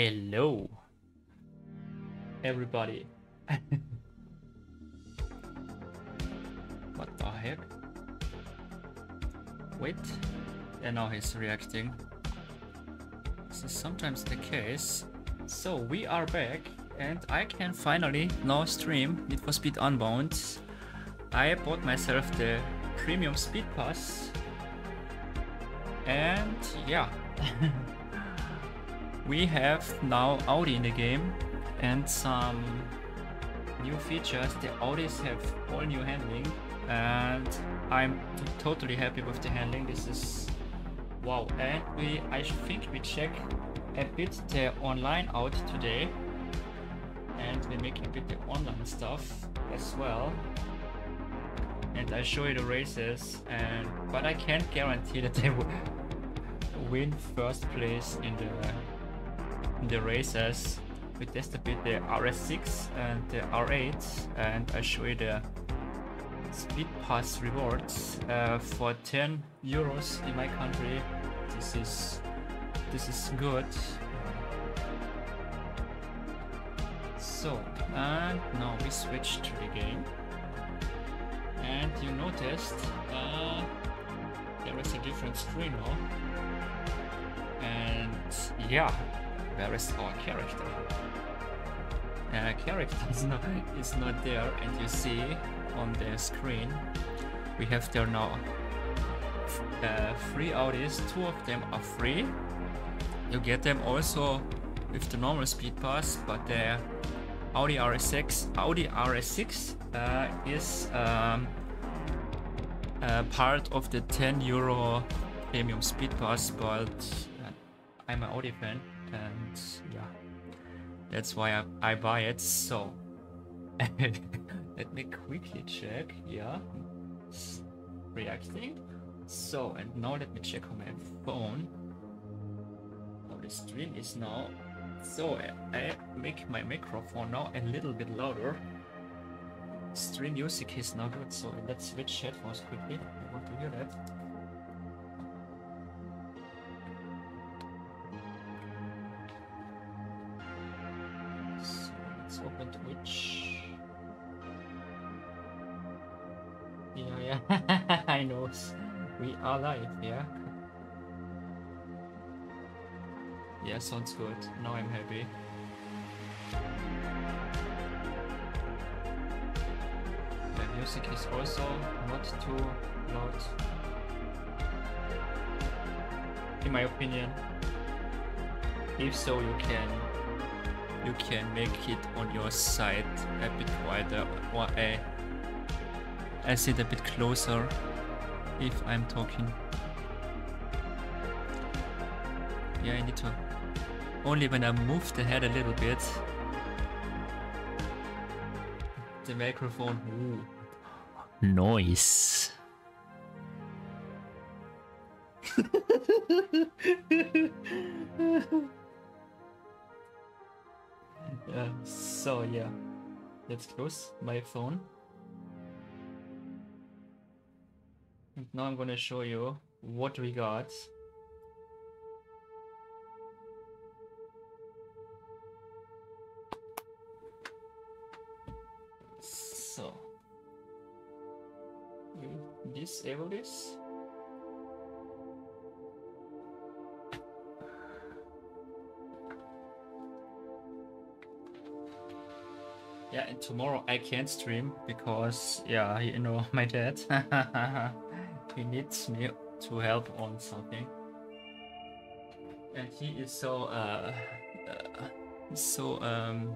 Hello, everybody. what the heck? Wait, and now he's reacting. This is sometimes the case. So we are back, and I can finally now stream Need for Speed Unbound. I bought myself the premium speed pass, and yeah. we have now Audi in the game and some new features. The Audis have all new handling and I'm totally happy with the handling. This is wow. And we I think we check a bit the online out today and we make a bit the online stuff as well. And I show you the races and but I can't guarantee that they will win first place in the the races. We test a bit the RS6 and the R8 and I show you the speed pass rewards uh, for 10 euros in my country. This is this is good. So and now we switch to the game and you noticed uh, there is a different screen now and yeah where is our character? Uh, character is not, is not there and you see on the screen we have there now uh, three Audis, two of them are free. You get them also with the normal speed pass, but the Audi RS6, Audi RS6 uh, is um, part of the 10 euro premium speed pass, but uh, I'm an Audi fan and yeah. That's why I, I buy it so. Let me quickly check yeah. Reacting. So and now let me check on my phone. How the stream is now. So I make my microphone now a little bit louder. Stream music is now good so let's switch headphones quickly. I want to hear that Twitch. Yeah, yeah, I know. We are live, yeah. Yeah, sounds good. Now I'm happy. The music is also not too loud. In my opinion. If so, you can you can make it on your side a bit wider or a I sit a bit closer if I'm talking. Yeah, I need to only when I move the head a little bit the microphone ooh, noise Uh, so yeah, let's close my phone. And now I'm gonna show you what we got. So, we disable this. Yeah, and tomorrow I can't stream because, yeah, you know, my dad, he needs me to help on something. And he is so, uh, uh so, um,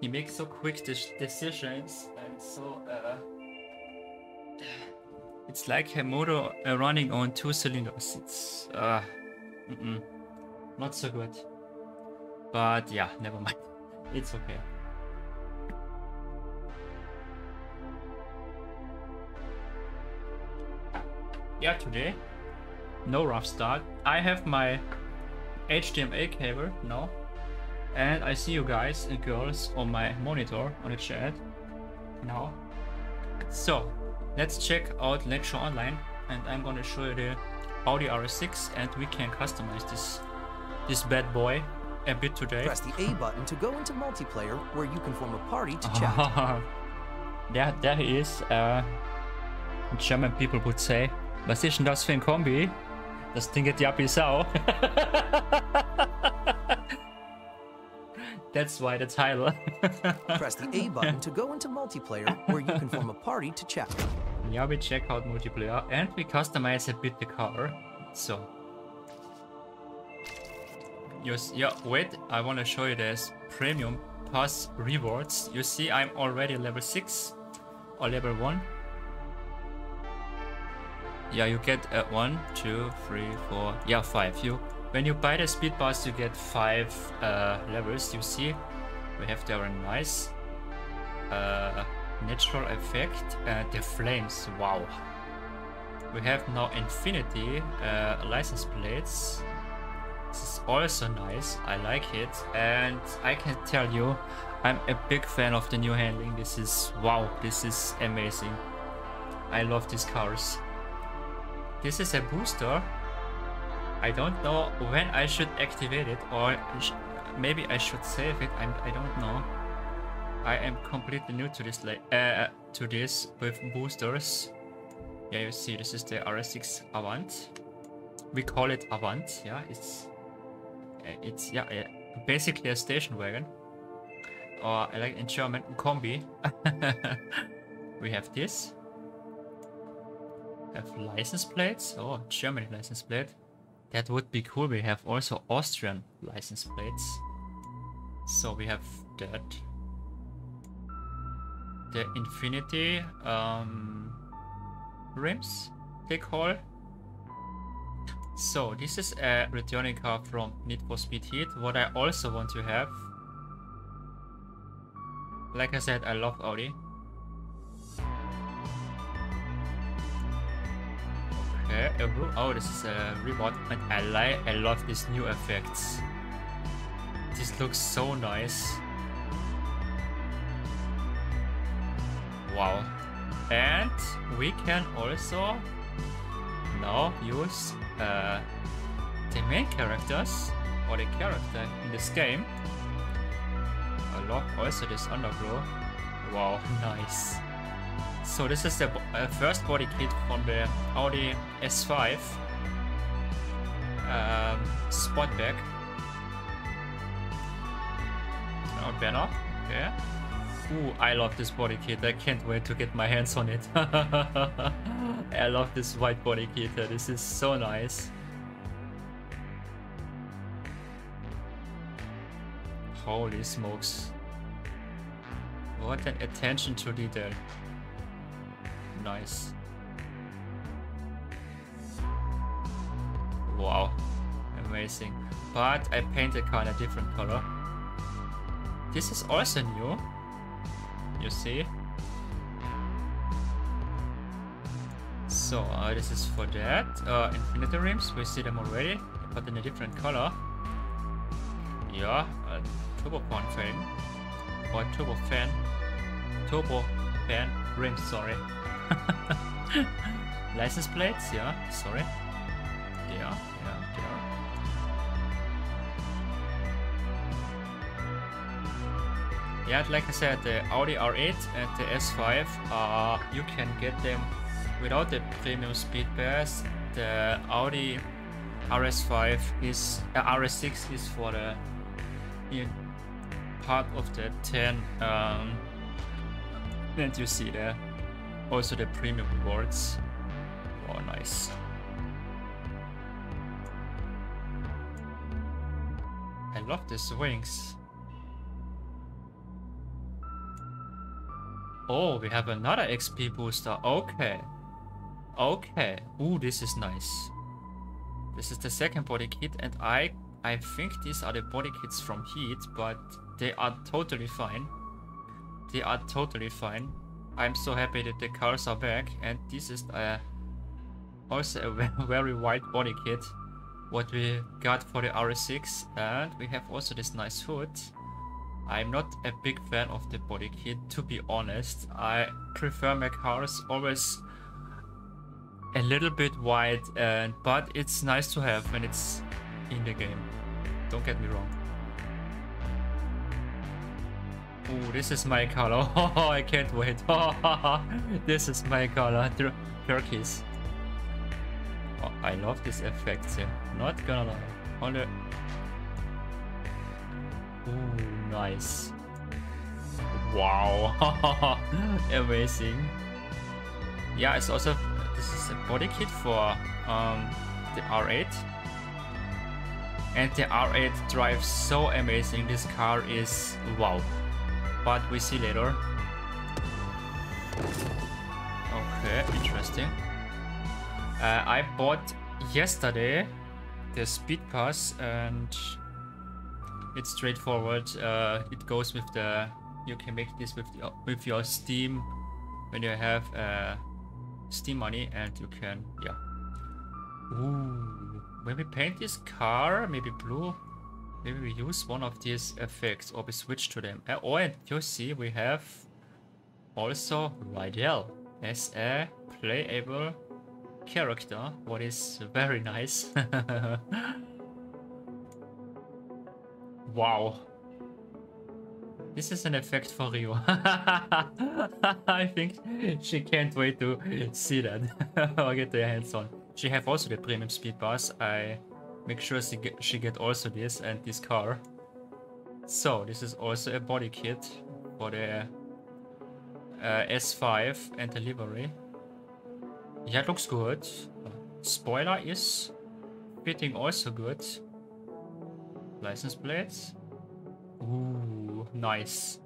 he makes so quick de decisions and so, uh, it's like a motor uh, running on two cylinders. It's, uh, mm -mm, not so good. But yeah, never mind. It's okay. Yeah, today, no rough start. I have my HDMI cable now, and I see you guys and girls on my monitor on the chat now. So, let's check out Lakeshore Online, and I'm gonna show you the Audi RS6, and we can customize this this bad boy a bit today. Press the A button to go into multiplayer, where you can form a party to chat. there, there he is. Uh, German people would say. Was ist denn das für ein Kombi? Das Ding geht ja wie Sau. That's why the title. Press the A button to go into multiplayer, where you can form a party to chat. Yeah, we check out multiplayer and we customize a bit the car. So. Yes, yeah, wait, I want to show you this premium pass rewards. You see, I'm already level 6 or level 1. Yeah, you get uh, 1, 2, 3, 4, yeah, 5. You When you buy the speed pass, you get 5 uh, levels. You see, we have there nice uh, natural effect. Uh, the flames, wow. We have now infinity uh, license plates. This is also nice, I like it. And I can tell you, I'm a big fan of the new handling. This is, wow, this is amazing. I love these cars. This is a booster. I don't know when I should activate it or maybe I should save it. I'm, I don't know. I am completely new to this uh, to this with boosters. Yeah, you see, this is the RS6 Avant. We call it Avant. Yeah, it's uh, it's yeah, yeah basically a station wagon, or like in German Kombi. we have this. Have license plates. Oh, German license plate. That would be cool. We have also Austrian license plates. So we have that the Infinity um, rims, they call. So this is a returning car from Need for Speed Heat. What I also want to have, like I said, I love Audi. Okay, oh, this is a reward, and I like, I love these new effects. This looks so nice. Wow. And we can also now use uh, the main characters or the character in this game. Unlock also this underglow. Wow, nice. So this is the uh, first body kit from the Audi S5 um, Sportback. Oh, banner. Okay. Ooh, I love this body kit. I can't wait to get my hands on it. I love this white body kit. This is so nice. Holy smokes. What an attention to detail. Nice. Wow. Amazing. But I painted kind of different color. This is also new you see. So uh, this is for that. Uh, infinity rims, we see them already, but in a different color. Yeah, uh, turbo fan or turbo fan, turbo fan rims. Sorry. License plates, yeah. Sorry. Yeah. Yeah, like I said, the Audi R8 and the S5, uh, you can get them without the premium speed pass. The Audi RS5 is uh, RS6 is for the part of the 10 um, and you see there also the premium rewards. Oh, nice. I love these wings. Oh, we have another XP booster. Okay. Okay. Ooh, this is nice. This is the second body kit, and I I think these are the body kits from Heat, but they are totally fine. They are totally fine. I'm so happy that the cars are back, and this is a, also a very white body kit what we got for the RS6, and we have also this nice hood. I'm not a big fan of the body kit, to be honest. I prefer my cars always a little bit wide, and but it's nice to have when it's in the game. Don't get me wrong. Oh, this is my color. Oh, I can't wait. this is my color. Turkeys. Oh, I love this effect here. Not gonna lie. Only. Nice. Wow. Amazing. Yeah, it's also this is a body kit for um, the R8 and the R8 drives so amazing this car is wow but we see later okay interesting uh, I bought yesterday the speed pass and it's straightforward uh, it goes with the you can make this with the, with your steam when you have uh, steam money and you can yeah Ooh. When we paint this car, maybe blue, maybe we use one of these effects or we switch to them. Uh, oh, and you see we have also Rydell as a playable character, what is very nice. wow. This is an effect for you. I think she can't wait to see that or get their hands on. She have also the premium speed pass. I make sure she get, she get also this and this car. So this is also a body kit for the uh, S5 and the livery. Yeah, looks good. Spoiler is fitting also good. License plates. Ooh, nice.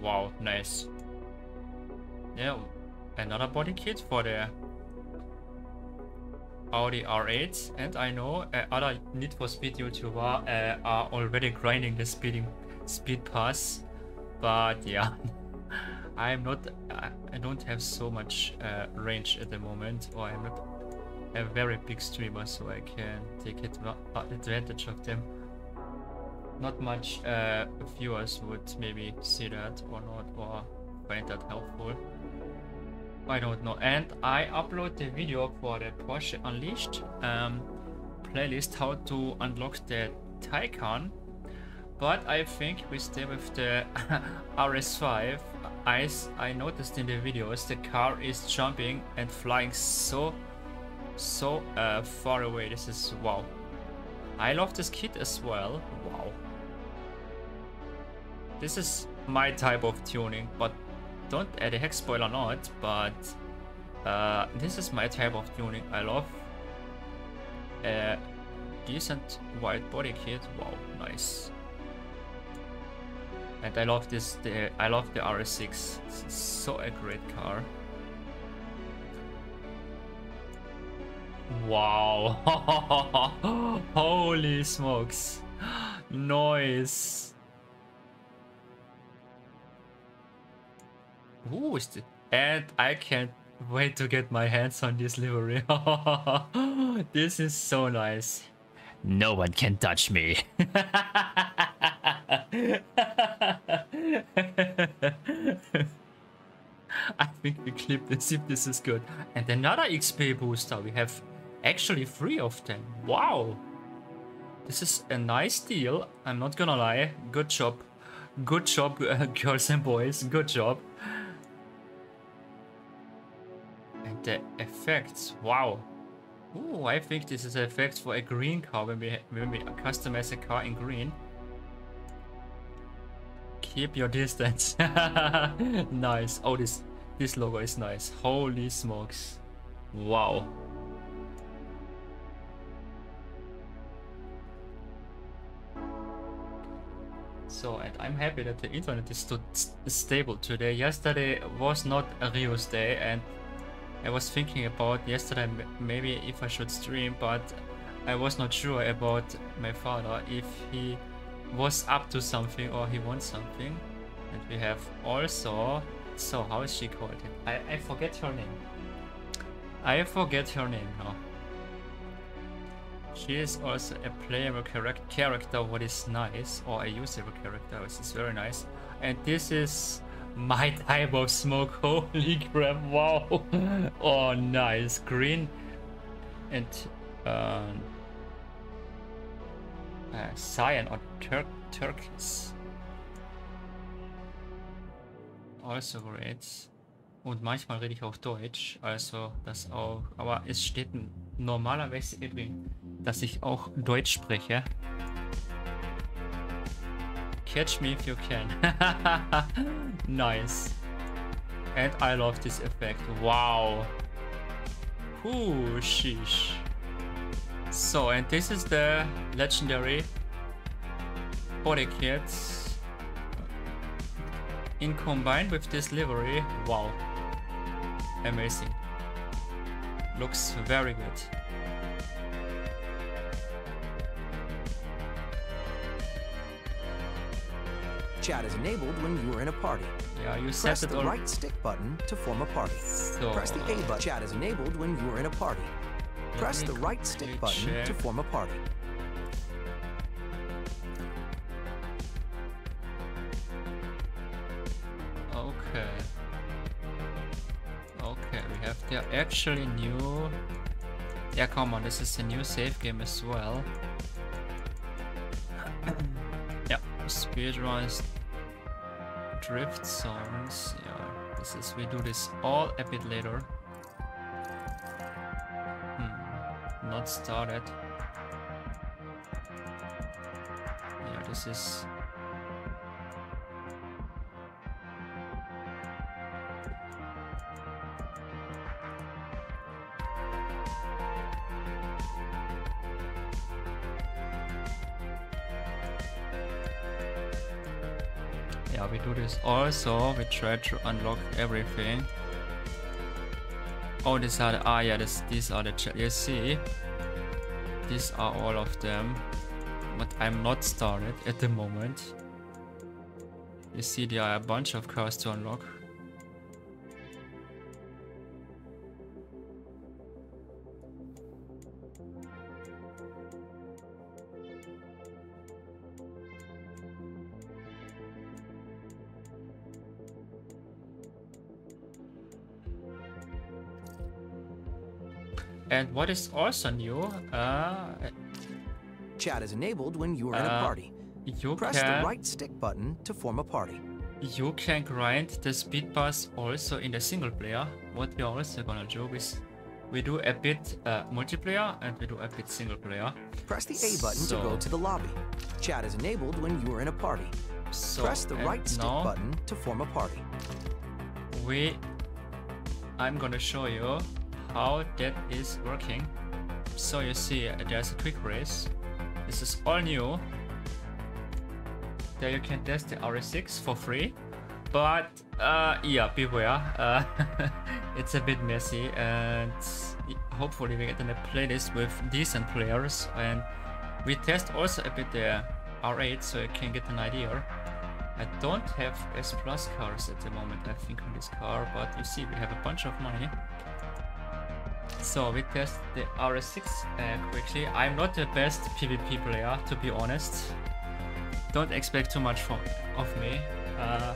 Wow, nice. Yeah, another body kit for the Audi R8 and I know uh, other Need for Speed YouTuber uh, are already grinding the speeding speed pass but yeah I'm not I don't have so much uh, range at the moment or I'm not a very big streamer so I can take advantage of them not much uh, viewers would maybe see that or not or find that helpful I don't know. And I upload the video for the Porsche Unleashed um, playlist how to unlock the Taycan. But I think we stay with the RS5. As I noticed in the videos, the car is jumping and flying so, so uh, far away. This is wow. I love this kit as well. Wow. This is my type of tuning, but don't add a hex spoiler not, but uh, this is my type of tuning. I love a decent white body kit. Wow, nice. And I love this. The I love the RS6. It's so a great car. Wow! Holy smokes! Noise! Ooh? And I can't wait to get my hands on this livery. this is so nice. No one can touch me. I think we clip this if this is good. And another XP booster. We have actually three of them. Wow. This is a nice deal. I'm not gonna lie. Good job. Good job, girls and boys. Good job. And the effects. Wow. Ooh, I think this is effect for a green car when we when we customize a car in green. Keep your distance. nice. Oh, this this logo is nice. Holy smokes. Wow. So, and I'm happy that the internet is st stable today. Yesterday was not a Rio's day and I was thinking about yesterday maybe if I should stream, but I was not sure about my father if he was up to something or he wants something. And we have also, so how is she called? I, I forget her name. I forget her name now. She is also a playable character, what is nice, or a usable character, which is very nice. And this is my type of smoke. Holy crap, wow. Oh, nice. Green and uh, äh, Cyan or Tur Turkis. Also great. Und manchmal rede ich auch Deutsch, also das auch. Aber es steht normalerweise drin, dass ich auch Deutsch spreche. Catch me if you can. nice. And I love this effect. Wow. Ooh, sheesh. So, and this is the legendary body kit. In combined with this livery, wow. Amazing. Looks very good. Chat is enabled when you are in a party. Yeah, you Press it the right stick button to form a party. So, Press the A button. Chat is enabled when you are in a party. Press the right stick button to form a party. Okay. Okay, we have the actually new. Yeah, come on, this is a new save game as well. yeah, speedruns, drift zones. Yeah, this is we do this all a bit later. Hmm, not started. Yeah, this is we do this also. We try to unlock everything. Oh, these are the, ah yeah, this, these are the you see, these are all of them, but I'm not started at the moment. You see, there are a bunch of cars to unlock. And what is also new, uh, Chat is enabled when you are in a Uh, party. you Press can the right stick button to form a party. you can grind the speed pass also in the single player. What we are also gonna do is we do a bit uh, multiplayer and we do a bit single player. Press the A button to go to the lobby. Chat is enabled when you are in a party. So Press the right stick button to form a party. we I'm gonna show you how that is working. So you see there's a quick race. This is all new. There you can test the RS6 for free. But uh, yeah, beware. Uh, it's a bit messy and hopefully we get in a playlist with decent players and we test also a bit the R8 so you can get an idea. I don't have S plus cars at the moment, I think, on this car, but you see, we have a bunch of money. So we test the RS6 uh, quickly. I'm not the best PvP player, to be honest. Don't expect too much from of me. Uh,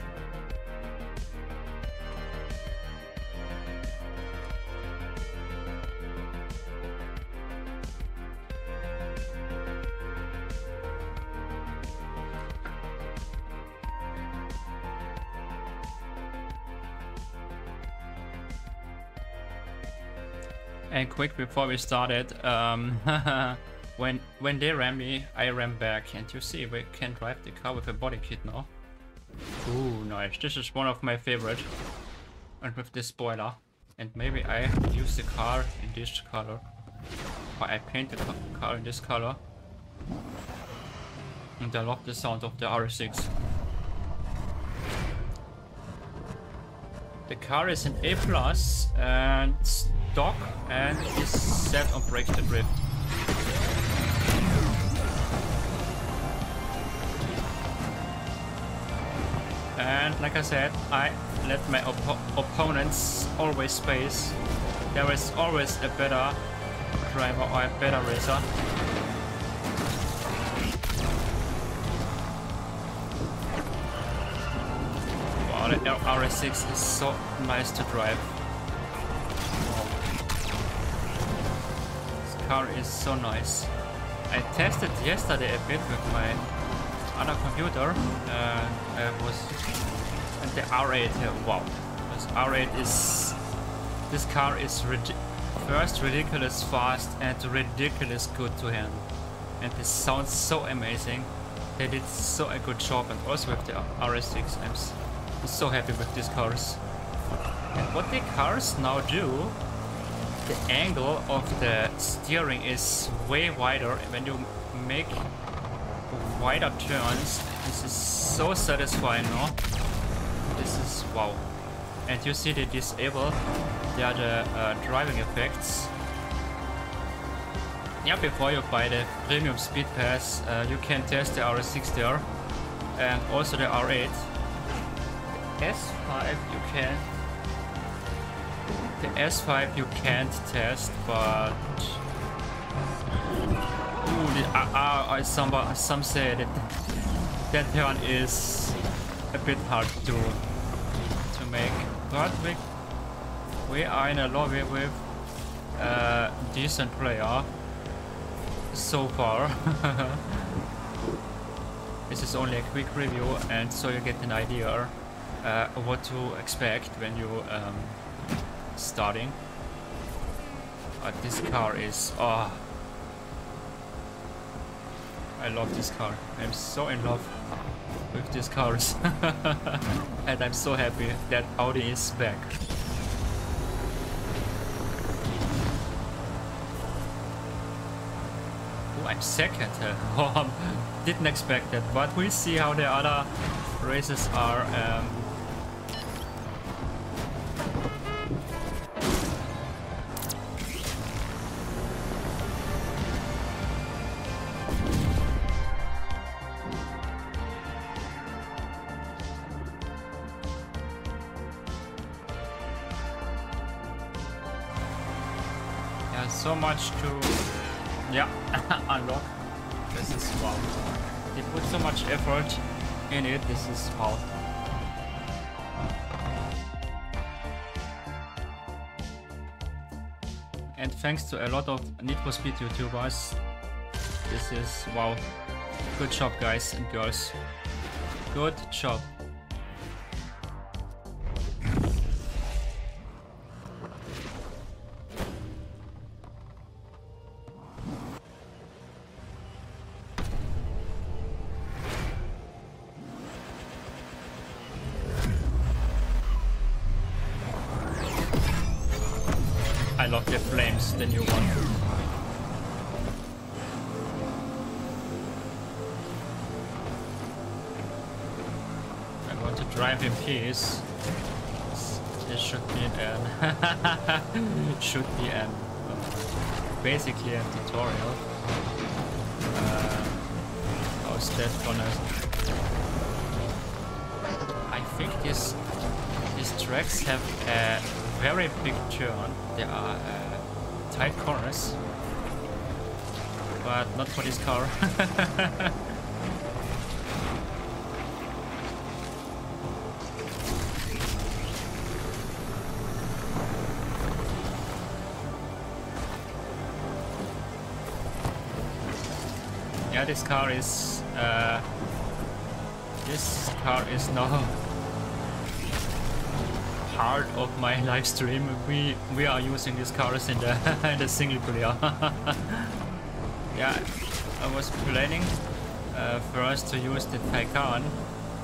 And quick before we started, um, when when they ran me, I ran back, and you see we can drive the car with a body kit now. Ooh, nice! This is one of my favorite, and with this spoiler. And maybe I use the car in this color, or I paint the car in this color. And I love the sound of the R6. The car is an A plus and stock and is set on brake to drift. And like I said, I let my oppo opponents always space. There is always a better driver or a better racer. Wow, the RS6 is so nice to drive. Car is so nice. I tested yesterday a bit with my other computer and uh, was and the R8 uh, wow. This R8 is this car is first ridiculous fast and ridiculous good to handle and this sounds so amazing. They did so a good job and also with the RS6 I'm so happy with these cars. And what the cars now do the angle of the steering is way wider. When you make wider turns this is so satisfying no? This is wow. And you see they disable the other uh, driving effects. Yeah before you buy the premium speed pass uh, you can test the R6 there and also the R8 S5 you can the S5 you can't test, but Ooh, the, uh, uh, some some say that that turn is a bit hard to to make, but we we are in a lobby with a decent player so far. this is only a quick review, and so you get an idea uh, what to expect when you um, starting. But this car is... Oh, I love this car. I'm so in love with these cars. and I'm so happy that Audi is back. Oh, I'm second. Oh, didn't expect that, but we'll see how the other races are. Um, thanks to a lot of Need for Speed YouTubers. This is wow good job guys and girls. Good job basically a tutorial. Uh, how's that gonna I think this these tracks have a very big turn. There are uh, tight corners but not for this car yeah, this car is uh, this car is now part of my live stream. We we are using these cars in the in the single player. yeah, I was planning uh, for us to use the Taycan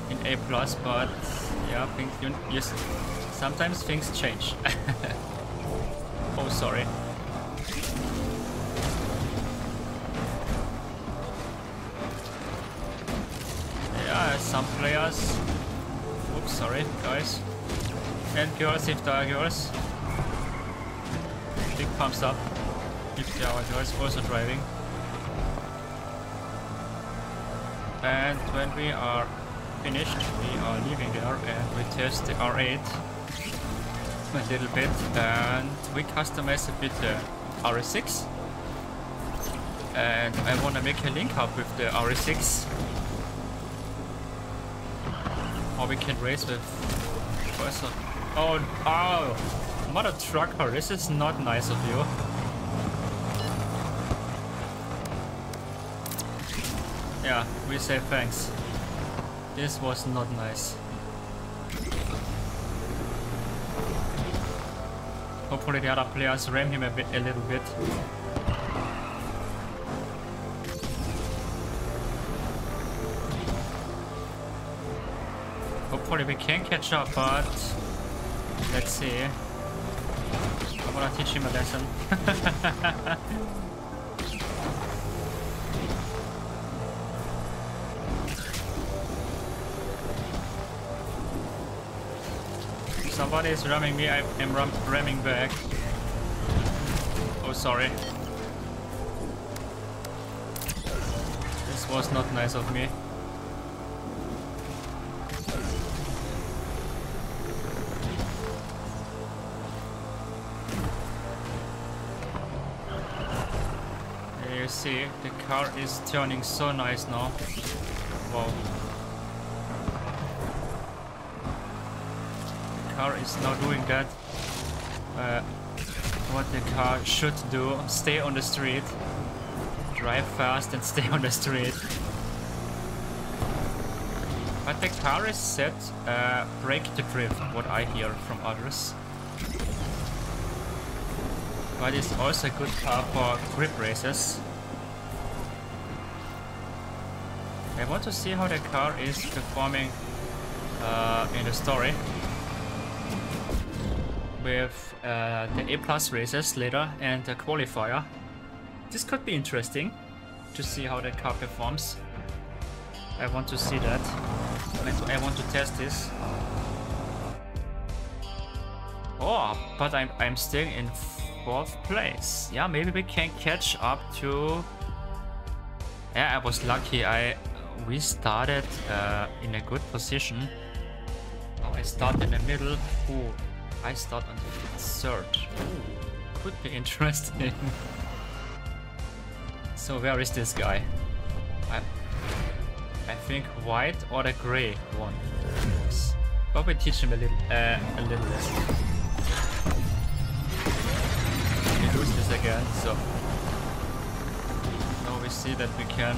in A plus, but yeah, I think you, you sometimes things change. oh, sorry. Players. Oops, sorry, guys. And girls, if they are girls. Big pumps up. If they are girls also driving. And when we are finished, we are leaving there and we test the R8 a little bit and we customize a bit the R6 and I want to make a link up with the RS6 or we can race with person. Oh, oh, mother trucker, this is not nice of you. Yeah, we say thanks. This was not nice. Hopefully the other players ram him a bit, a little bit. Hopefully we can catch up, but let's see. I'm gonna teach him a lesson. Somebody is ramming me, I am ram ramming back. Oh, sorry. This was not nice of me. See, the car is turning so nice now. Wow. car is now doing that. Uh, what the car should do stay on the street. Drive fast and stay on the street. But the car is set uh, brake to drift what I hear from others. But it's also a good car for grip races want to see how the car is performing uh, in the story with uh, the A plus races later and the qualifier. This could be interesting to see how the car performs. I want to see that. I want to test this. Oh, but I'm, I'm still in fourth place. Yeah, maybe we can catch up to... Yeah, I was lucky. I We started uh, in a good position. I start in the middle. Ooh. I start on the third. Could be interesting. so where is this guy? I, I think white or the gray one. Probably teach him a little, uh, a little lesson. We lose this again, so now we see that we can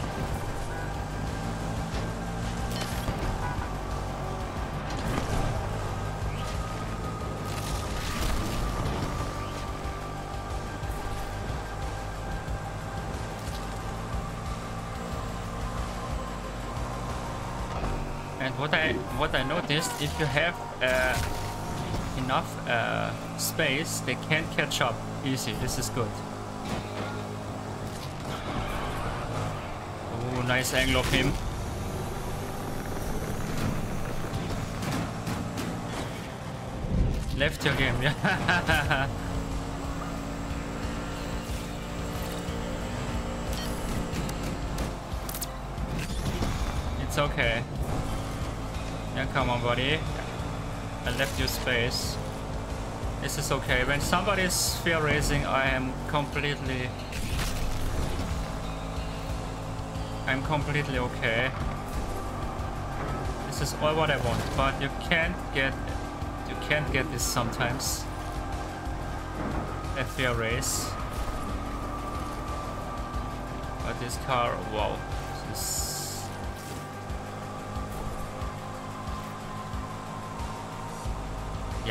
what I noticed, if you have uh, enough uh, space, they can't catch up easy. This is good. Oh, nice angle of him. Left your game, yeah. it's okay. Come on, buddy. I left you space. This is okay. When somebody's fear raising, I am completely... I'm completely okay. This is all what I want, but you can't get... You can't get this sometimes. A fear race. But this car, wow.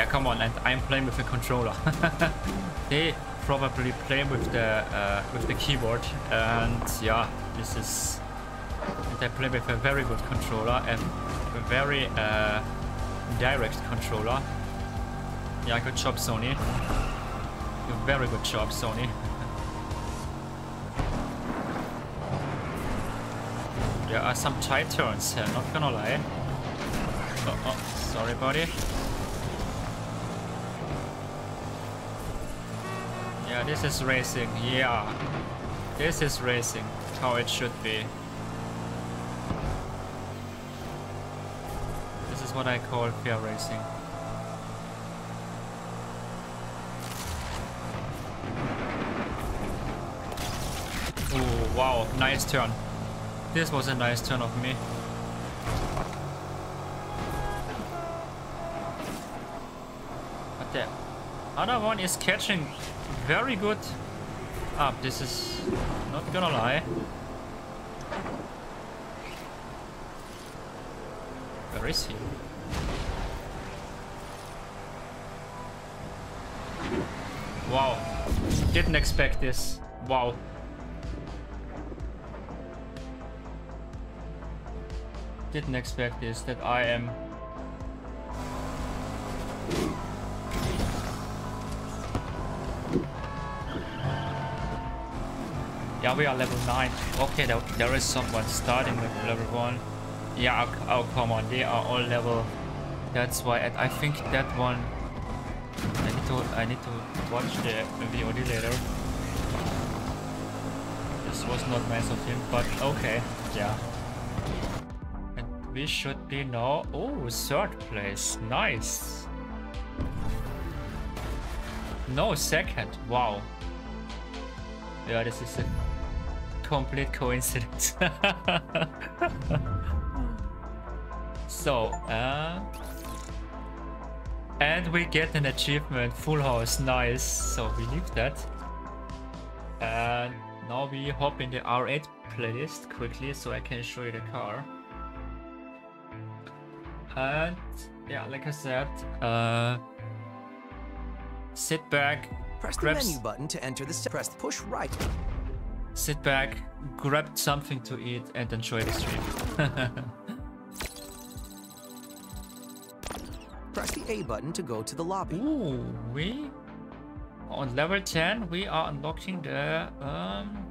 Yeah, come on, and I'm playing with a controller. they probably play with the uh, with the keyboard, and yeah, this is. They play with a very good controller and a very uh, direct controller. Yeah, good job, Sony. Very good job, Sony. there are some tight turns here, not gonna lie. Oh, oh sorry, buddy. Yeah, this is racing. Yeah. This is racing. How it should be. This is what I call fair racing. Oh, wow. Nice turn. This was a nice turn of me. But the other one is catching very good up. This is not gonna lie. Where is he? Wow. Didn't expect this. Wow. Didn't expect this, that I am Yeah, we are level 9. Okay, there, there is someone starting with level 1. Yeah, oh, come on, they are all level. That's why I, I think that one. I need to I need to watch the VOD later. This was not nice of him, but okay, yeah. And we should be now. Oh, third place, nice. No, second. Wow. Yeah, this is a complete coincidence. So, uh, and we get an achievement, full house, nice. So we leave that. And now we hop in the R8 playlist quickly so I can show you the car. And yeah, like I said, uh, sit back, Press the menu button to enter the. Press push right. Sit back, grab something to eat, and enjoy the stream. Press the A button to go to the lobby. Ooh, we on level 10 we are unlocking the um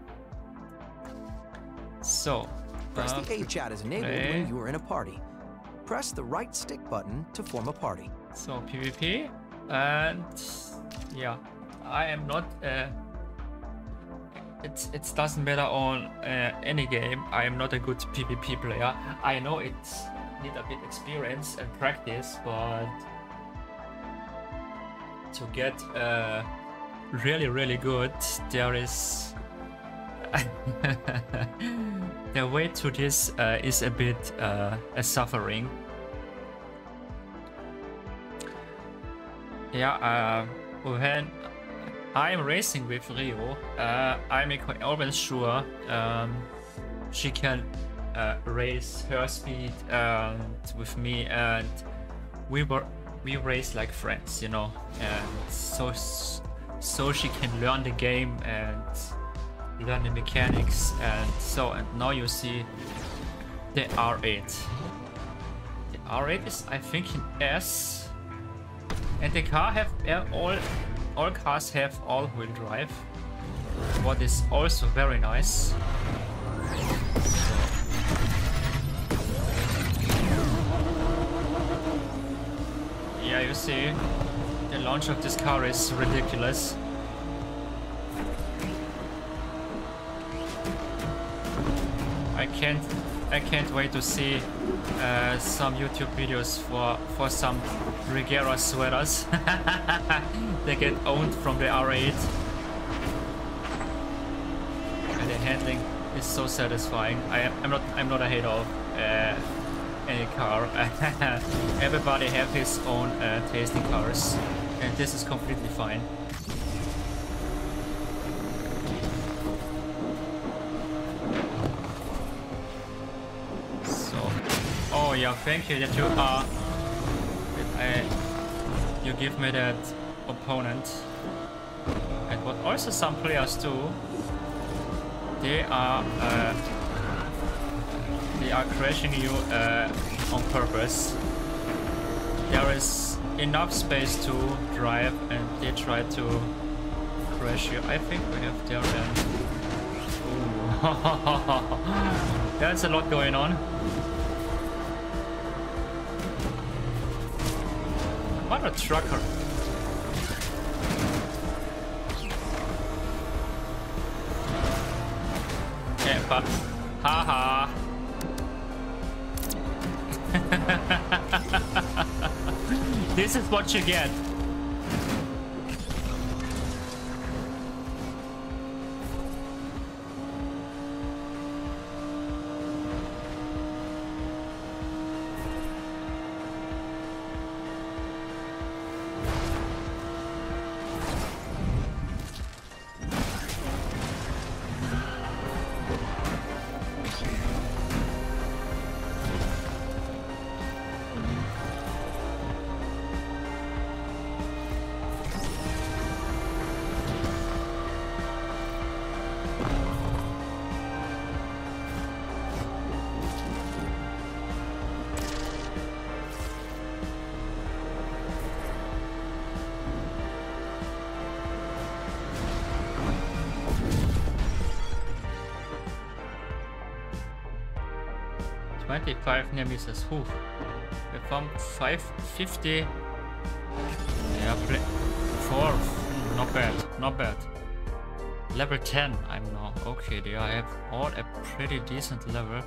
so Press uh, the A chat is enabled play. when you are in a party. Press the right stick button to form a party. so PvP and yeah I am not uh it's it doesn't matter on uh, any game. I am not a good PvP player. I know it's need a bit experience and practice but to get uh, really really good there is the way to this uh, is a bit uh, a suffering. Yeah uh, when I'm racing with Rio. Uh, I'm equ- always sure um, she can uh, race her speed and with me and we were we race like friends you know and so so she can learn the game and learn the mechanics and so and now you see the R8 the R8 is I think in S. And the car have all all cars have all-wheel drive what is also very nice Yeah, you see, the launch of this car is ridiculous. I can't, I can't wait to see uh, some YouTube videos for for some Regera sweaters. they get owned from the R8, and the handling is so satisfying. I am, I'm not, I'm not a hater of. Uh, any car. Everybody have his own uh, taste in cars, and this is completely fine. Yeah, thank you that you are. I, you give me that opponent, and what also some players do. They are. Uh, they are crashing you uh, on purpose. There is enough space to drive and they try to crash you. I think we have then. Ooh. There's a lot going on. What a trucker. Yeah, but haha. this is what you get. 25 near misses. Whew. We found 550. Yeah. 4. Not bad, not bad. Level 10 I'm now. Okay, they have all a pretty decent level.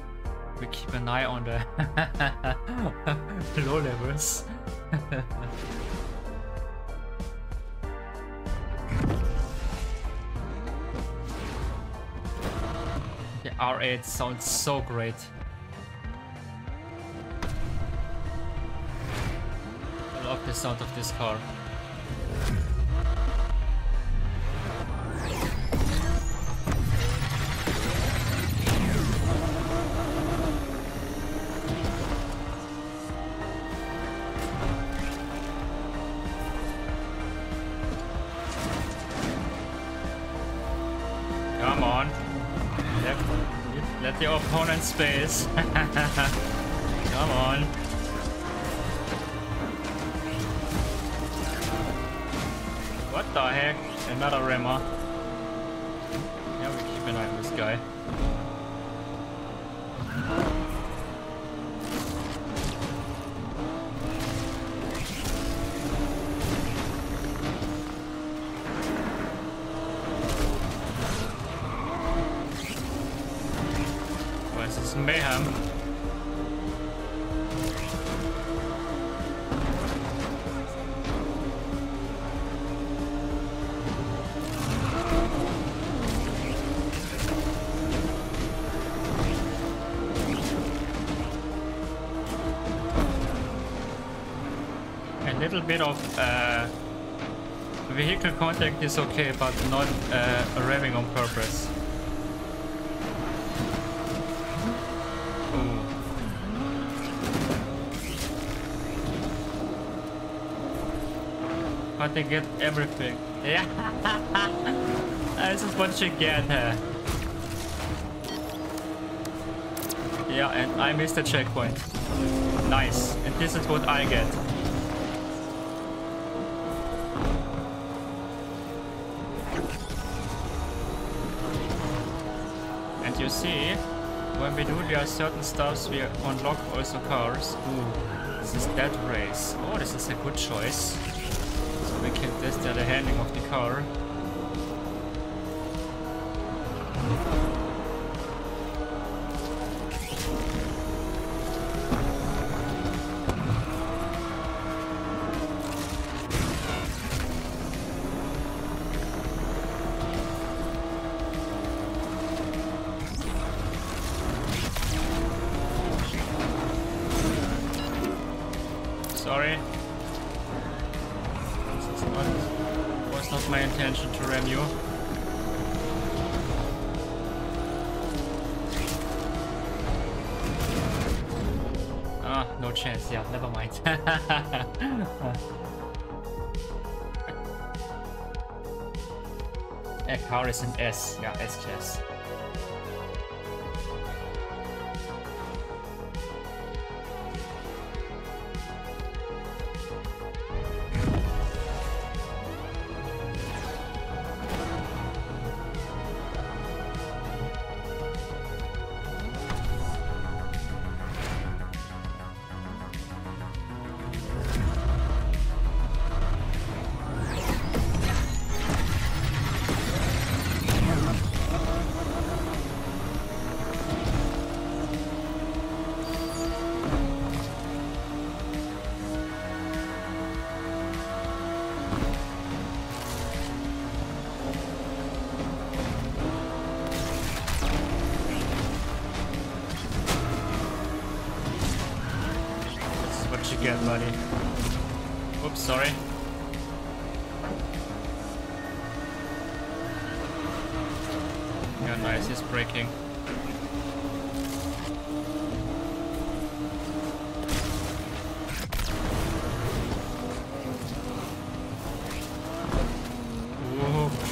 We keep an eye on the low levels. the R8 sounds so great. Love the sound of this car. Come on. Let, let the opponent space. Come on. Heck? Another is okay, but not uh, on purpose. But they get everything. Yeah. this is what you get. Yeah, and I missed the checkpoint. Nice. And this is what I get. See, when we do there are certain stuffs we unlock also cars. Ooh, this is that race. Oh, this is a good choice. So we can test the handling of the car. A car an S. Yeah, S class.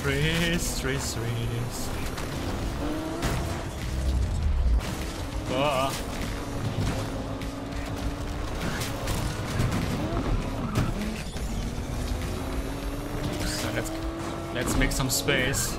Ooh, trees, trees, trees. Ah. So let's let's make some space.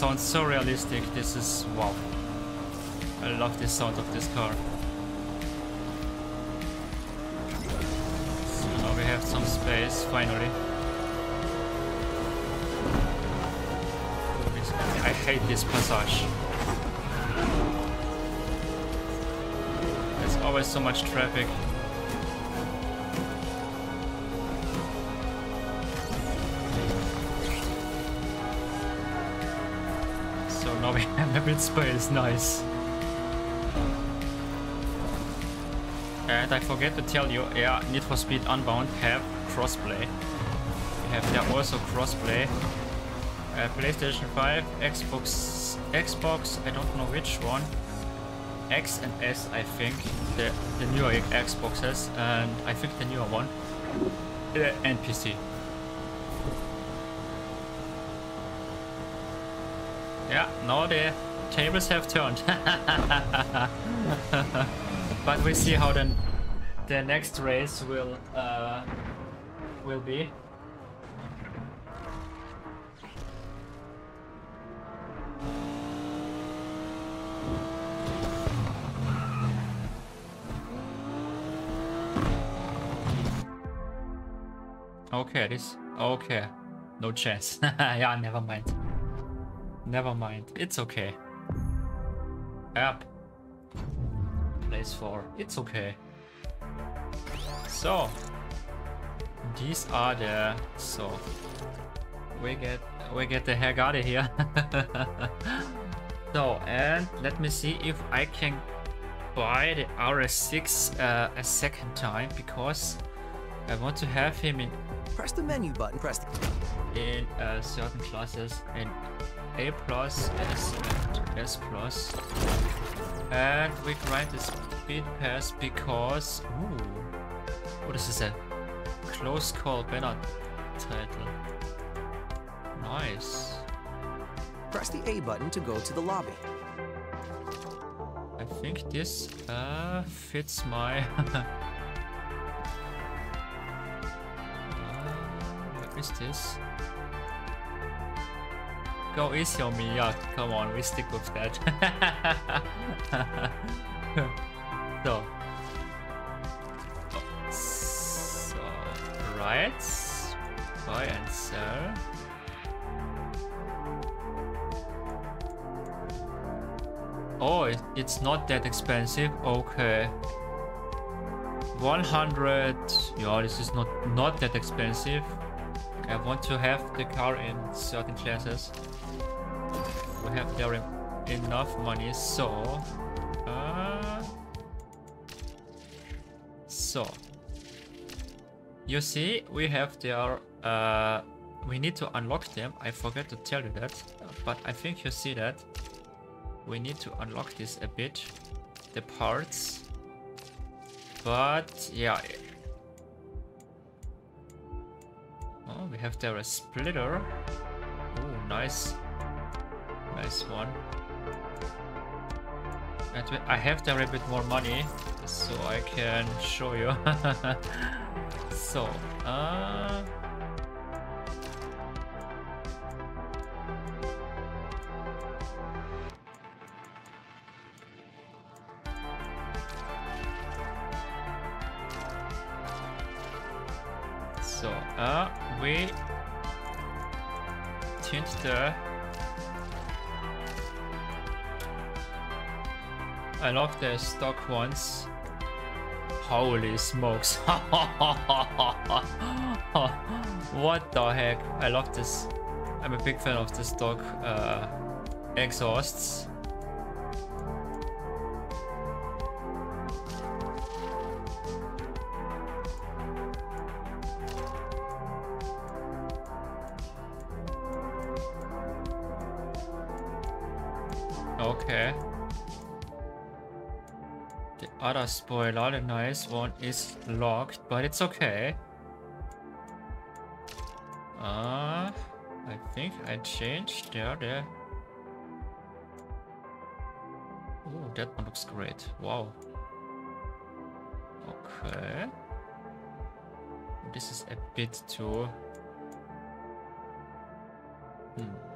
Sounds so realistic. This is wow. I love the sound of this car. So now we have some space finally. I hate this passage. There's always so much traffic. Have space, nice. And I forget to tell you, yeah, Need for Speed Unbound have crossplay. We have there also crossplay. Uh, PlayStation 5, Xbox, Xbox, I don't know which one. X and S, I think, the, the newer Xboxes, and I think the newer one, uh, and PC. Yeah, now the tables have turned. but we see how then the next race will uh, will be. Okay, this okay. No chance. yeah, never mind. Never mind. It's okay. Up. Place 4. It's okay. So. These are the... So. We get... We get the heck out of here. so, and let me see if I can buy the RS6 uh, a second time because I want to have him in Press the menu button. Press the in uh, certain classes in A plus, S and S plus. And we grind the speed pass because ooh, what is this a close call banner title? Nice. press the A button to go to the lobby. I think this uh, fits my. uh, what is this? Go easy on me, yeah. Come on, we stick with that. so. So, right. Buy and sell. Oh, it, it's not that expensive. Okay. 100. Yeah, this is not not that expensive. I want to have the car in certain classes. We have there enough money, so. Uh, so. You see, we have there. Uh, we need to unlock them. I forgot to tell you that, but I think you see that we need to unlock this a bit the parts but yeah oh we have there a splitter oh nice nice one and I have there a bit more money so I can show you so uh So, uh, we tint the. I love the stock ones. Holy smokes! what the heck? I love this. I'm a big fan of the stock uh, exhausts. Other spoiler, the nice one, is locked, but it's okay. Uh, I think I changed there, there. Oh, that one looks great. Wow. Okay. This is a bit too... Hmm.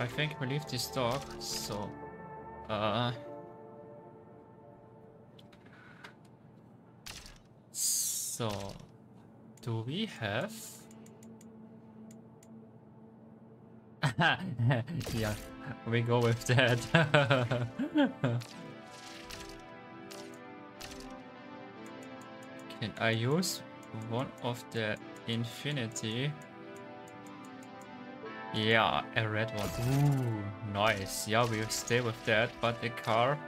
I think we leave this dog, so uh so do we have yeah, we go with that. Can I use one of the infinity? Yeah, a red one. Ooh, nice. Yeah, we'll stay with that. But the car,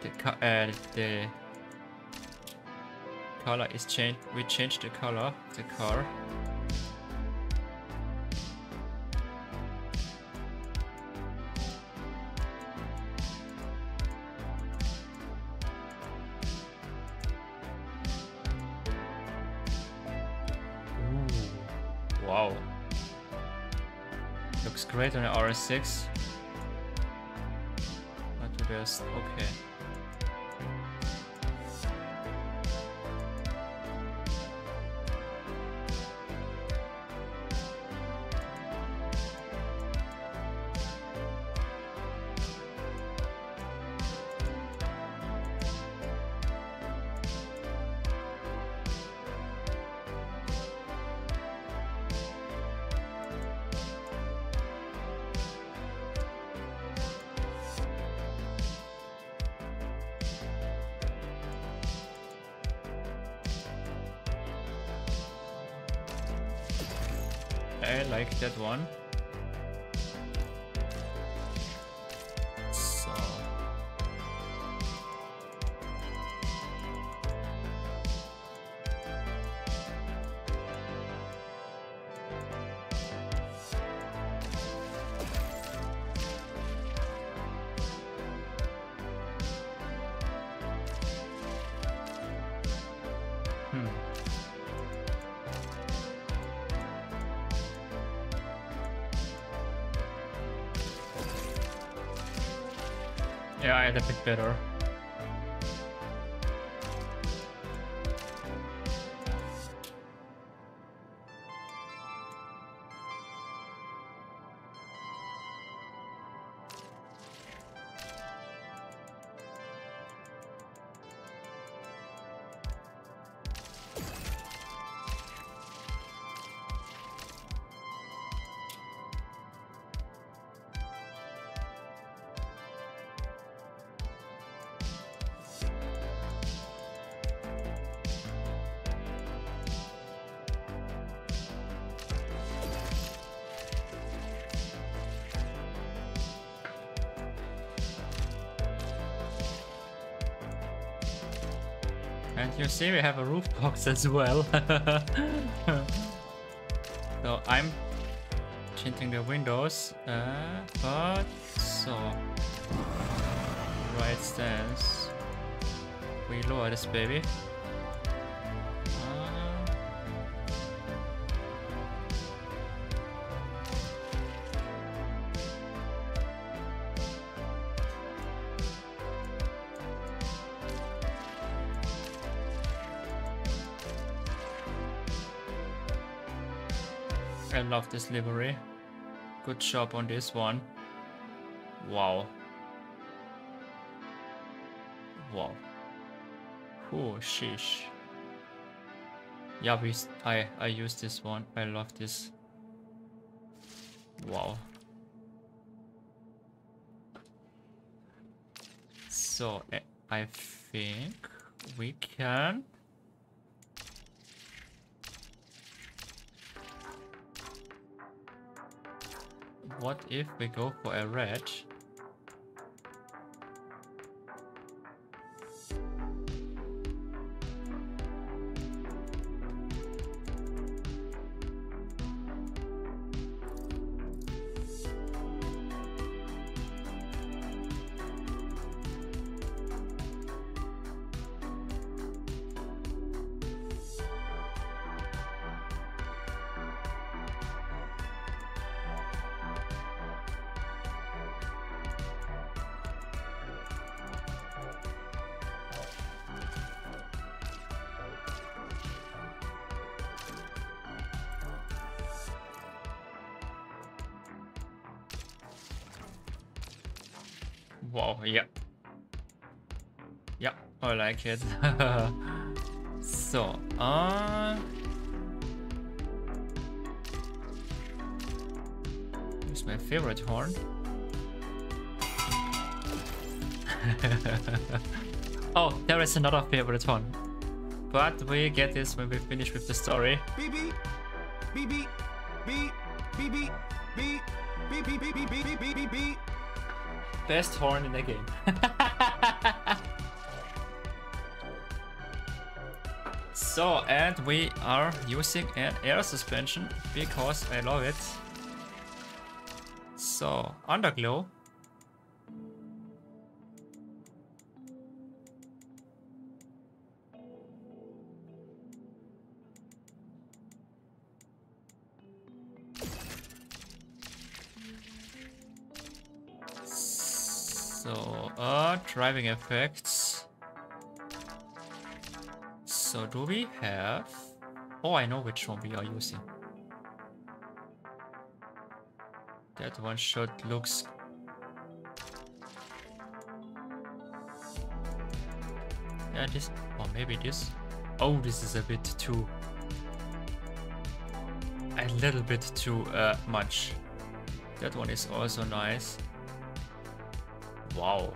the car, uh, the color is changed. We changed the color the car. RS6. Not the best. Okay. Better. You see we have a roof box as well. so I'm tinting the windows, uh, but so right stance. We lower this baby. This livery. Good job on this one. Wow. Wow. Oh, sheesh. Yeah, we, I, I use this one. I love this. Wow. So, eh, I think we can What if we go for a red? Wow, yeah. Yeah, I like it. so, uh... Here's my favorite horn. oh, there is another favorite one. But we get this when we finish with the story. Beep. Beep beep. Beep. Beep Best horn in the game. so, and we are using an air suspension because I love it. So, underglow. Driving effects. So do we have... Oh, I know which one we are using. That one shot looks... Yeah, this... Or maybe this. Oh, this is a bit too... A little bit too uh, much. That one is also nice. Wow.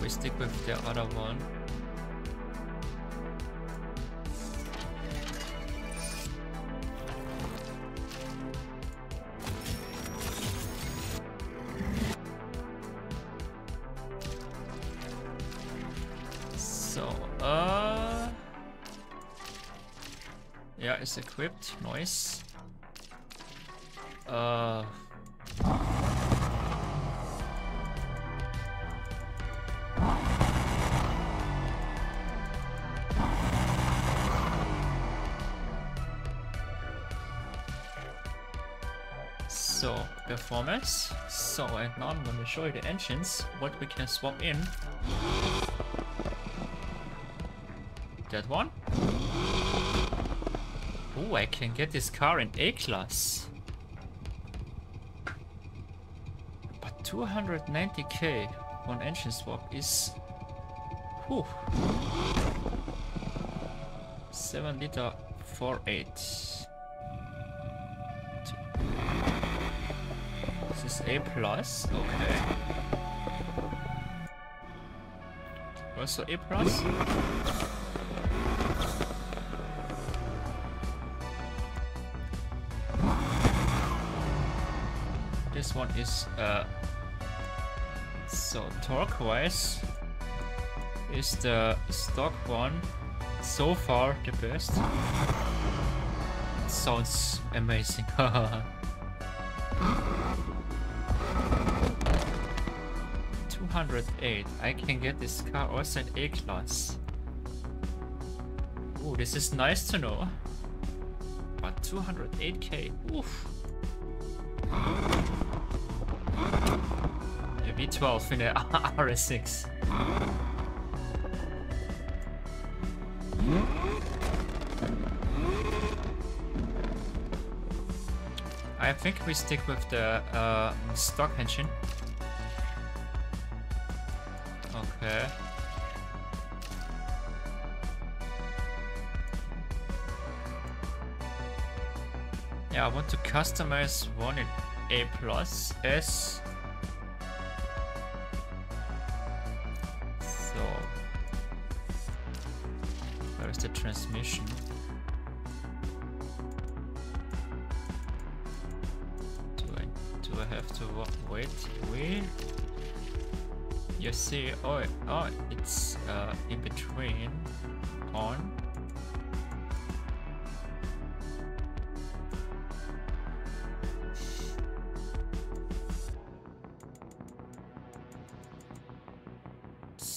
We stick with the other one. So, uh... Yeah, it's equipped. Nice. So, and now I'm gonna show you the engines, what we can swap in. That one. Oh, I can get this car in A-class. But 290k on engine swap is... Whew. 7 liter 4.8. A plus, okay. Also A plus? This one is uh so turquoise is the stock one so far the best. Sounds amazing. Two hundred eight. I can get this car also in A class. Ooh, this is nice to know. But 208k. Oof. A V12 in a RS6. I think we stick with the uh, stock engine. Yeah, I want to customize one in A plus S. So where is the transmission? Do I do I have to wa- wait? Wait. You see, oh, oh, it's uh, in between on.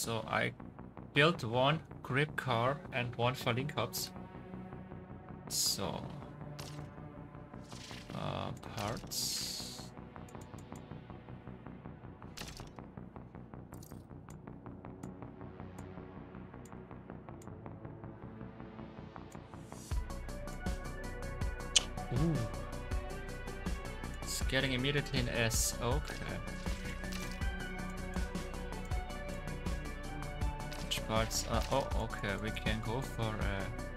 So I built one grip car and one for link ups. So uh, parts. Ooh. getting immediately an S. Okay. Parts? Uh, oh, okay. We can go for a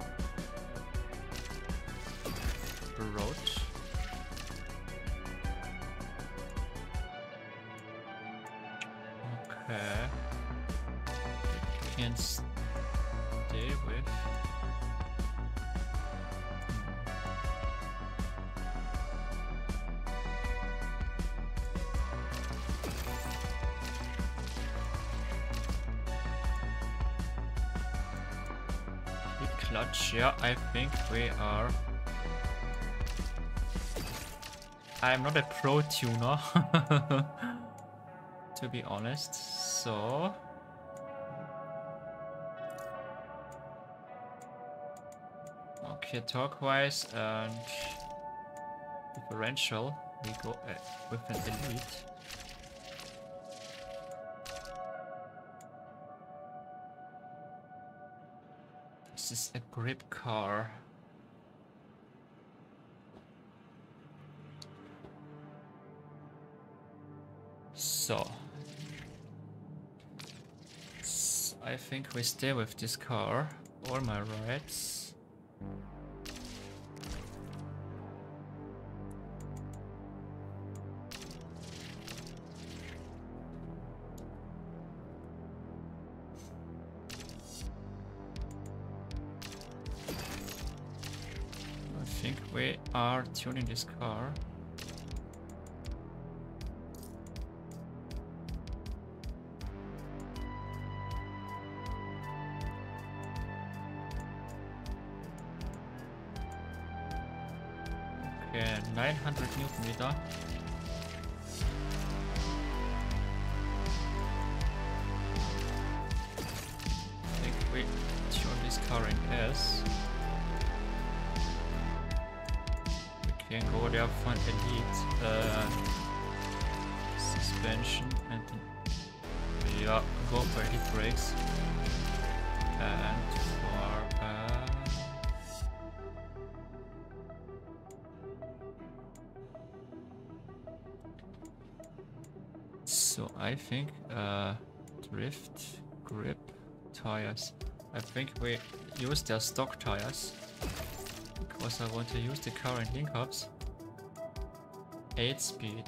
I think we are. I'm not a pro tuner, to be honest, so. Okay, turquoise and differential. We go uh, with an elite. This is a grip car. So. I think we stay with this car. All my rights. Are tuning this car. Okay, 900 newton meter. I think uh, drift, grip, tires. I think we use their stock tires because I want to use the current link ups. 8 speed.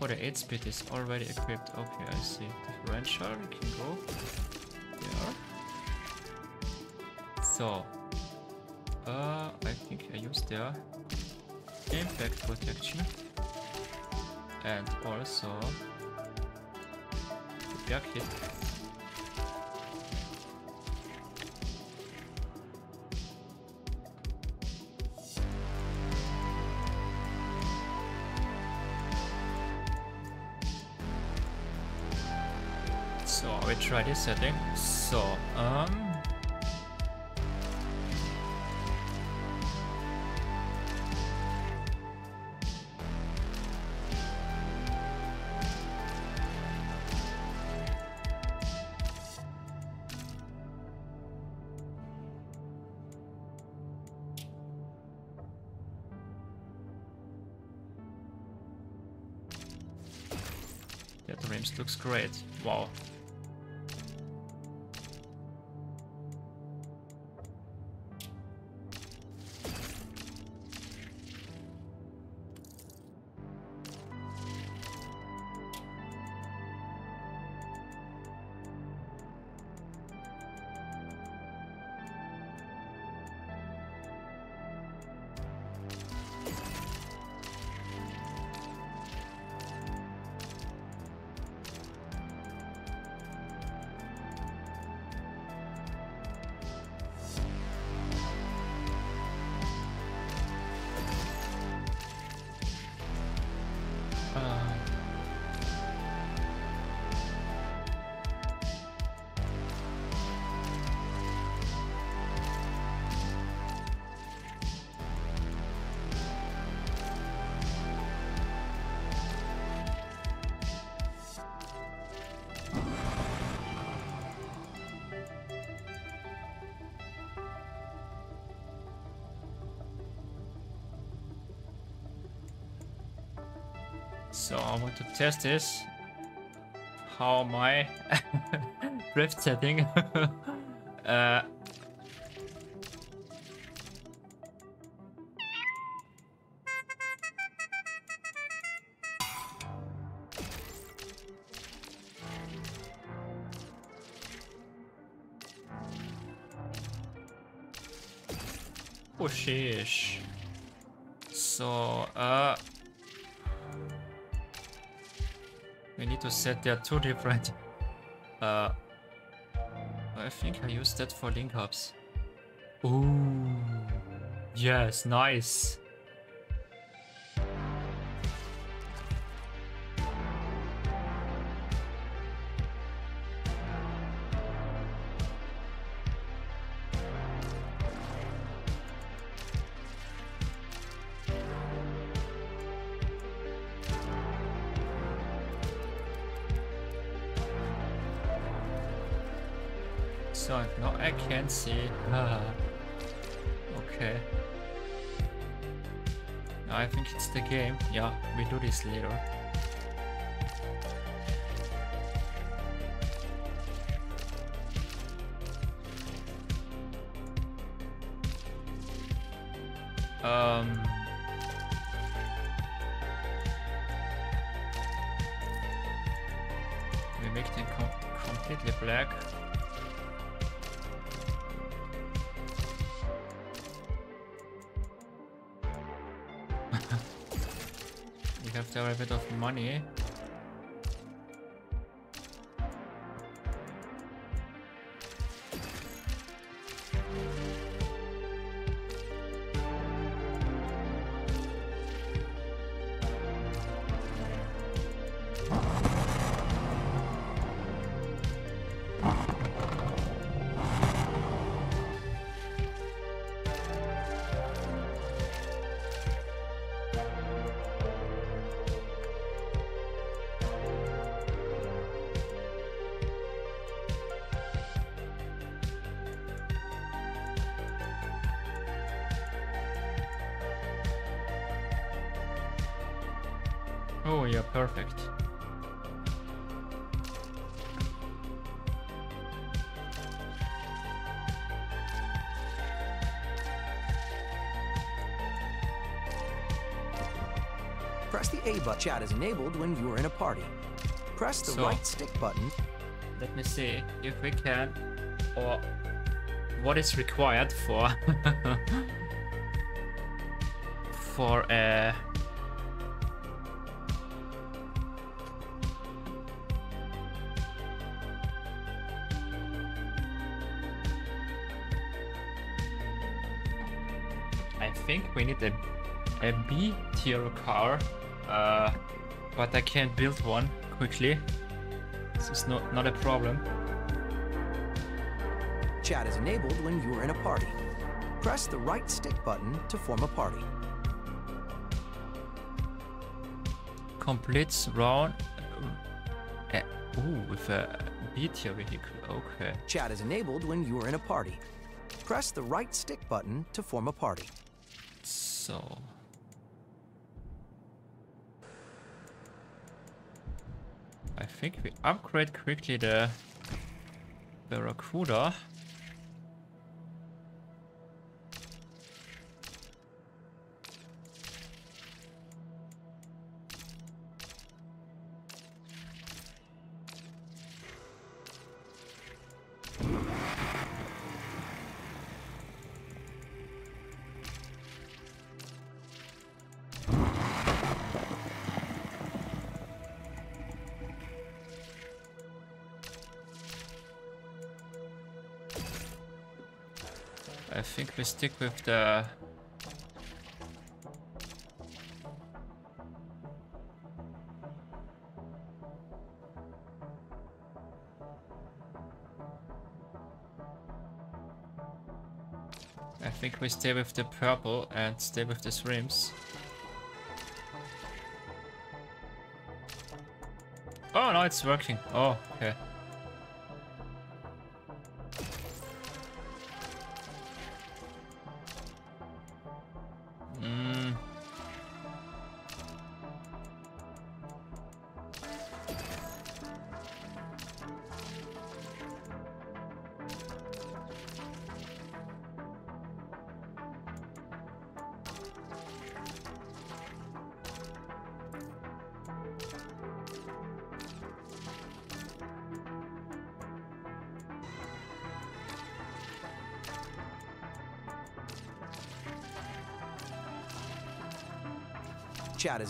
Oh, the 8 speed is already equipped. Okay, I see. Differential, we can go there. So, uh, I think I use their impact protection and also back hit. So we try this setting. So um So I want to test this. How my drift setting. uh, Set there two different... Uh... I think I used that for link ups. Ooh. Yes, nice. Later. Button. Chat is enabled when you are in a party. Press the So- right stick button. Let me see if we can or what is required for for a I think we need a, a B tier car, uh, but I can't build one quickly. This is not, not a problem. Chat is enabled when you are in a party. Press the right stick button to form a party. Completes round. Uh, ooh, with a tier vehicle. Okay. Chat is enabled when you are in a party. Press the right stick button to form a party. So. I think we upgrade quickly the Barracuda. Stick with the I think we stay with the purple and stay with the rims. Oh no, it's working. Oh, okay.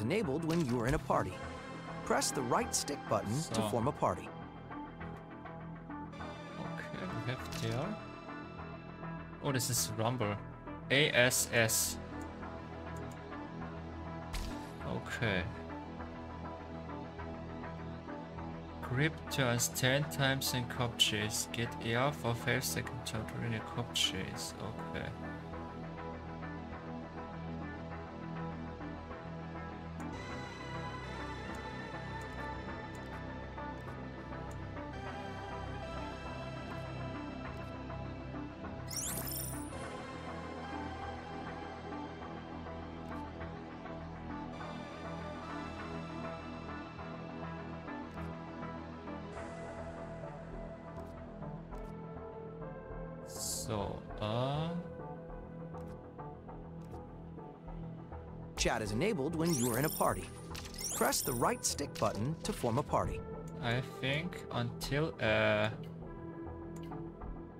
Is enabled when you are in a party. Press the right stick button to form a party. Okay, we have there. Oh, this is Rumble. ASS. Okay. Grip turns 10 times in cop chase. Get air for 5 seconds during a cop chase. Okay. Is enabled when you are in a party. Press the right stick button to form a party. I think until uh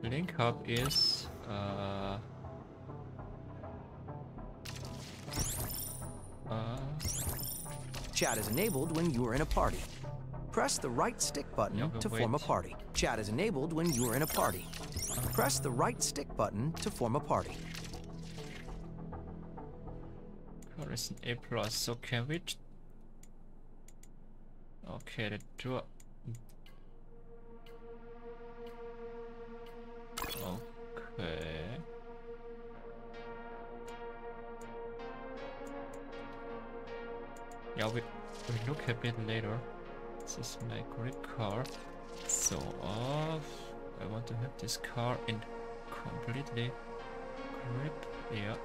link hub is uh uh Chat is enabled when you are in a party. Press the right stick button Yeah, to form a party. Chat is enabled when you are in a party. Press the right stick button to form a party. Is an A plus. So can we? Okay, the door. Okay. Yeah, we we look a bit later. This is my grip car. So off. I want to have this car in completely grip. Yeah.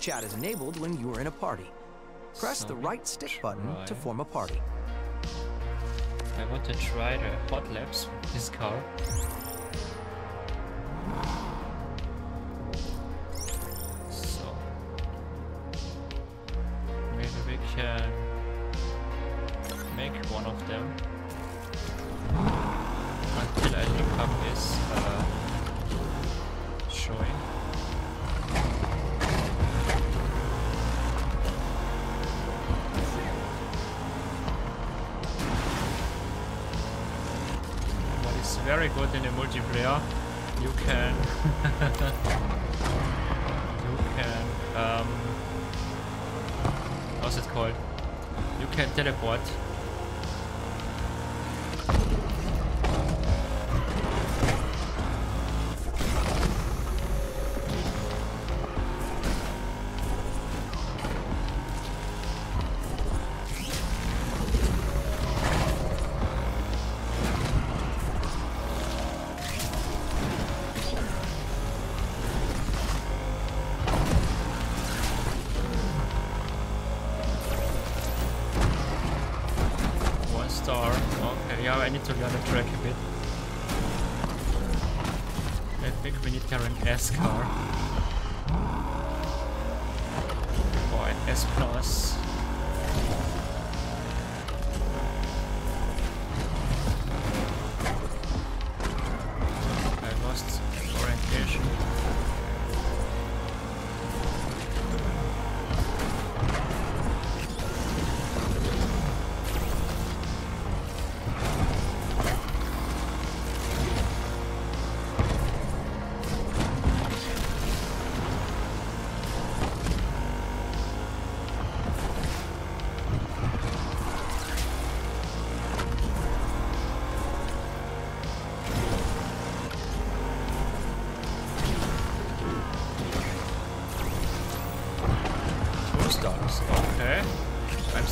Chat is enabled when you are in a party. Press So the right stick button to form a party. I want to try the hot laps with this car.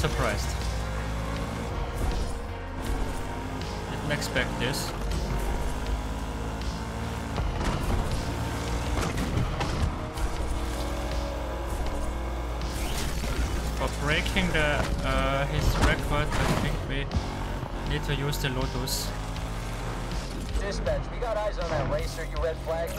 Surprised. Didn't expect this. For breaking the uh, his record, I think we need to use the Lotus. Dispatch, we got eyes on that racer you red flag.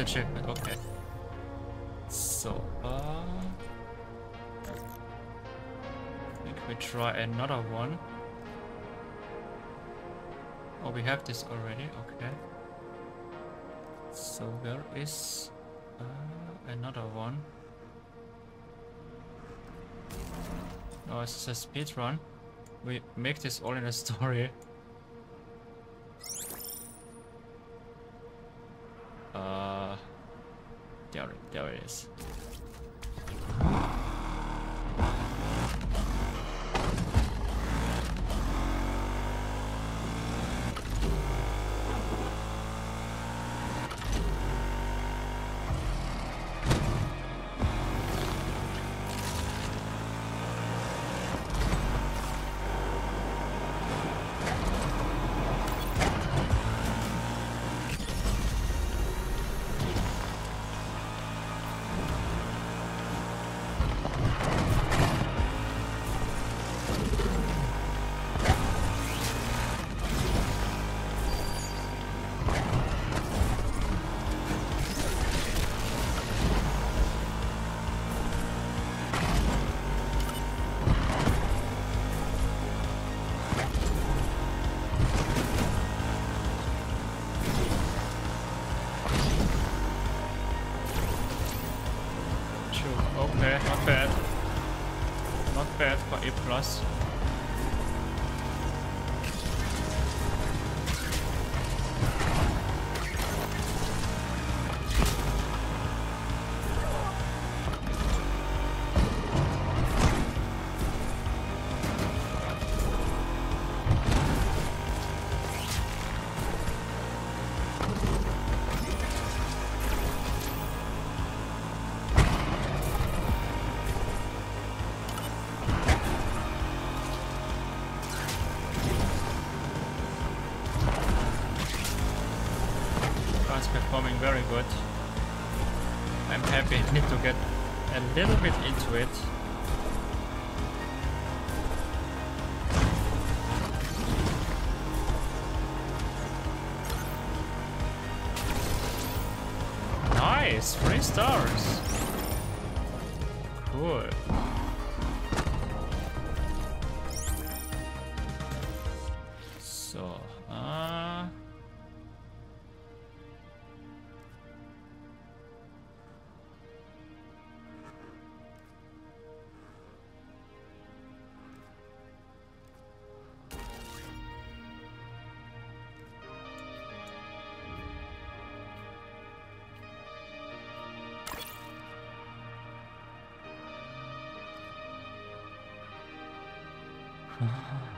Oh, checkpoint. Okay. So, uh, I think we try another one. Oh, we have this already. Okay. So there is uh, another one? No, it's a speed run. We make this all in a story. Uh, there, there it is. very good. I'm happy. Need to get a little bit into it. 啊。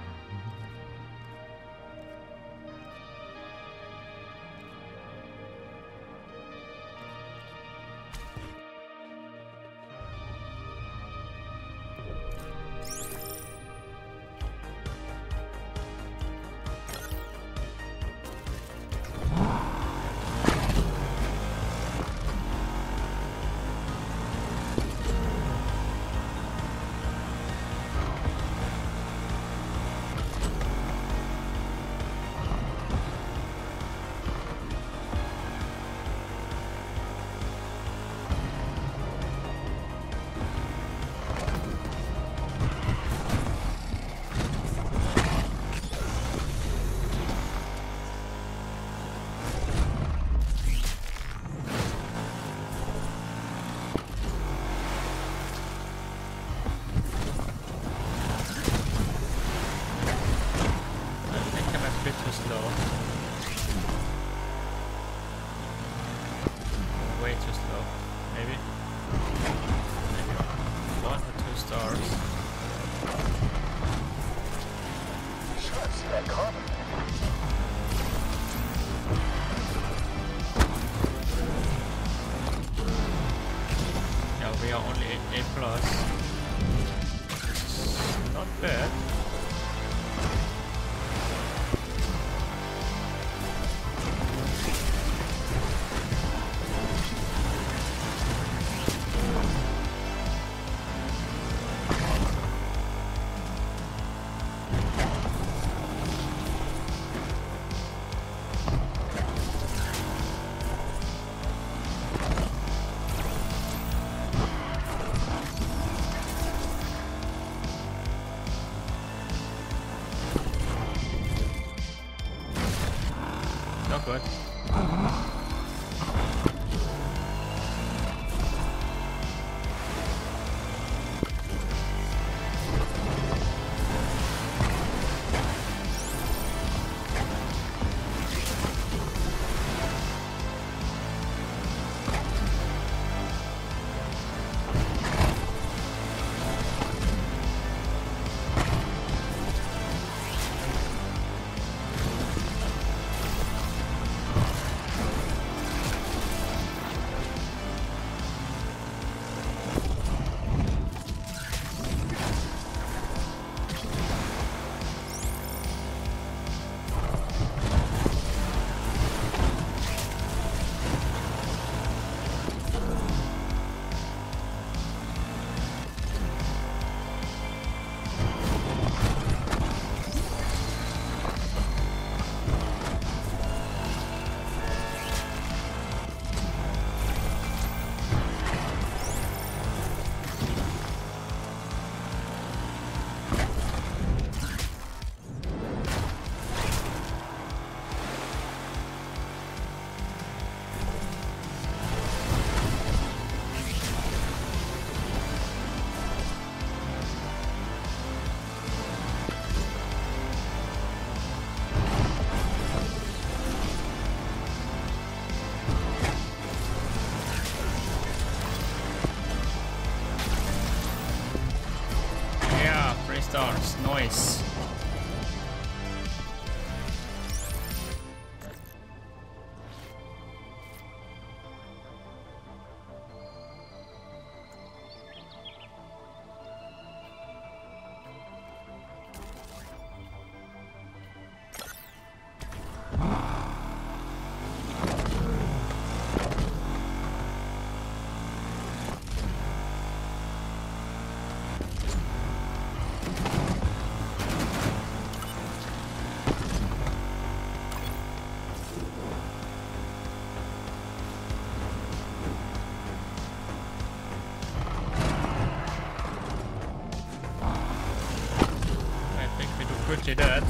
Good.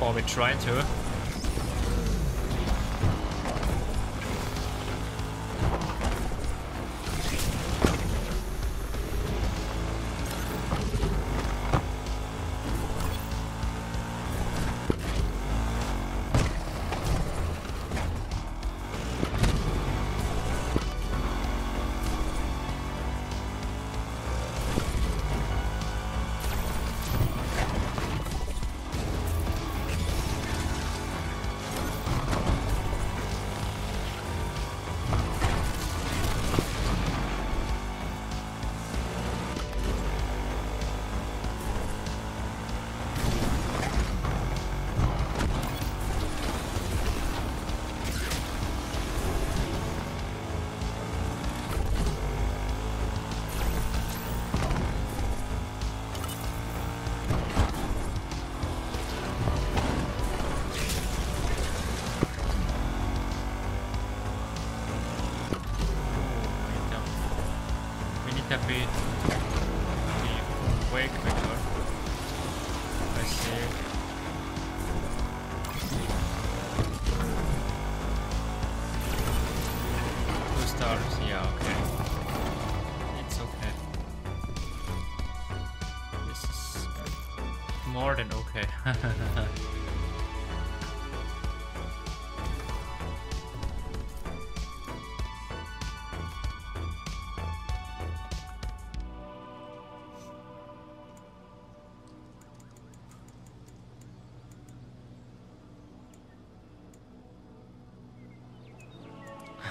Or we try to.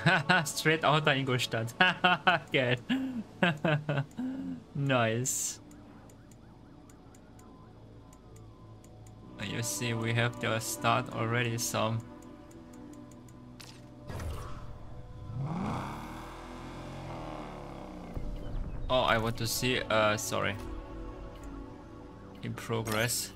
Straight out of Ingolstadt. Geil. nice. You see, we have the start already some. Oh, I want to see, uh, sorry. In progress.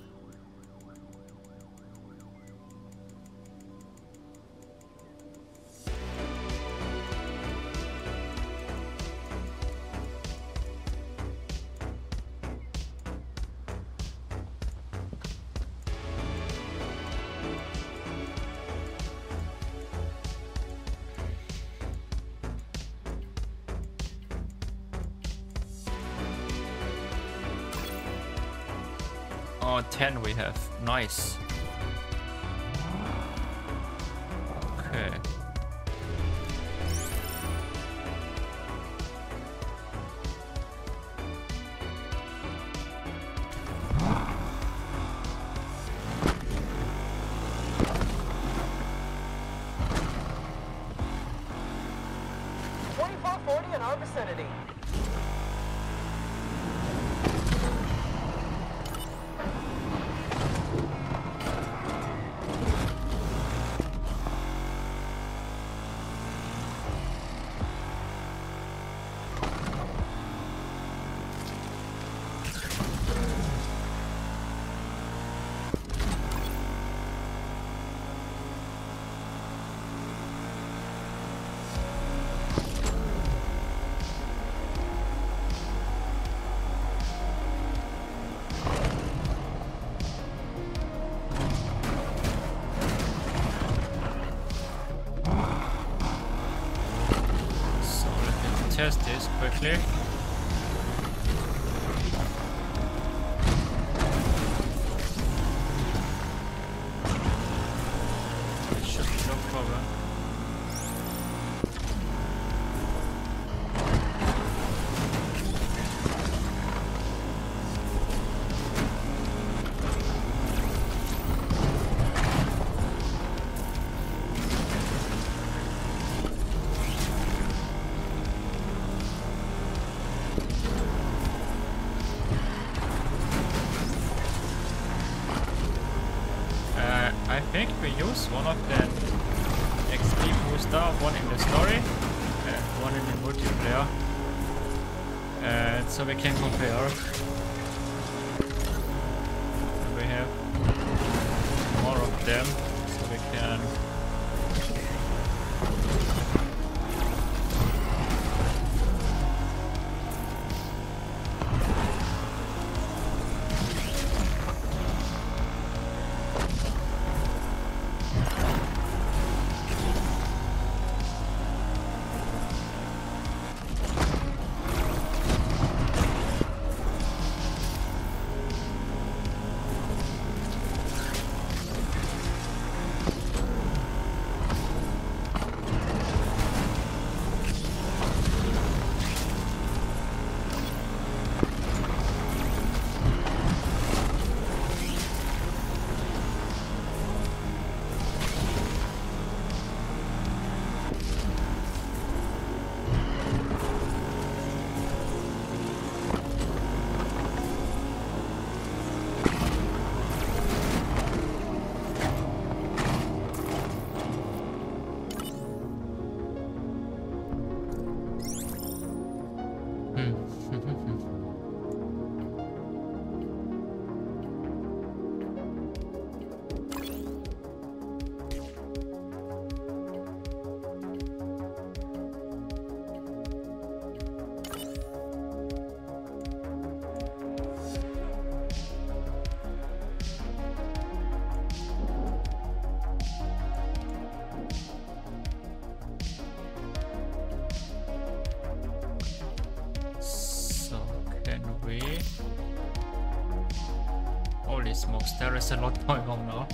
Going on now.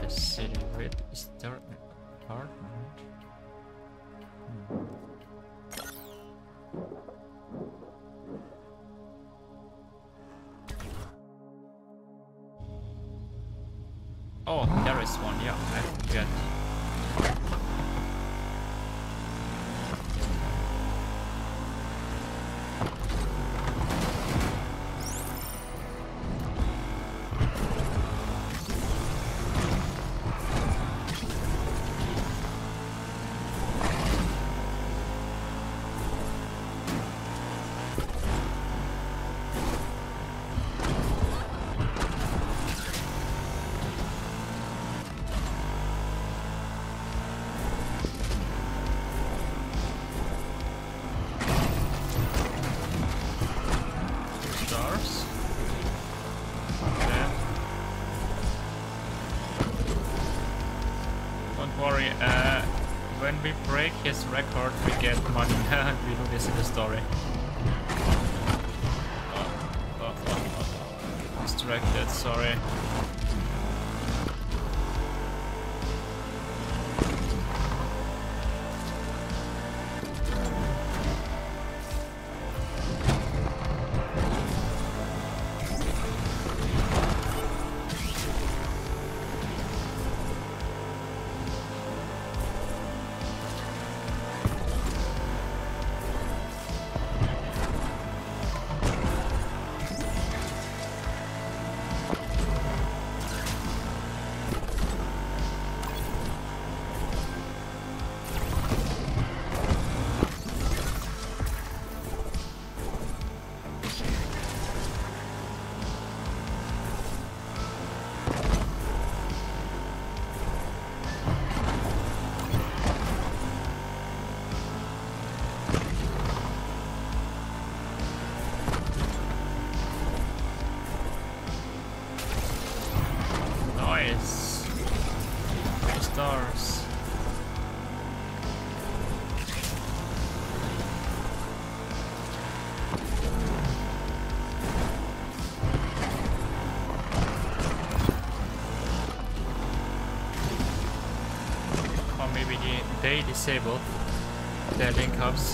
The city with is an apartment? Hmm. Oh, there is one. Yeah, I forget. This in the story. They disable their link ups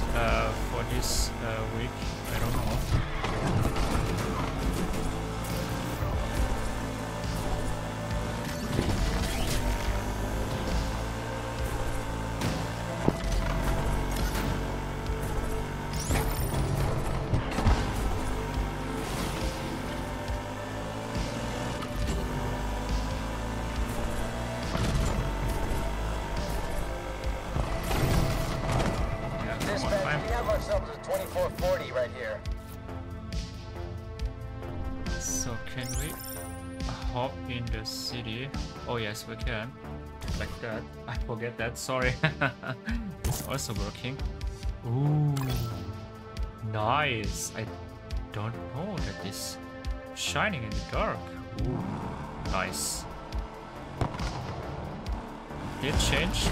Oh yes, we can. Like that. I forget that. Sorry. it's also working. Ooh, nice. I don't know that is shining in the dark. Ooh, nice. Did change.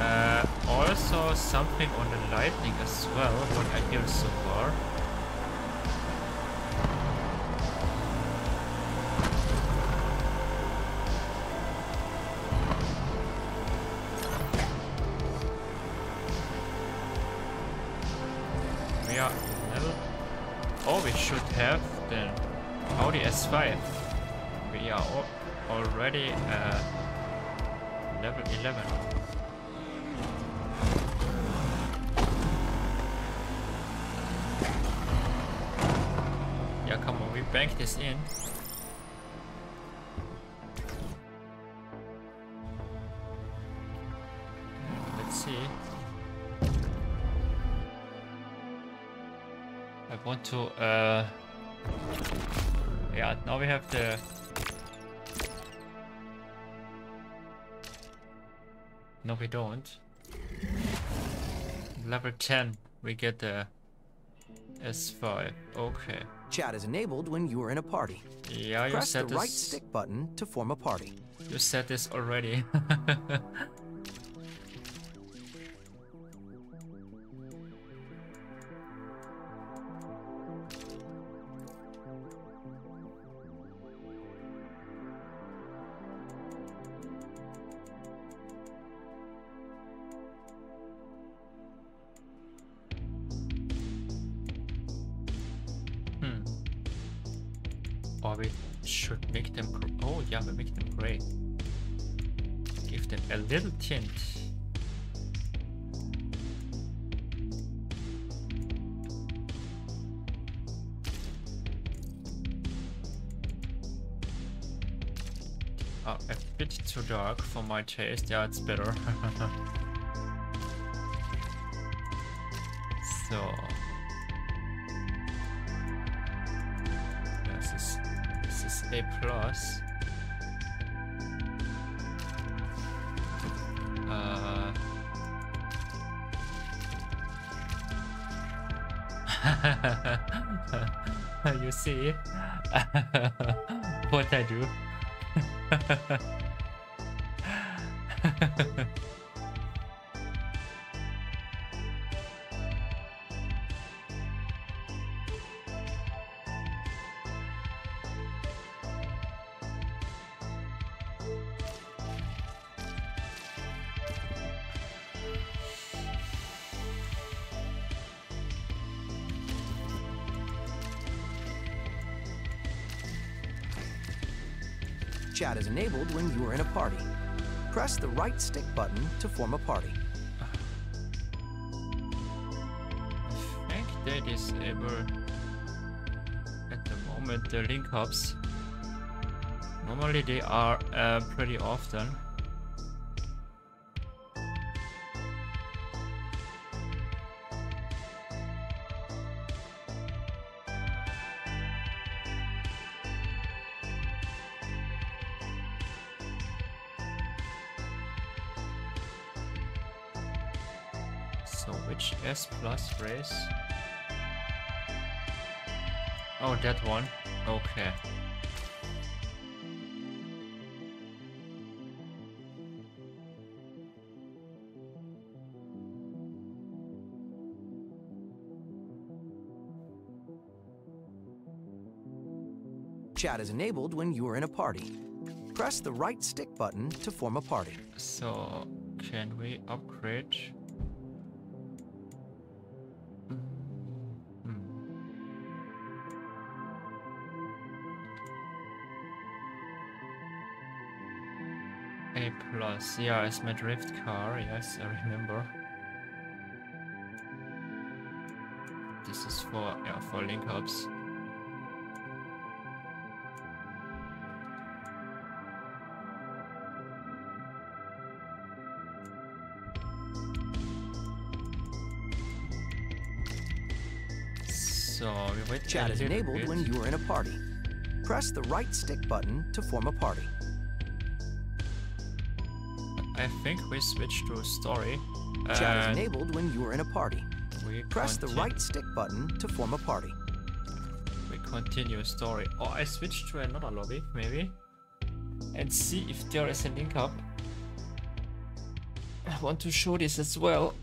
Uh, also something on the lightning as well. What I hear so far. To, uh... Yeah, now we have the... No, we don't. Level 10, we get the S5. Okay. Chat is enabled when you are in a party. Yeah, you Press the said right stick button to form a party. You said this already. my taste. Yeah, it's better. so this is this is a plus. You see what I do? Chat is enabled when you are in a party. Press the right stick button to form a party. I think they disable at the moment the link ups. Normally they are uh, pretty often. Okay. Chat is enabled when you are in a party. Press the right stick button to form a party. So can we upgrade? Plus, yeah, it's my drift car. Yes, I remember. This is for yeah for link ups. So we wait Chat is enabled bit. when you are in a party. Press the right stick button to form a party. I think we switch to a story. Chat is enabled when you are in a party. we Press the right stick button to form a party. We continue story. Oh, I switch to another lobby, maybe, and see if there is a link up. I want to show this as well.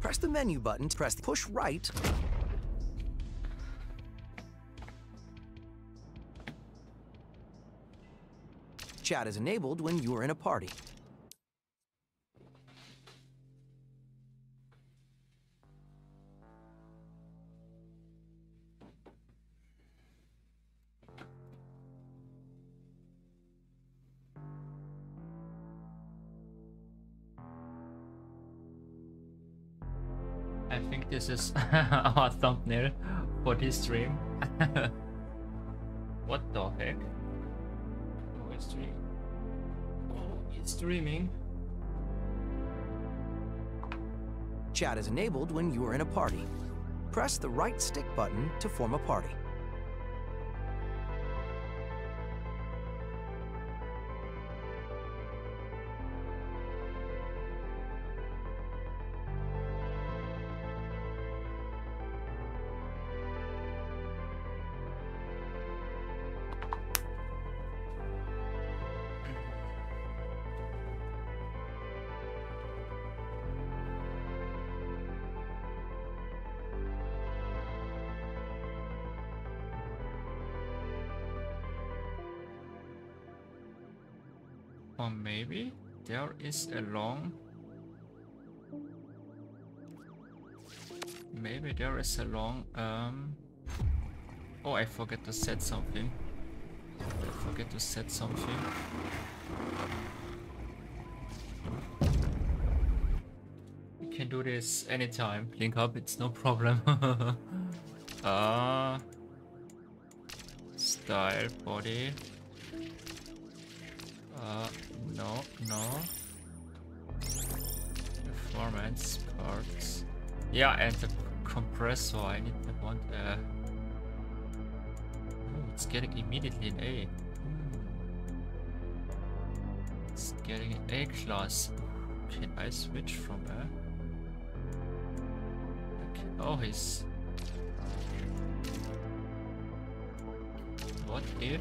Press the menu button to press push right. Chat is enabled when you are in a party. I think this is our thumbnail for this stream. what the heck? Oh, it's streaming. Streaming. Chat is enabled when you are in a party. Press the right stick button to form a party. There is a long. Maybe there is a long. Um. Oh, I forgot to set something. I forget to set something. You can do this anytime. Link up, it's no problem. uh, style, body. Uh, no, no. Performance, parts. Yeah, and the compressor, I need I one uh oh, it's getting immediately an A. Hmm. It's getting an A class. Can I switch from A? Okay. Oh he's what if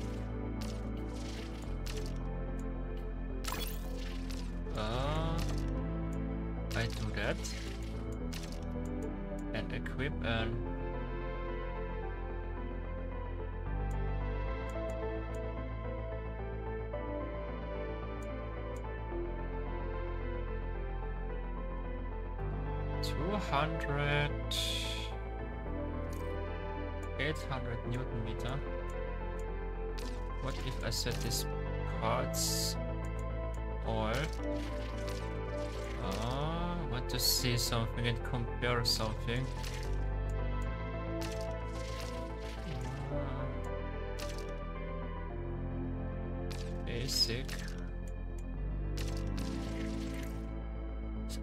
equip two hundred eight hundred newton meter. What if I set this parts oil? Ah, want to see something and compare something.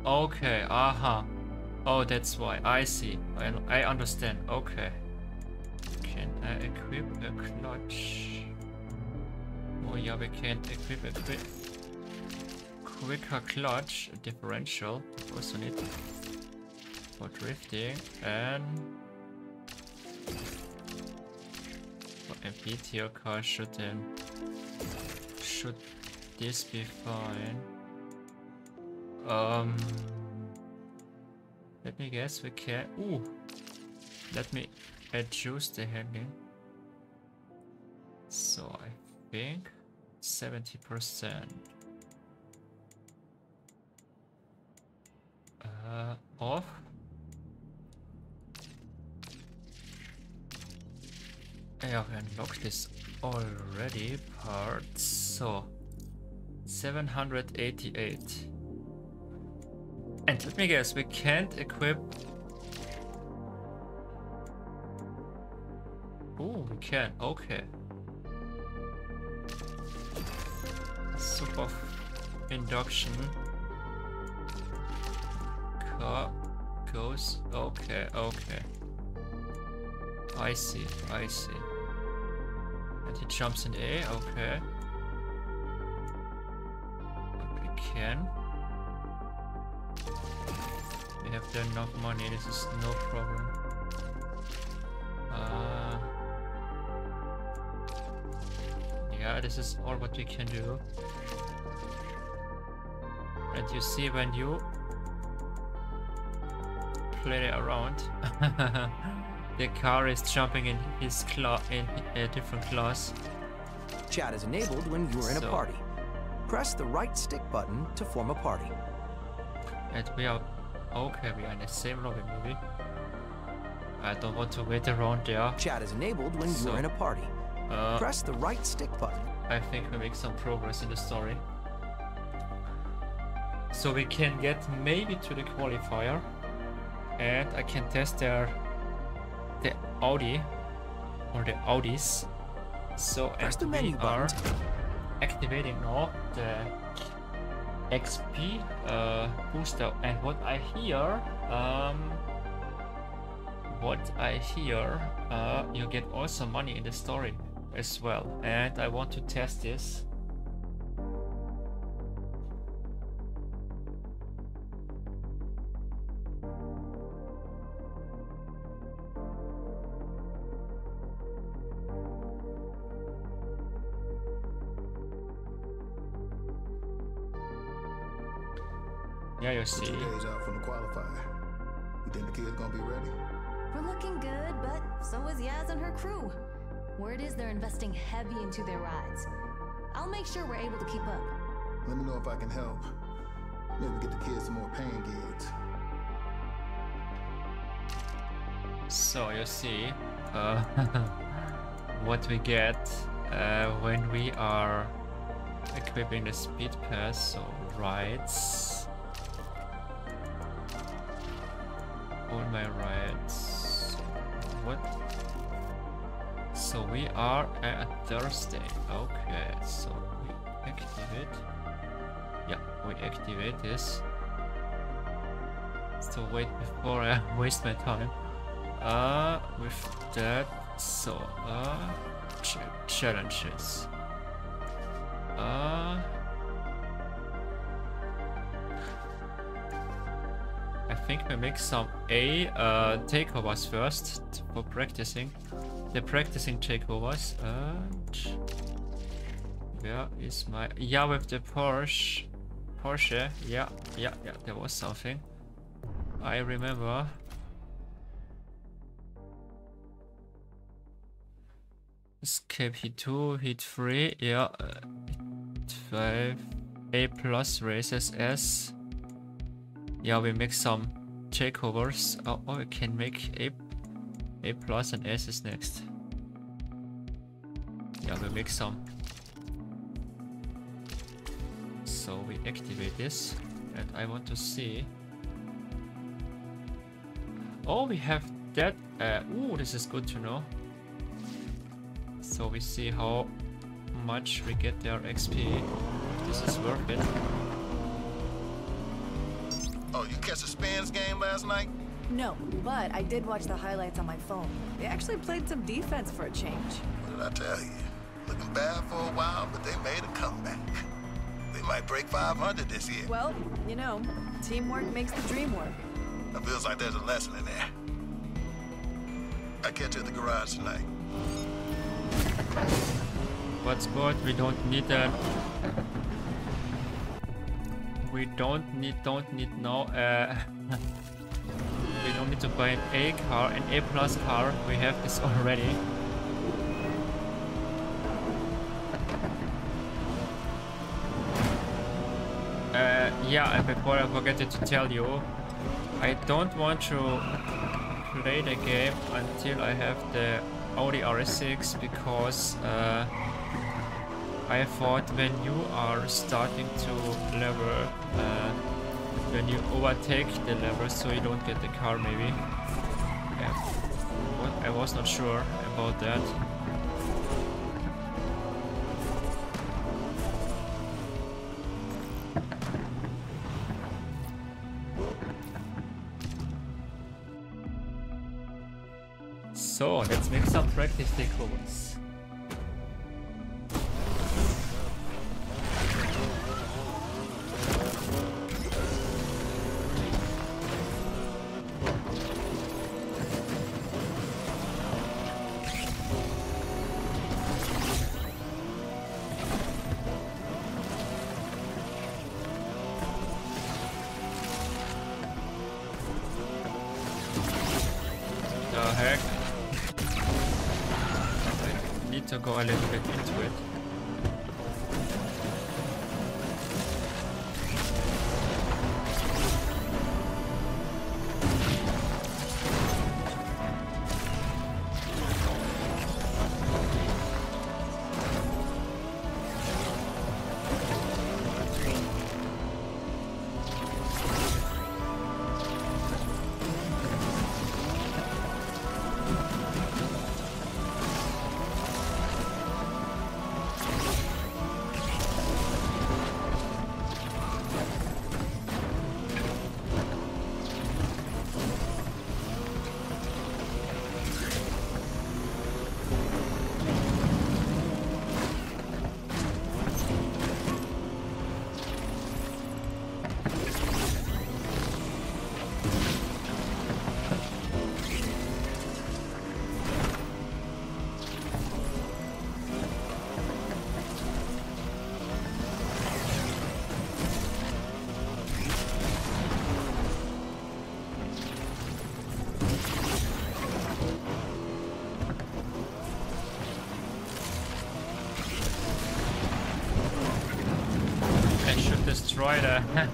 Okay, aha. Oh, that's why. I see. I, I understand. Okay. Can I equip a clutch? Oh yeah, we can equip a quick, quicker clutch, a differential. Also need for drifting and for MPTO car then should this be fine? Um, let me guess we can. Ooh, let me adjust the handling. So I think 70%. Uh, off. I have unlocked this already. part, So 788. And let me guess, we can't equip. Oh, we can. Okay. Super induction. Car goes. Okay, okay. I see, I see. And he jumps in A, okay. We can. We have enough money, this is no problem. Uh, yeah, this is all what we can do. And you see when you play it around, the car is jumping in his claw in a different class. Chat is enabled when you're in a party. Press the right stick button to form a party. And we are okay, we are in the same lobby maybe. I don't want to wait around there. Chat is enabled when So- you're in a party. Uh, Press the right stick button. I think we make some progress in the story. So we can get maybe to the qualifier. And I can test their the Audi or the Audis. So Press and the menu we are activating now the XP uh, booster. And what I hear, um, what I hear, uh, you get also money in the story as well. And I want to test this. Yeah. Two days out from the qualifier. You think the kid's gonna be ready? We're looking good, but so is Yaz and her crew. Word is they're investing heavy into their rides. I'll make sure we're able to keep up. Let me know if I can help. Maybe get the kids some more pain gigs. So you see, uh, what we get uh, when we are equipping the speed pass, so rights. All my rights. What? So we are at Thursday. Okay, so we activate. Yeah, we activate this. So wait before I waste my time. Uh, with that, so uh, ch challenges. Uh, think we make some A uh, takeovers first for practicing. The practicing takeovers. Uh, where is my... Yeah, with the Porsche. Porsche. Yeah, yeah, yeah, there was something. I remember. Escape hit 2, hit 3, yeah. Uh, 5, A plus races S. Yeah, we make some takeovers. Oh, oh, we can make A, A plus and S is next. Yeah, we make some. So we activate this and I want to see. Oh, we have that. Uh, ooh, this is good to know. So we see how much we get their XP. This is worth it. Oh, you catch the Spans game last night? No, but I did watch the highlights on my phone. They actually played some defense for a change. What did I tell you? Looking bad for a while, but they made a comeback. They might break 500 this year. Well, you know, teamwork makes the dream work. It feels like there's a lesson in there. I catch you at the garage tonight. What's good? We don't need that. We don't need don't need no uh we don't need to buy an A car, an A plus car. We have this already. Uh, yeah, before I forget to tell you, I don't want to play the game until I have the Audi RS6 because uh, I thought when you are starting to level, uh, when you overtake the level so you don't get the car maybe. Yeah. I was not sure about that. So let's make some practice takeovers.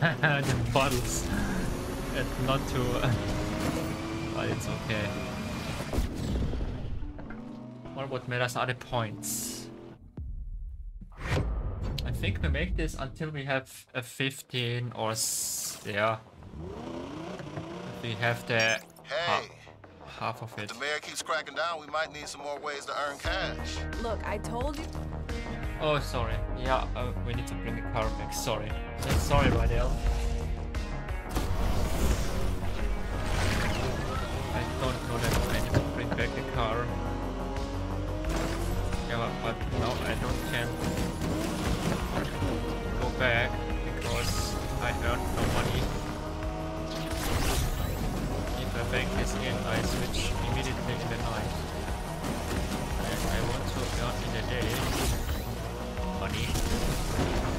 the, the bottles and not to... but it's okay. All what matters are the points. I think we make this until we have a 15 or s yeah. We have the ha Hey, half of it. the mayor keeps cracking down. We might need some more ways to earn cash. Look, I told you. Oh, sorry. Yeah, uh, we need to bring the car back. Sorry. Sorry, Rydell. I don't know that I need to bring back the car. Yeah, but, no, I don't can go back because I earned no money. If a bank is in, I switch immediately in the night. And I want to earn in the day money. Oh,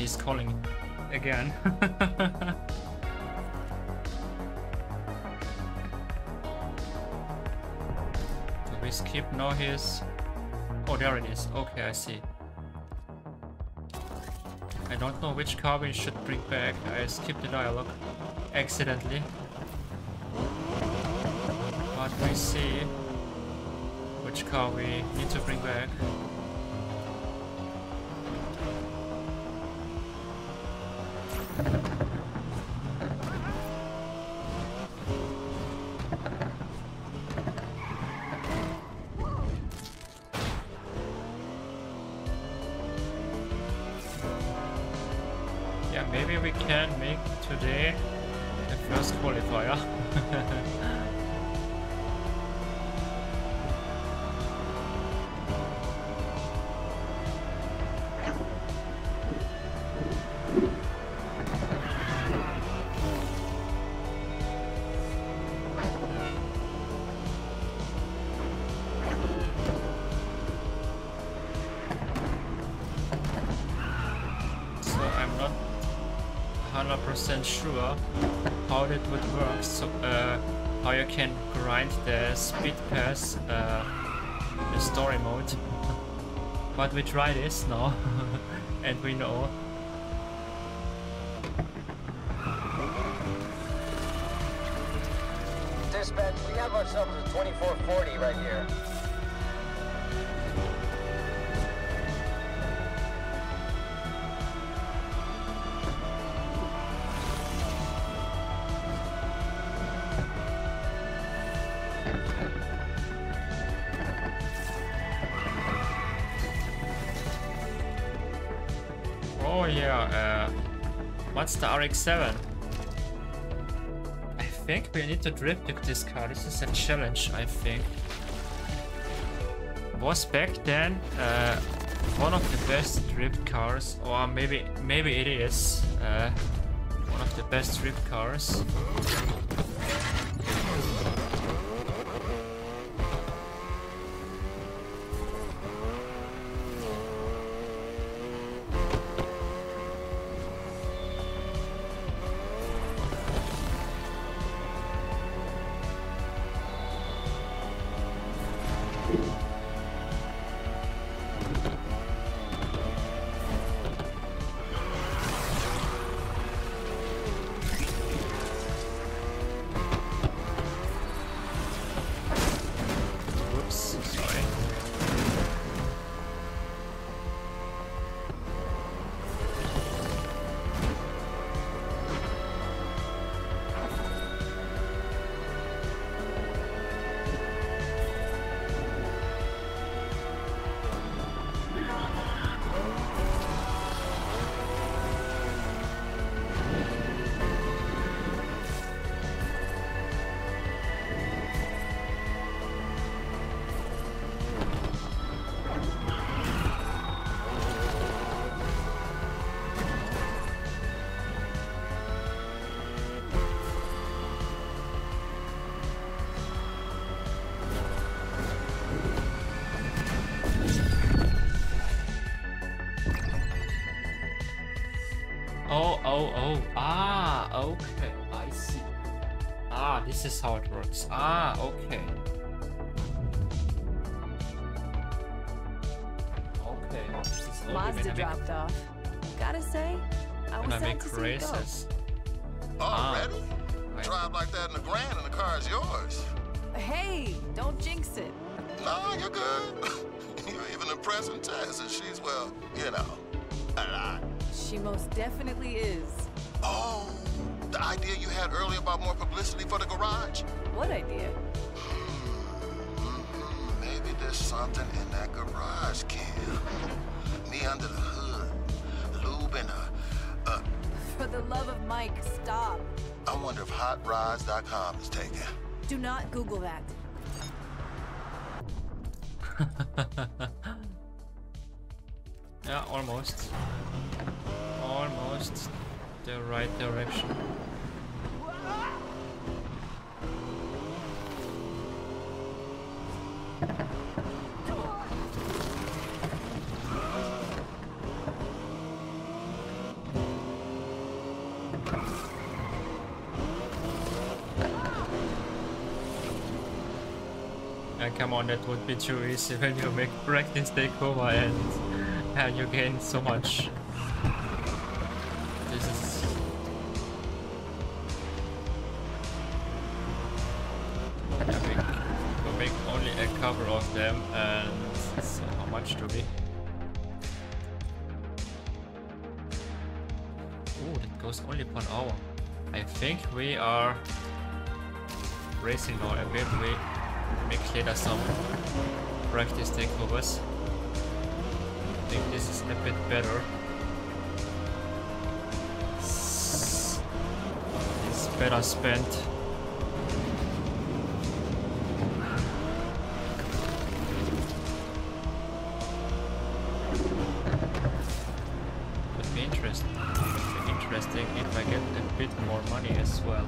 he's calling again. Do we skip? No, he's... Oh, there it is. Okay, I see. I don't know which car we should bring back. I skipped the dialogue accidentally. But we see which car we need to bring back. Maybe we can make today the first qualifier. that would work. So uh, how you can grind the speed pass, uh, the story mode. but we try this now, and we know. RX-7? I think we need to drift with this car. This is a challenge, I think. Was back then uh, one of the best drift cars, or maybe maybe it is uh, one of the best drift cars. Definitely is. Oh, the idea you had earlier about more publicity for the garage? What idea? Mhm, Maybe there's something in that garage, Kim. Me under the hood, lube and a, a For the love of Mike, stop. I wonder if hotrods.com is taken. Do not Google that. Yeah, almost. Almost the right direction. Come on, that would be too easy when you make practice takeover and and you gain so much. This is we make only a couple of them and so uh, how much do we? Oh, that goes only per hour. I think we are racing now a bit. We make later some practice takeovers. Think this is a bit better. It's better spent. Would be interesting. Interesting if I get a bit more money as well.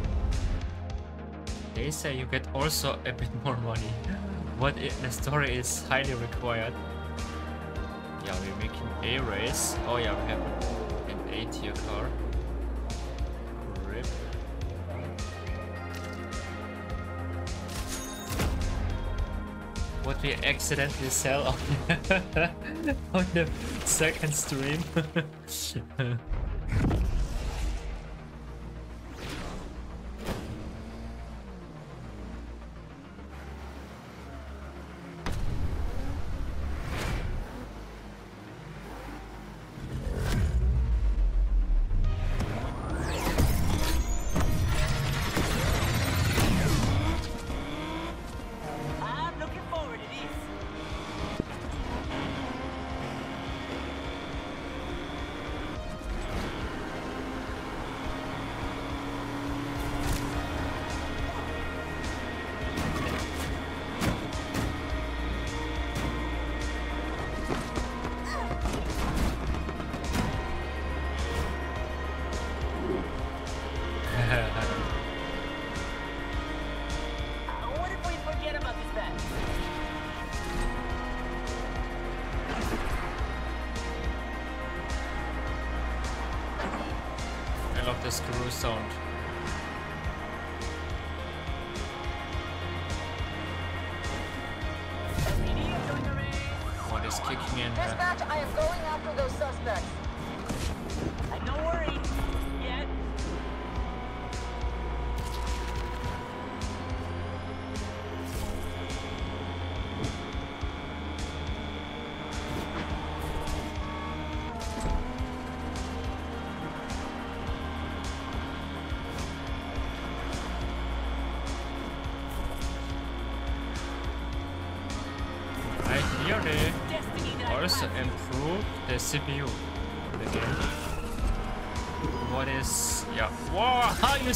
They say you get also a bit more money. What the story is highly required. A race. Oh yeah, we have an A tier car. Rip. What we accidentally sell on, on the second stream.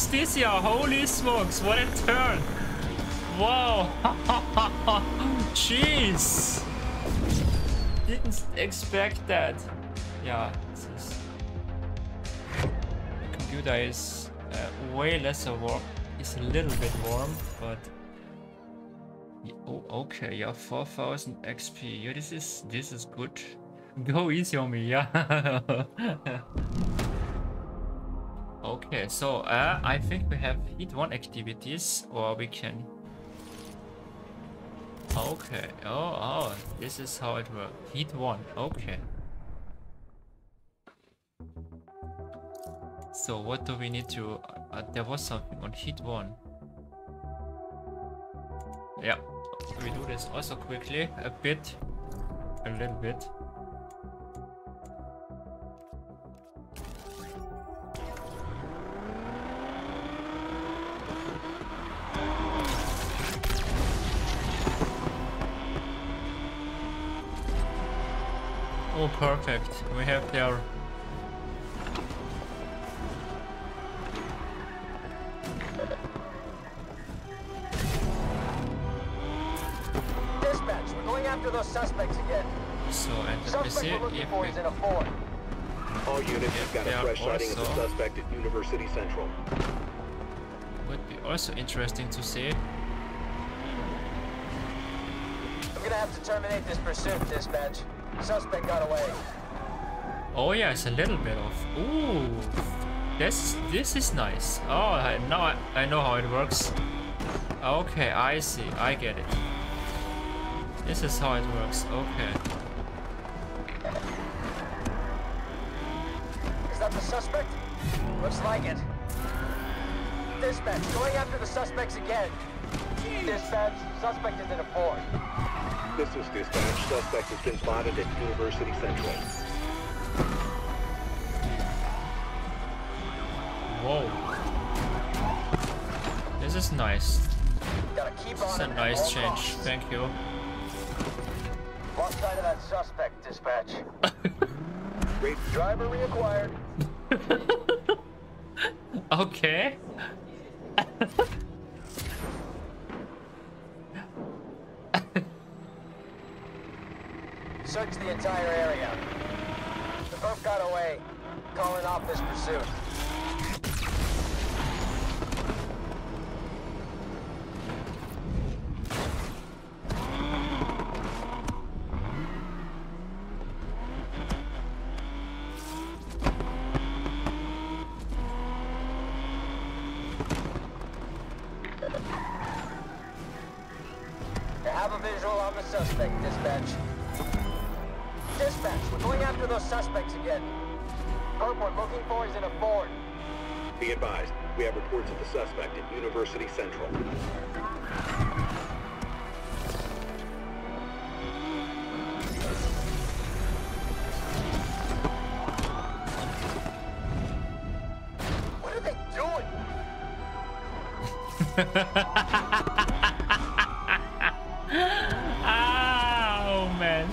Justicia! Holy smokes! What a turn! Wow! Jeez! Didn't expect that. Yeah, this is the computer is uh, way less warm. It's a little bit warm, but Oh, okay, yeah, 4000 XP. Yeah, this is this is good. Go easy on me, yeah. okay, so uh, I think we have hit one activities, or we can. Okay. Oh, oh, this is how it works. Hit one. Okay. So what do we need to? Uh, there was something on hit one. Yeah, we do this also quickly, a bit, a little bit. Oh, perfect. We have their Dispatch, we're going after those suspects again. so and let me Suspect see we're looking if for is in a Ford. All units have got a fresh sighting of the suspect at University Central. would be also interesting to see. I'm gonna have to terminate this pursuit, dispatch. Suspect got away. Oh yeah, it's a little bit of. Ooh, this this is nice. Oh, I, now I, I know how it works. Okay, I see. I get it. This is how it works. Okay. Is that the suspect? Looks like it. Dispatch, going after the suspects again. Dispatch, suspect is in a Ford. This is dispatch. Suspect has been spotted at University Central. Whoa. This is nice. Gotta keep This is a nice change. costs. Thank you. Lost sight of that suspect, dispatch. Great. Driver reacquired. Okay. Search the entire area. The perp got away. Calling off this pursuit. Oh man.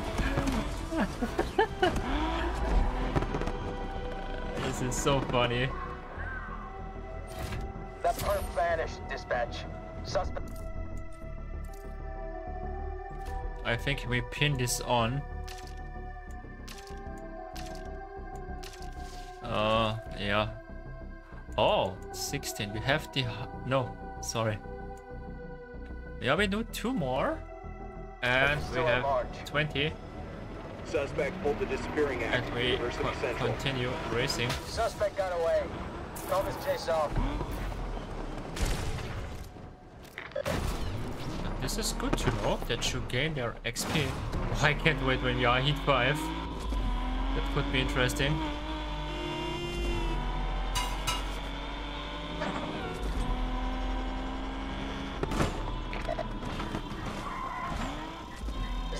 this is so funny. The perp vanished, dispatch. Suspect. I think we pin this on. Uh, yeah. Oh, 16. We have the... No, sorry. Yeah, we do two more. And we have large. 20. Suspect pulled the disappearing act And we co- Central. continue racing. Suspect got away. Call this chase off. This is good to know that you gain their XP. Oh, I can't wait when you are hit 5. That could be interesting.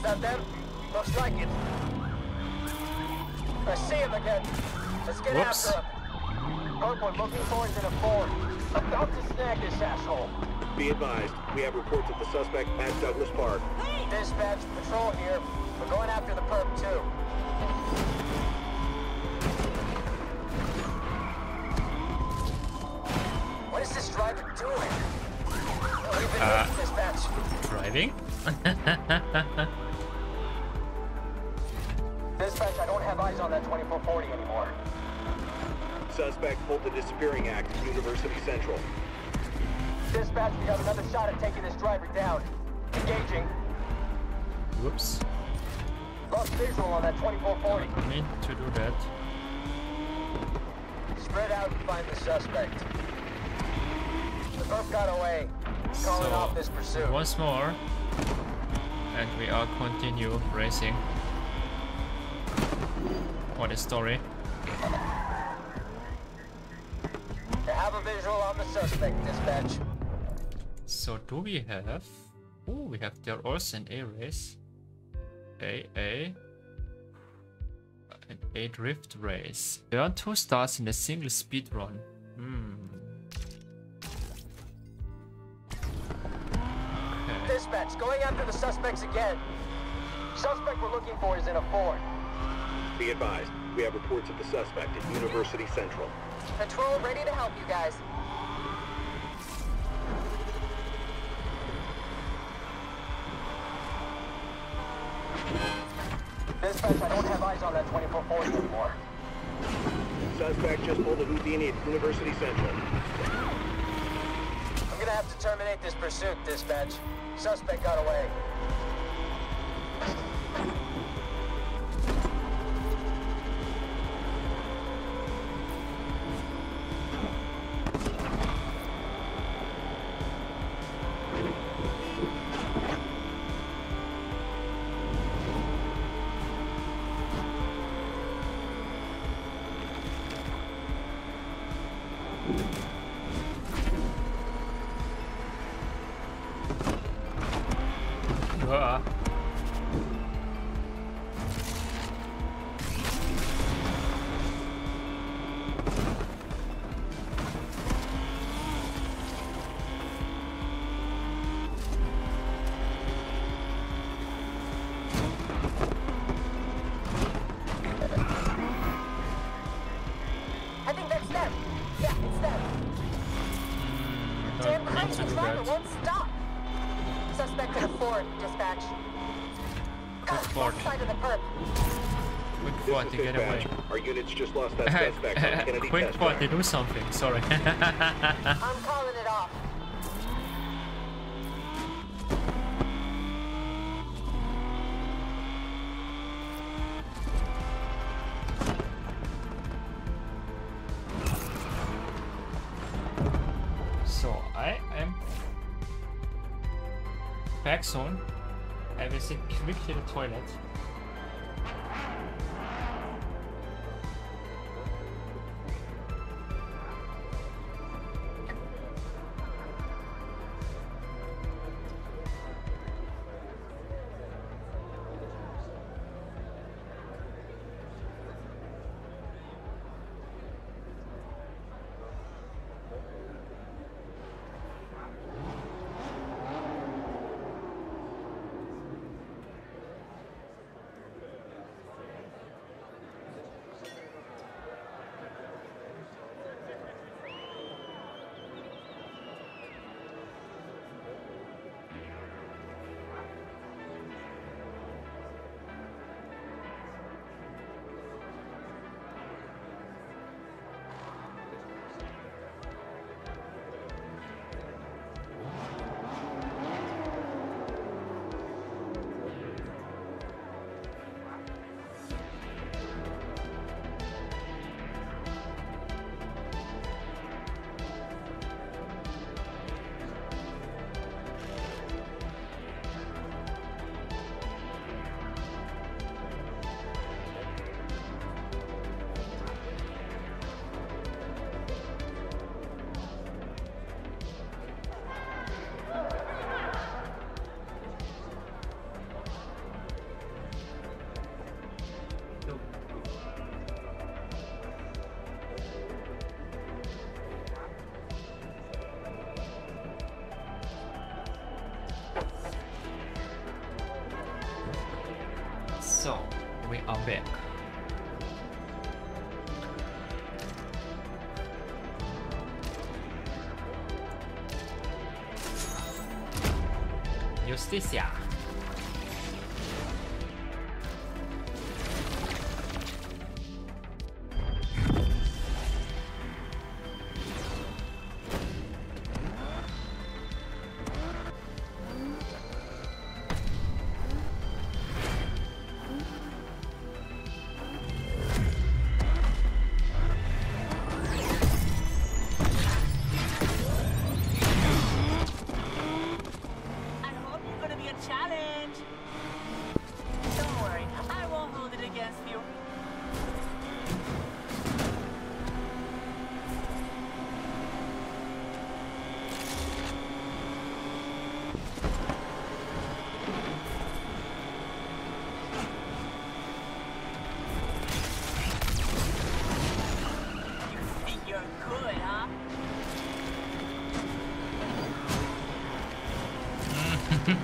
That them? Looks like it. I see him again. Let's get Whoops. after him. Perp we're looking for is in a Ford. About to snag this asshole. Be advised, we have reports of the suspect at Douglas Park. Dispatch, patrol here. We're going after the perp too. What is this driver doing? Uh. dispatch. Driving? Dispatch, I don't have eyes on that 2440 anymore. Suspect pulled the disappearing act at University Central. Dispatch, we got another shot at taking this driver down. Engaging. Whoops. Lost visual on that 2440. Need to do that. Spread out and find the suspect. The perp got away. Calling off this pursuit. once more. And we are continue racing. What a story. Have a visual on the suspect, dispatch. So do we have... Oh, we have there also an A race. A, A. An A drift race. Earn two stars in a single speed run. Hmm. Okay. Dispatch, going after the suspects again. Suspect we're looking for is in a Ford. Be advised, we have reports of the suspect at University Central. Patrol ready to help you guys. Dispatch, I don't have eyes on that 2440 anymore. Suspect just pulled a Houdini at University Central. I'm gonna have to terminate this pursuit, dispatch. Suspect got away. Units just lost that suspect Quick Test Ford to do something, sorry. I'm calling it off. so I am back soon. I will sit quickly to the toilet. We are back. Justicia.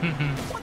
Mm-hmm.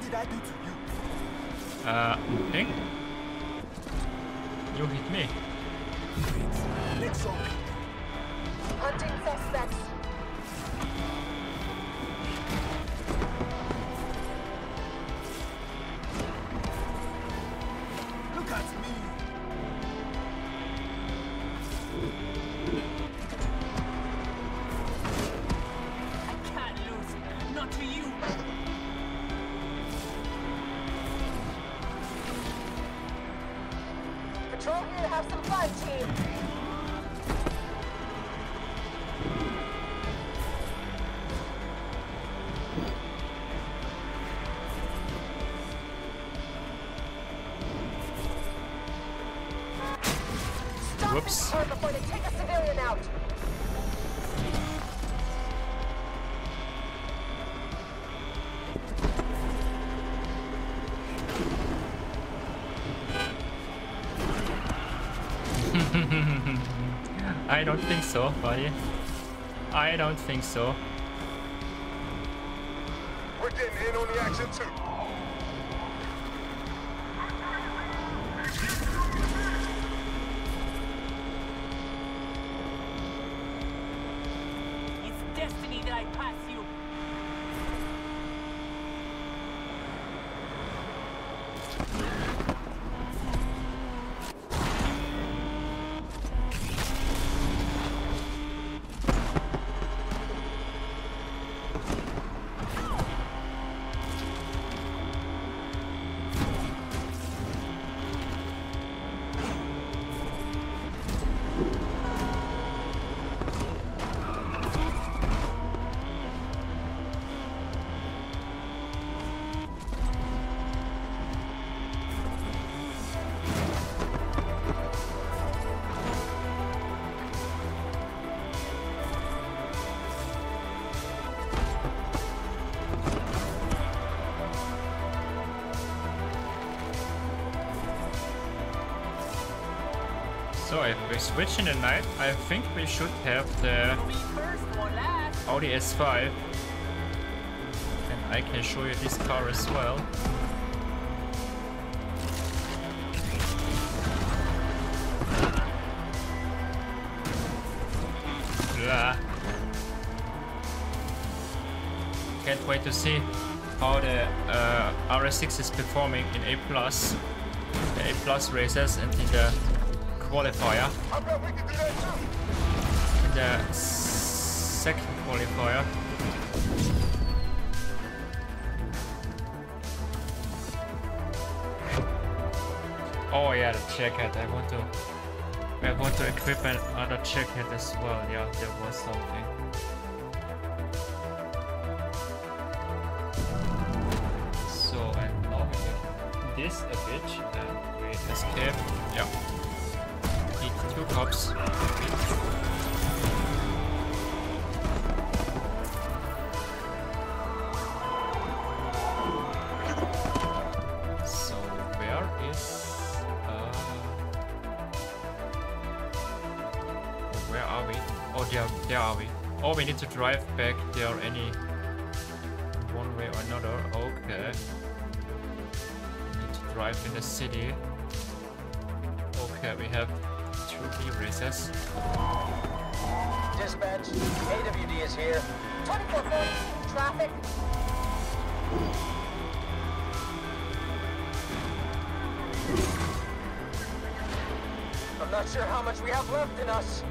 I don't think so, buddy. I don't think so. We're getting in on the action too. It's destiny that I pass you. So if we switch in the night, I think we should have the. Audi S5. And I can show you this car as well. Blah. Can't wait to see how the uh, RS6 is performing in A+, the A+ plus races and in the qualifier. The uh, second qualifier. Oh yeah, the jacket. I want to. I want to equip another jacket as well. Yeah, there was something. There are we. Oh we need to drive back there any one way or another. Okay. We Need to drive in the city. Okay, we have two B races. Dispatch, AWD is here. 24 foot traffic. I'm not sure how much we have left in us.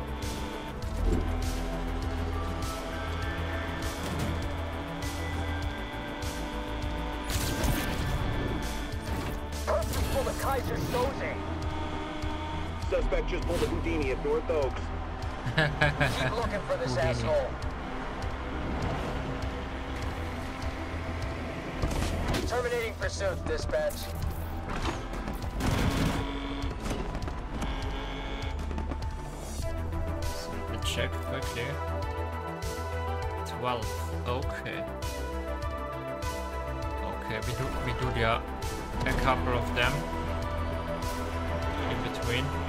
North Oaks. Keep looking for this asshole. Terminating pursuit, dispatch. Let's check quickly. 12. Okay. Okay, we do we do the uh, a couple of them in between.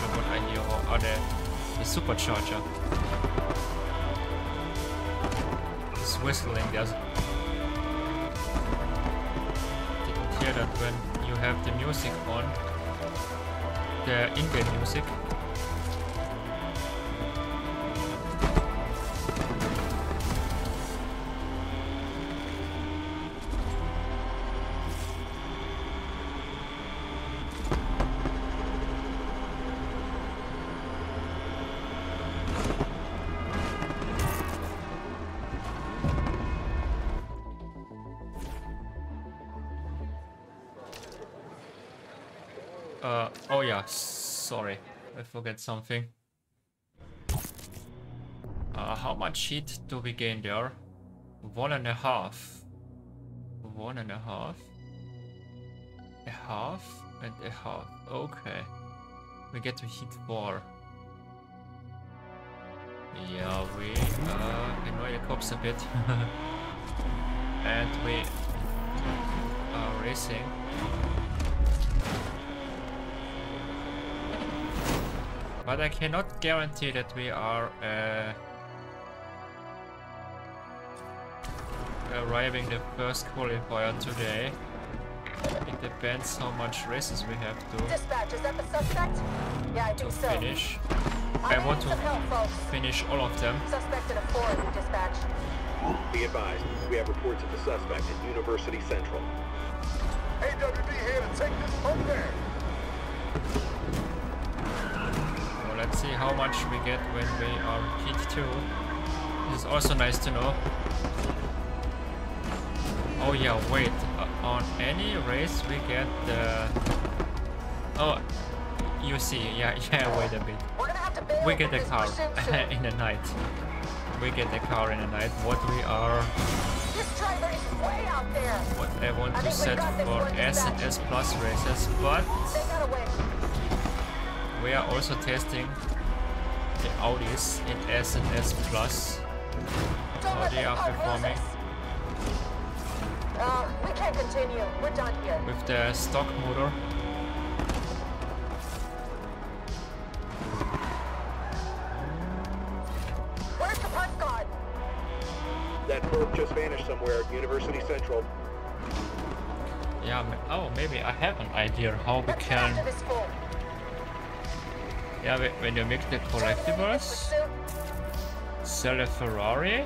Supercharger I hear or are the the supercharger. It's whistling there's didn't hear that when you have the music on the in-game music. Forget something. Uh, how much heat do we gain there? One and a half. One and a half. A half and a half. Okay. We get to heat four. Yeah, we uh, annoy the cops a bit. and we are racing. But I cannot guarantee that we are uh, arriving the first qualifier today. It depends how much races we have to Dispatch, is that the suspect? Yeah, I to so. finish. I'm I want to help, finish all of them. Suspect in a Ford, dispatch. Be advised, we have reports of the suspect at University Central. AWD here to take this from there. Let's see how much we get when we are heat 2. This is also nice to know. Oh yeah, wait. Uh, on any race we get the... Oh, you see. Yeah, yeah, wait a bit. We're gonna have to bail We get the car in the night. We get the car in the night. What we are... This driver is way out there. What I want to set for S and. S Plus races, but They got away. We are also testing the Audis in S and S Plus. How they are performing. Uh, we can't continue. We're done here. with the stock motor. Where's the punch guard? That perp just vanished somewhere at University Central. Yeah, oh, maybe I have an idea how we Let's can. Yeah, when you make the collectibles, sell a Ferrari.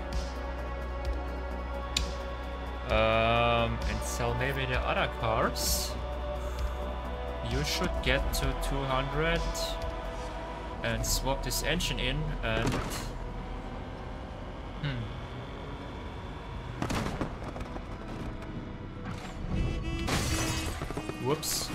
Um, and sell maybe the other cars. You should get to 200 and swap this engine in and. Hmm. Whoops.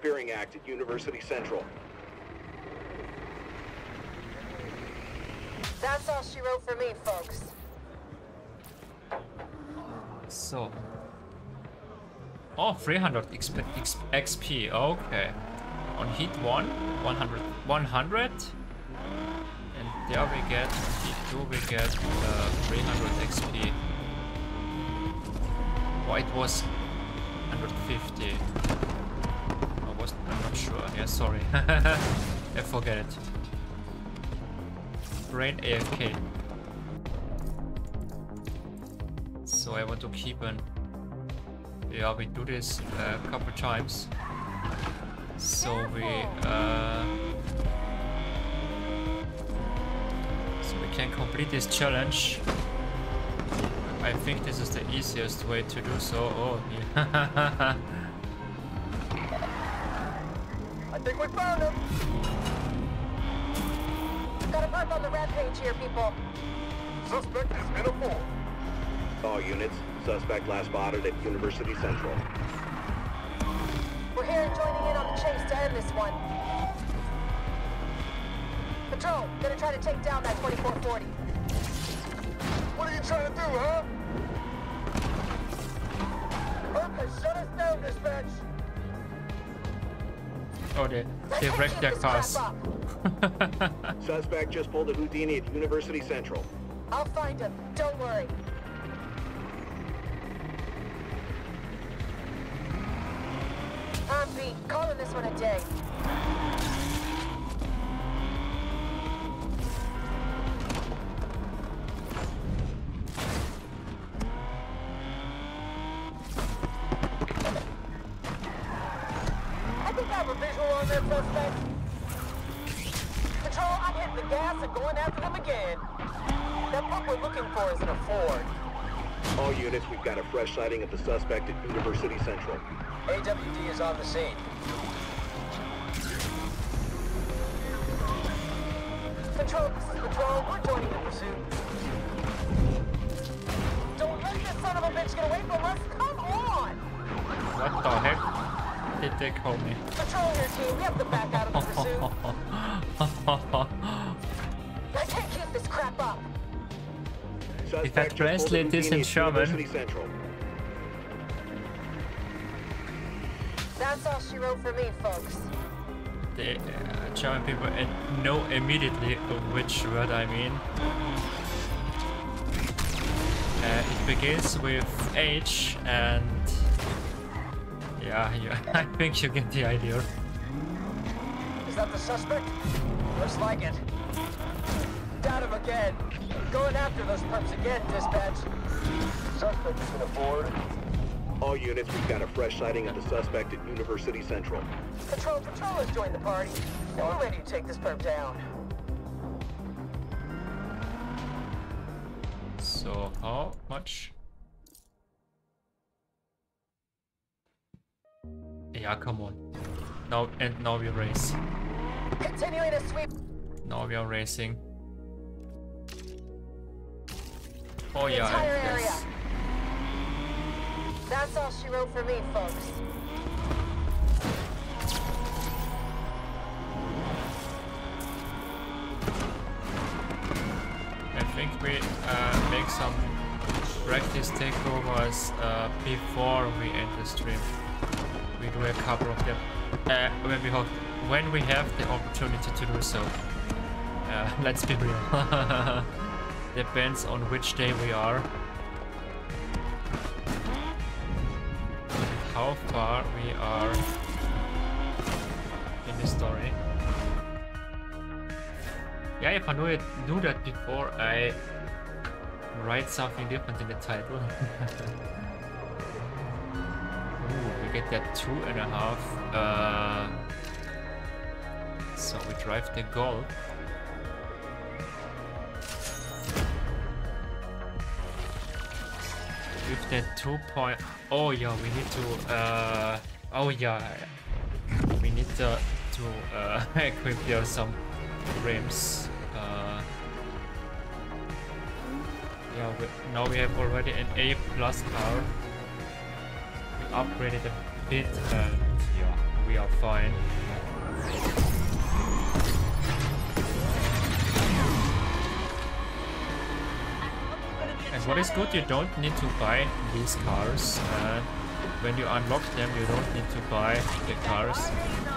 Pulled the disappearing act at University Central. That's all she wrote for me, folks. So. Oh, 300 XP, XP. Okay. On hit 1, 100. 100. And there we get, on hit 2 we get uh, 300 XP. Oh, it was 150. I'm not sure. Yeah, sorry. I forget it. Brain AFK. So I want to keep an. Yeah, we do this a couple times. So we uh, so we can complete this challenge. I think this is the easiest way to do so. Oh, yeah. I think we found him. Got a perp on the rampage here, people. Suspect is in a Ford. All units, suspect last spotted at University Central. We're here joining in on the chase to end this one. Patrol, gonna try to take down that 2440. What are you trying to do, huh? Perp shut us down, dispatch. Oh, they I they wrecked their cars. Suspect just pulled a Houdini at University Central. I'll find him. Don't worry. I'm B. Calling this one a day. On their suspect. Control, I'm hitting the gas and going after them again. That pump we're looking for is in a Ford. All units, we've got a fresh sighting of the suspect at University Central. AWD is on the scene. Control, this is Patrol. We're joining the pursuit. Don't let this son of a bitch get away from us. Come on! What the heck did they call me? Patrol your team. We have to back out of the pursuit. I can't keep this crap up. If I just pulled a translate this in German- That's all she wrote for me, folks. the uh, German people know immediately which word I mean. Uh, it begins with H and yeah, you, I think you get the idea. Is that the suspect? Looks like it. Got him again. Going after those perps again, dispatch. Suspect is in a Ford. All units, we've got a fresh sighting of the suspect at University Central. Patrol, Patrol has joined the party. And we're ready to take this perp down. So how much? Yeah, come on. Now and now we race. Continuing to sweep Now we are racing. Oh the yeah, yes. That's all she wrote for me, folks. I think we uh, make some practice takeovers uh, before we end the stream. We do a couple of them uh, when we have when we have the opportunity to do so. Uh, let's be real. Depends on which day we are. How far we are in the story. Yeah, if I knew it, knew that before, I write something different in the title. Ooh, we get that two and a half. Uh, so we drive the goal. With that two point... Oh yeah, we need to... Uh, oh yeah, we need to, to uh, equip there some rims. Uh, yeah, we, now we have already an A plus car. Upgraded a bit, and yeah, we are fine. And what is good, you don't need to buy these cars. When you unlock them, you don't need to buy the cars.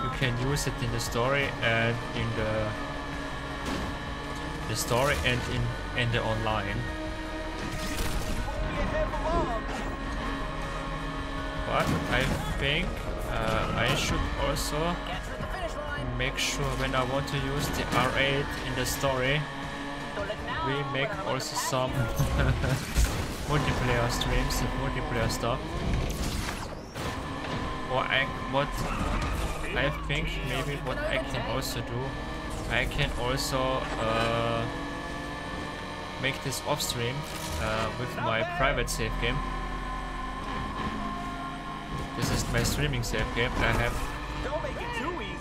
You can use it in the story and in the the story and in in the online. But I think uh, I should also make sure when I want to use the R8 in the story we make also some multiplayer streams and multiplayer stuff. Or I, what I think maybe what I can also do, I can also uh, make this off stream uh, with my private save game. This is my streaming save game. I have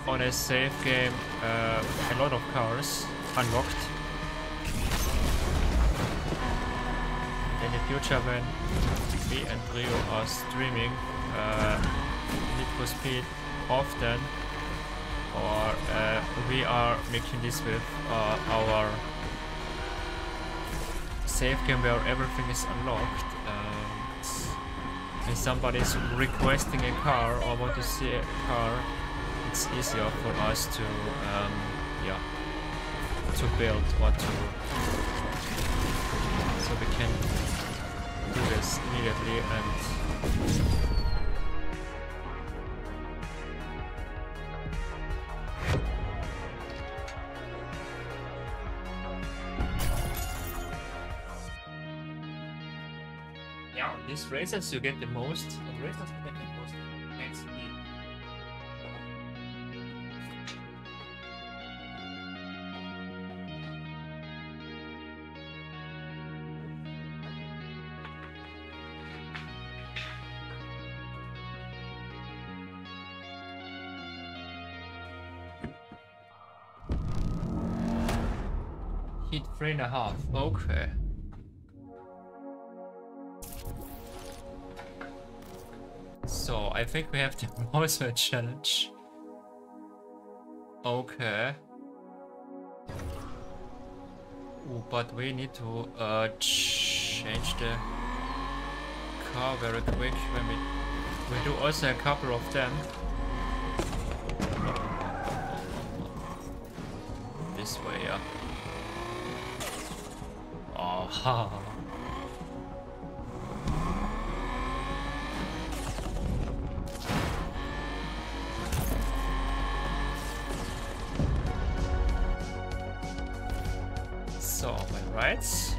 on a save game uh, a lot of cars unlocked in the future when me and Rio are streaming uh, Need for Speed often or uh, we are making this with uh, our save game where everything is unlocked when somebody is requesting a car or want to see a car it's easier for us to um, yeah to build or to so we can do this immediately and these races you get the most races you get the most XP. Hit three and a half. Okay. So I think we have the Mosel challenge. Okay. Ooh, but we need to uh, change the car very quick when we we do also a couple of them. This way, yeah. Oh, rights.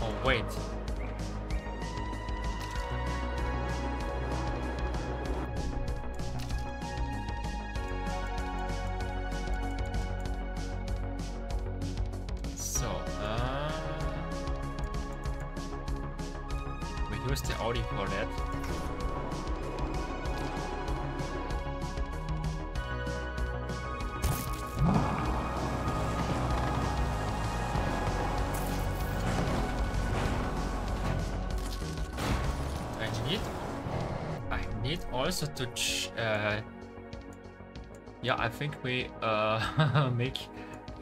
Oh, wait. Also to, ch uh, yeah, I think we uh make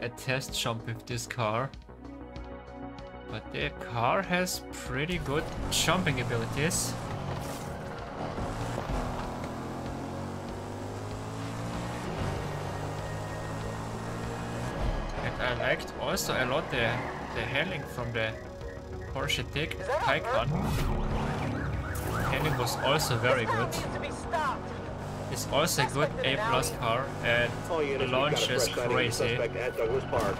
a test jump with this car. But the car has pretty good jumping abilities. And I liked also a lot the, the handling from the Porsche Tayc- Taycan. Handling was also very good. It's also a good A plus car and All units, the we've got a launch is fresh sighting of the crazy. suspect at Douglas Park.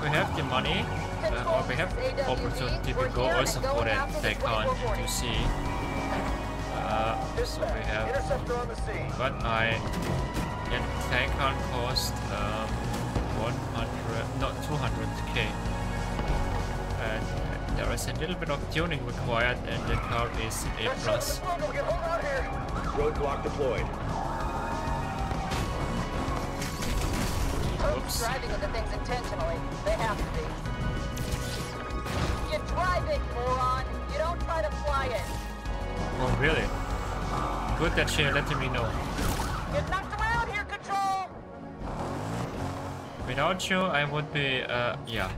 We have the money, uh, or we have opportunity to go also for that Taycan to see. Uh, so we have, Interceptor on the scene. but I, yeah, Taycan cost um, 100, not 200k. And there is a little bit of tuning required and the car is A+. plus. Roadblock deployed. Oops. driving into things intentionally. They have to be. You drive it, moron. You don't try to fly it. Oh, really? Good that she letting me know. Get knocked around here, Control! Without you, I would be, uh, yeah.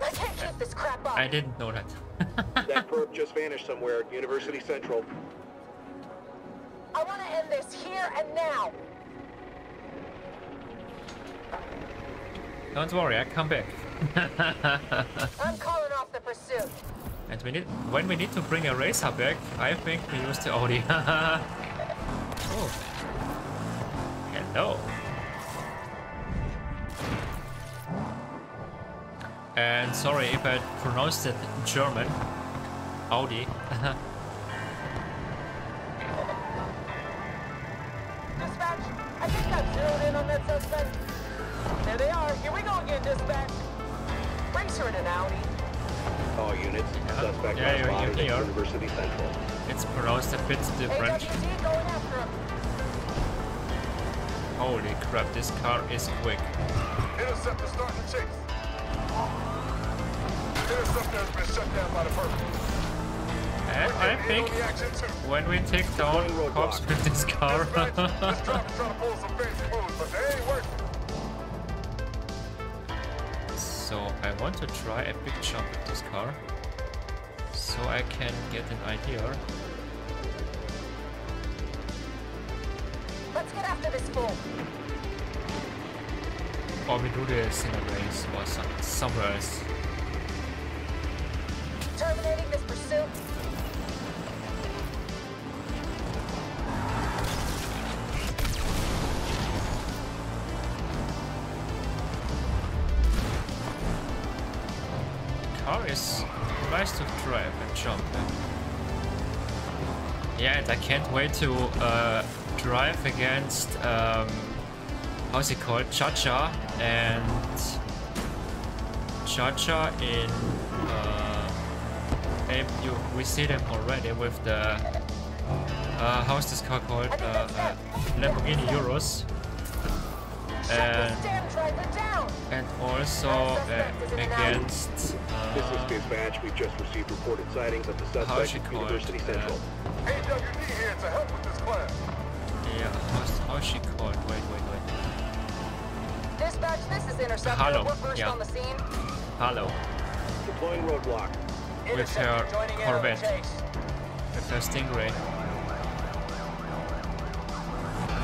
I can't keep this crap up. I didn't know that. that probe just vanished somewhere at University Central. I want to end this here and now. Don't worry, I come back. I'm calling off the pursuit. And we need when we need to bring a racer back, I think we use the Audi. oh. Hello. And sorry if I pronounced it German. Audi. Dispatch, I think I've zeroed in on that suspect. There they are. Here we go again, dispatch. Racer in an Audi. All units, suspect Yeah, you're- spotted you're at. University Central. it's pronounced a bit different. AWD going after him. Holy crap, this car is quick. Interceptor starting chase. Interceptor has been shut down by the Perp. And I think On the action too. when we take down cops with this car, So I want to try a big jump with this car. So I can get an idea. Let's get after this fool. Or we do this in a race or some, somewhere else. Terminating this pursuit. Yeah, and I can't wait to uh, drive against um, how's it called, Chacha and Chacha in. Uh, Abe, you we see them already with the uh, how's this car called? Uh, uh, Lamborghini Urus. And and also uh, against This is dispatch. We've just received reported sightings of the suspect she at called? University Central. AWD here to help with this class. yeah how's, how's she called? Wait wait wait. Dispatch, this is Interceptor. Hello, We're first yeah. on the scene. Hello Deploying roadblock. with her Interceptor joining in the Corvette chase. with her Stingray.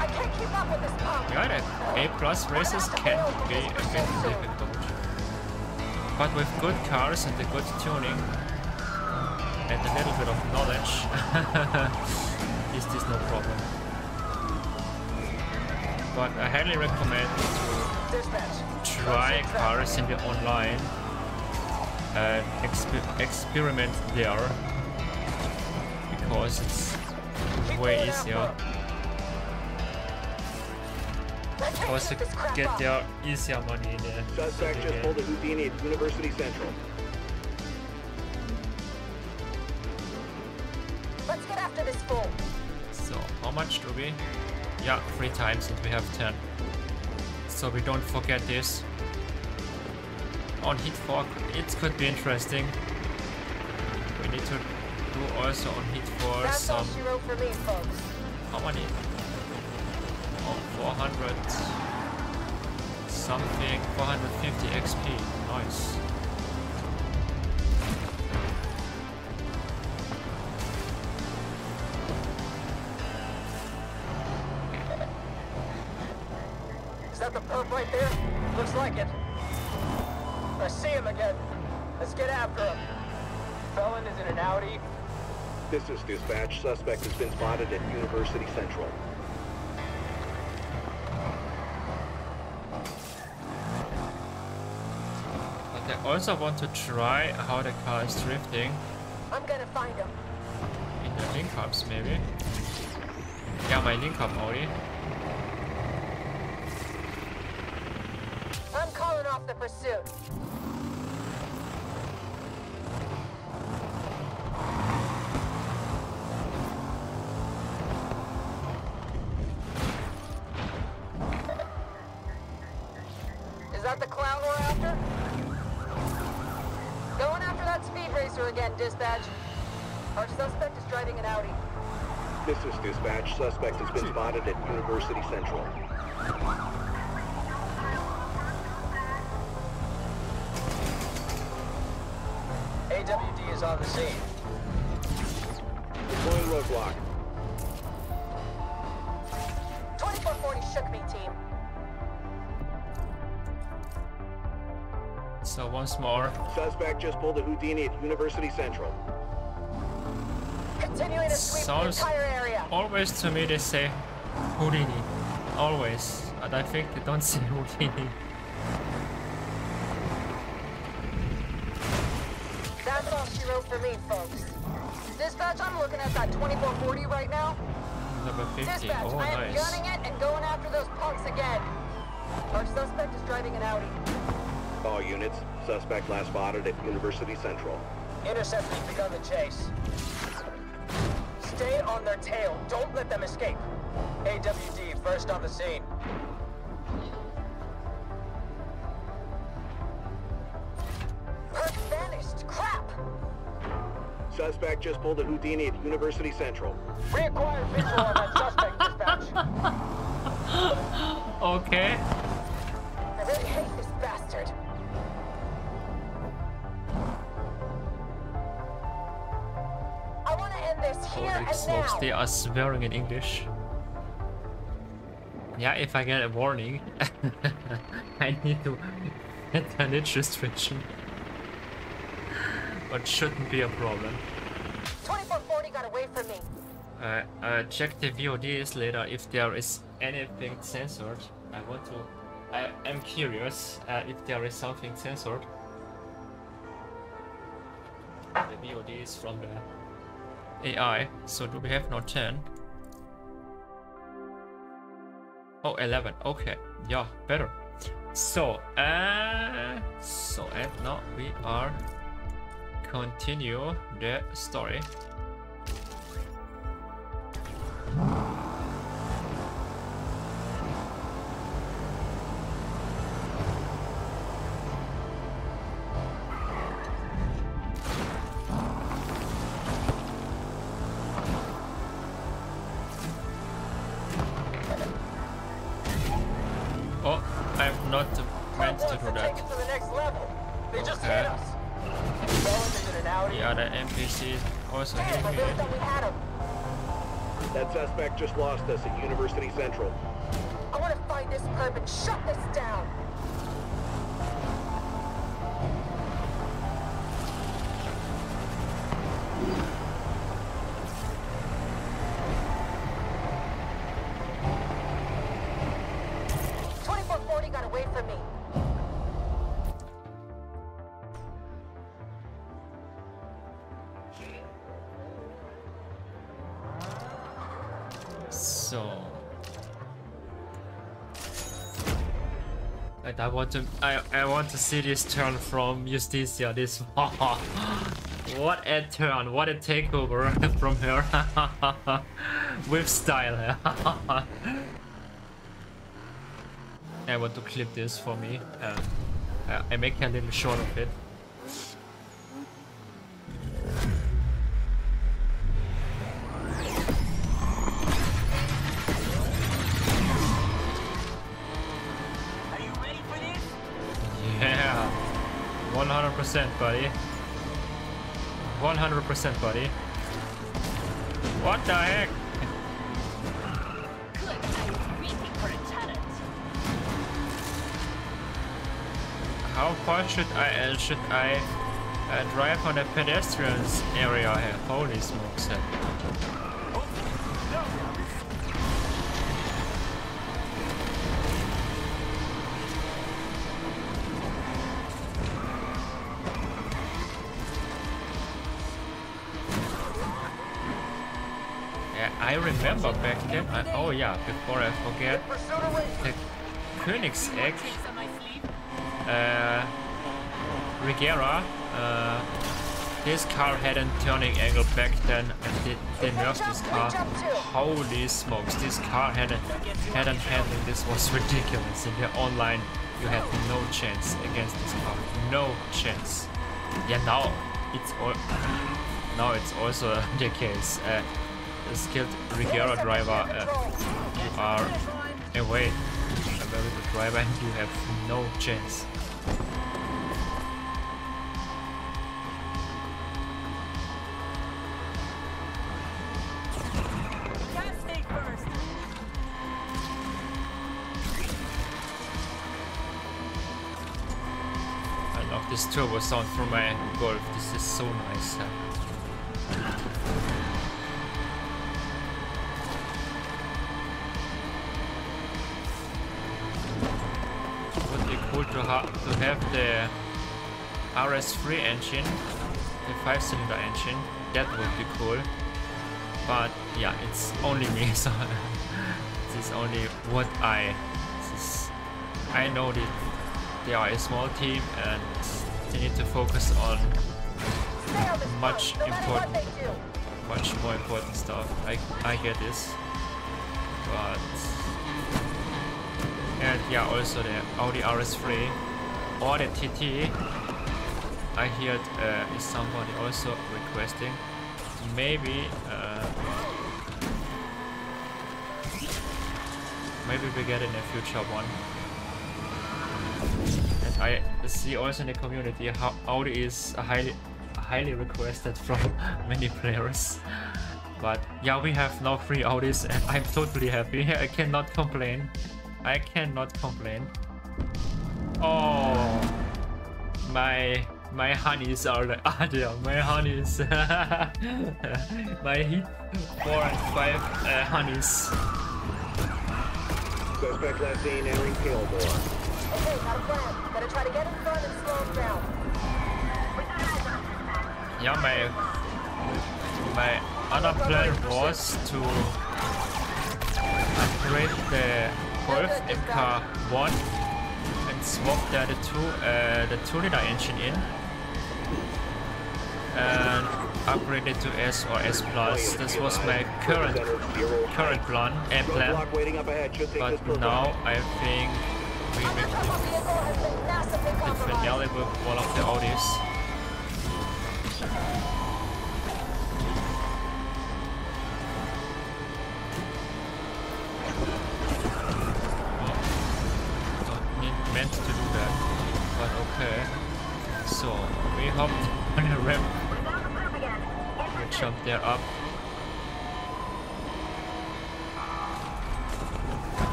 I can't keep up with this pump. Yeah, that A plus races can be a bit difficult, but with good cars and a good tuning and a little bit of knowledge, is this no problem. But I highly recommend to try cars in the online experiment there because it's way easier. Also get their easier money in there. Suspect just pulled a Houdini at University Central. Let's get after this fool. So how much do we? Yeah, three times and we have 10. So we don't forget this. On hit 4 it could be interesting. We need to do also on hit 4 That's all some she wrote for me, folks. how many? Oh, 400 something 450 XP. Nice. Is that the perp right there? Looks like it. I see him again. Let's get after him. Felon is in an Audi. This is dispatch. Suspect has been spotted at University Central. Also want to try how the car is drifting I'm gonna find him. in the link ups maybe. Yeah, my link up Audi. Dispatch. Suspect has been spotted at University Central. AWD is on the scene. Deploying roadblock. 2440 shook me, team. So once more, Suspect just pulled a Houdini at University Central. Continuing to sweep Sounds- the entire area. Always to me they say Houdini. Always. But I think they don't say Houdini. That's all she wrote for me, folks. Dispatch, I'm looking at that 2440 right now. Number 50. Dispatch, Oh, I am nice. gunning it and going after those punks again. Our suspect is driving an Audi. All units. Suspect last spotted at University Central. Intercept has begun the chase. Stay on their tail. Don't let them escape. AWD, first on the scene. Perk vanished. Crap! Suspect just pulled a Houdini at University Central. Reacquire visual on that suspect, dispatch. Okay. Holy and smokes, now. they are swearing in English. Yeah, if I get a warning, I need to get an itch restriction. But shouldn't be a problem. 2440 got away from me. Uh, uh, check the VODs later if there is anything censored. I want to. I am curious uh, if there is something censored. The VODs from the AI. So do we have now 10? Oh, 11. Okay. Yeah, better. So, uh, so and now we are continue the story. I want to I, I want to see this turn from Justicia. This what a turn, what a takeover from her with style. I want to clip this for me. Uh, I- I make a little short of it. Buddy. 100% buddy. What the heck? A. How far should I uh, should I uh, drive on the pedestrians area here? Holy smokes! Remember back then. I, oh yeah, before I forget, Pursuit of race. the on uh, Regera, uh, this car had a turning angle back then and they, they nerfed this car. Holy smokes, this car had a had a handling, this was ridiculous. In the online, you had no chance against this car. No chance. Yeah, now, it's all now it's also the case. Uh, skilled Regera driver, uh, you are away a very good driver and you have no chance. I love this turbo sound from my Golf. This is so nice. Have the RS3 engine, the 5-cylinder engine. That would be cool. But yeah, it's only me, so this is only what I. Is, I know that they are a small team and they need to focus on much important, much more important stuff. I, I get this, but and yeah, also the Audi RS3 or the TT. I heard uh, is somebody also requesting. Maybe uh, maybe we get in a future one. And I see also in the community how Audi is highly highly requested from many players. But yeah, we have now three Audis and I'm totally happy. I cannot complain. I cannot complain. Oh, my my honeys are the ah yeah, my honeys. my heat four and five uh, honeys. Suspect last seen entering Kilmore. Okay, got a plan. Gotta try to get in front and slow him down. Yeah, my my other plan was to upgrade the Golf MK1 and swap the, two uh, the two liter engine in and upgrade it to S or S plus. This was my current current plan and plan. But now I think we make the finale with one of the Audis. Meant to do that, but okay. So we hopped on a ramp. We jumped there up.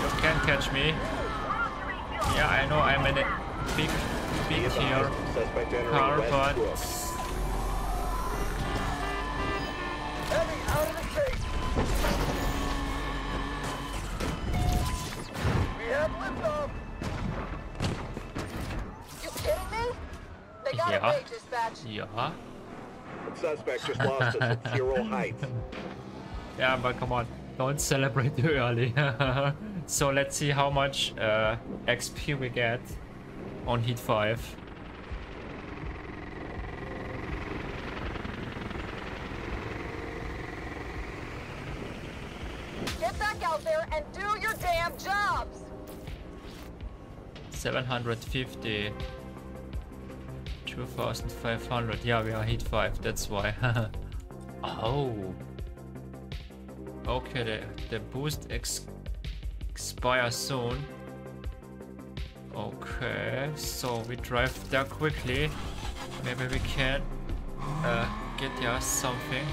You can't catch me. Yeah, I know I'm in a big, big here car, but... Yeah. Suspect just lost us at zero heights. Yeah, but come on, don't celebrate too early. So let's see how much uh, XP we get on Heat 5. Get back out there and do your damn jobs! 750. 2500. Yeah, we are Heat 5, that's why. oh. Okay, the, the boost X expire soon. Okay, so we drive there quickly. Maybe we can uh, get yeah something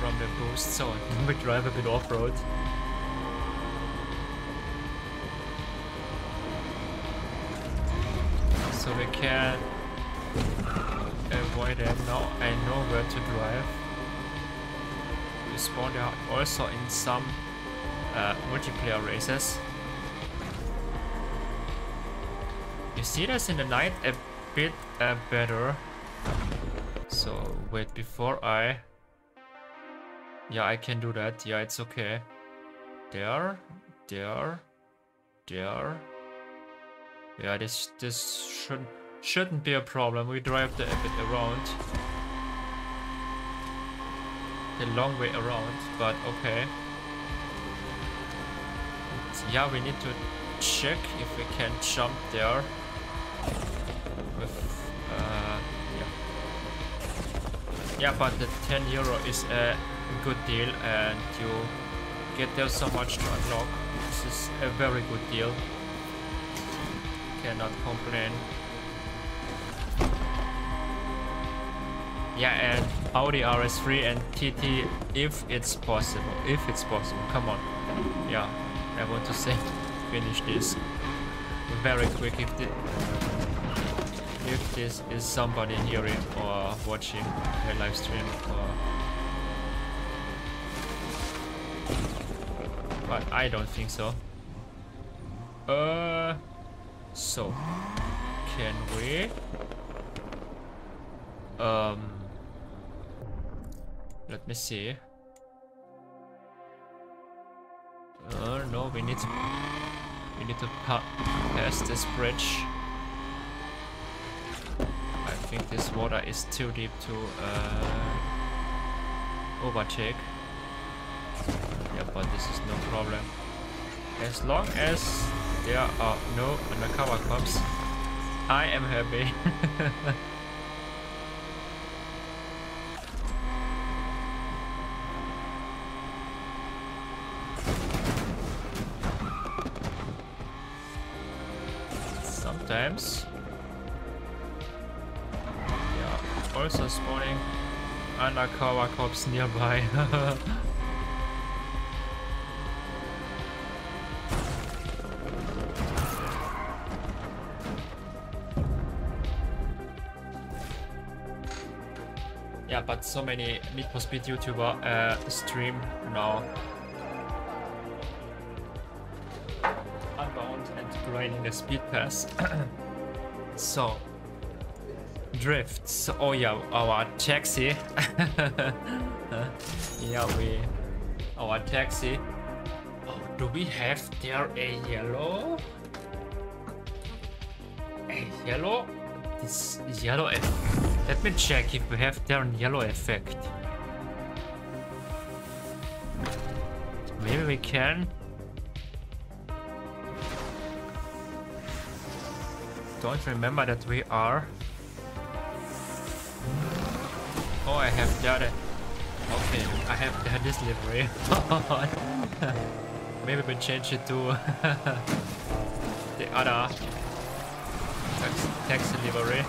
from the boost zone. we drive a bit off-road. We can avoid them. Now I know where to drive. We spawn there also in some uh, multiplayer races. You see this in the night a bit uh, better. So wait, before I... Yeah, I can do that. Yeah, it's okay. There, there, there. Yeah, this this should shouldn't be a problem. We drive the, a bit around. The long way around, but okay yeah, we need to check if we can jump there with uh, Yeah, but the 10 euro is a good deal and you get there so much to unlock. This is a very good deal. Cannot complain. Yeah, and Audi RS3 and TT if it's possible. If it's possible. Come on. Yeah, I want to say finish this very quick if the if this is somebody hearing or watching the live stream or but I don't think so. Uh so can we um let me see. Uh no we need to we need to pa pass this bridge. I think this water is too deep to uh, overtake. Yeah, but this is no problem. As long as there are uh, no undercover cops, I am happy. Sometimes. Yeah, also spawning undercover cops nearby. but so many Need for Speed YouTuber uh, stream now. Unbound and grinding the speed pass. so, drifts. Oh yeah, our taxi. yeah, we. Our taxi. Oh, do we have there a yellow? A yellow? This yellow. Let me check if we have a yellow effect. Maybe we can. Don't remember that we are. Oh, I have got it. Okay, I have got this livery. Maybe we change it to the other tax taxi livery.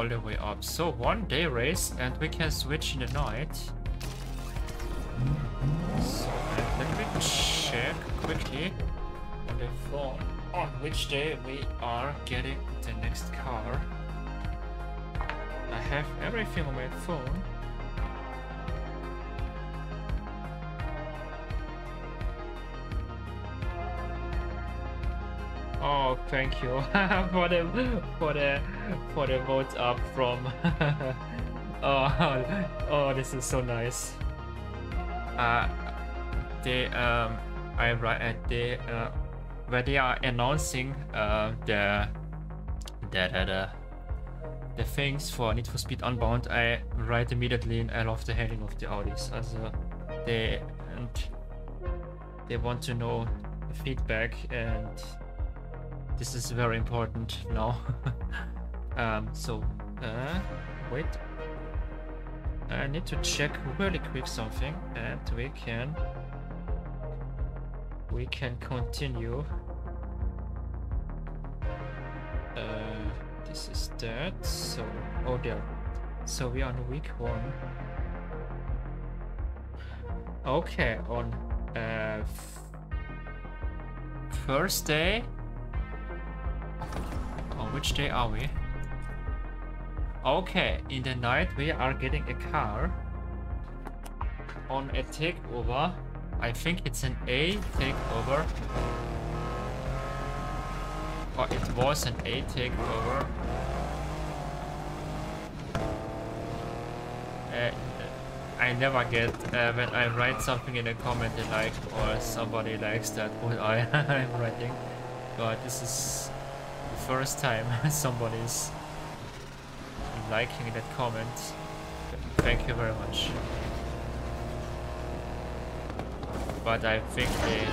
All the way up. So, one day race and we can switch in the night. So, let me check quickly on the phone on which day we are getting the next car. I have everything on my phone. Oh, thank you for the for the for the vote up from. oh, oh, this is so nice. Uh, they um, I write at the uh, where they are announcing uh, the, the, the, the the things for Need for Speed Unbound, I write immediately and I love the handling of the Audis. Also they and they want to know the feedback and this is very important now. Um, so uh, wait. I need to check really quick something and we can we can continue. Uh, this is that. So, oh, there. So we are on week one. Okay, on uh, first day. On which day are we? Okay, in the night we are getting a car on a takeover. I think it's an A takeover. Or it was an A takeover. Uh, I never get uh, when I write something in a comment they like or somebody likes that what I am writing. But this is the first time somebody's liking that comment. Thank you very much. But I think they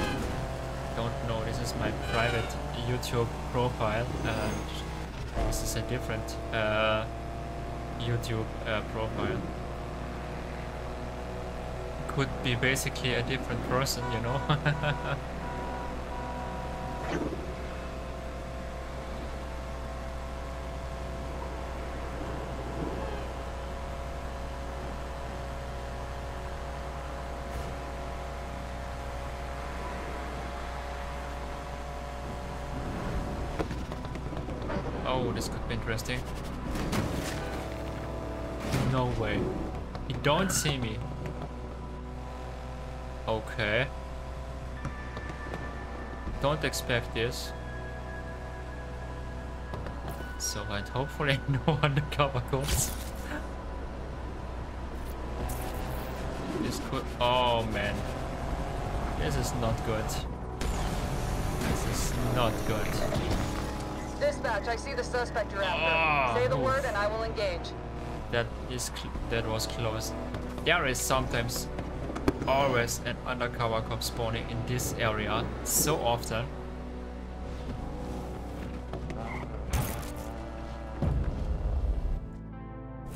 don't know this is my private YouTube profile and this is a different uh, YouTube uh, profile. Could be basically a different person, you know? Oh, this could be interesting. No way. You don't see me. Okay. Don't expect this. So, and hopefully no undercover calls. this could... Oh, man. This is not good. This is not good. Dispatch, I see the suspect you're after. Ah, Say the oof. word and I will engage. That is that was close. There is sometimes always an undercover cop spawning in this area so often.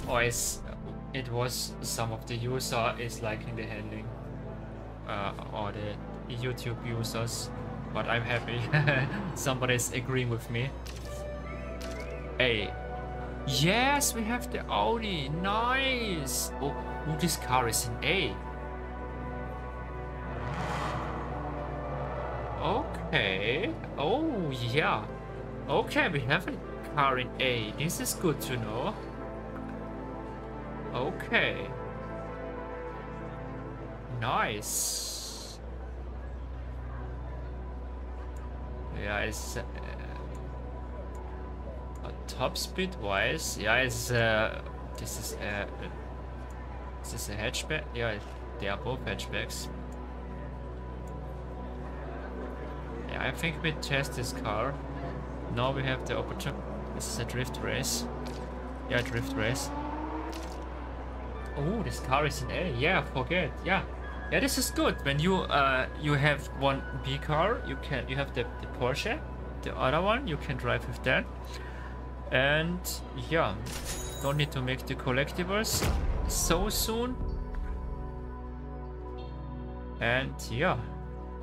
Or it was some of the user is liking the handling uh, or the YouTube users, but I'm happy somebody's agreeing with me. Hey, Yes, we have the Audi. Nice. Oh, oh, this car is an A. Okay. Oh, yeah. Okay, we have a car in A. This is good to know. Okay. Nice. Yeah, it's... Uh, uh, top speed wise, yeah, it's uh, this is uh, is this a hatchback? Yeah, they are both hatchbacks. Yeah, I think we test this car. Now we have the opportunity. This is a drift race. Yeah, drift race. Oh, this car is an A. Yeah, forget. Yeah, yeah, this is good. When you uh you have one B car, you can you have the, the Porsche. The other one you can drive with that. And yeah, don't need to make the collectibles so soon. And yeah,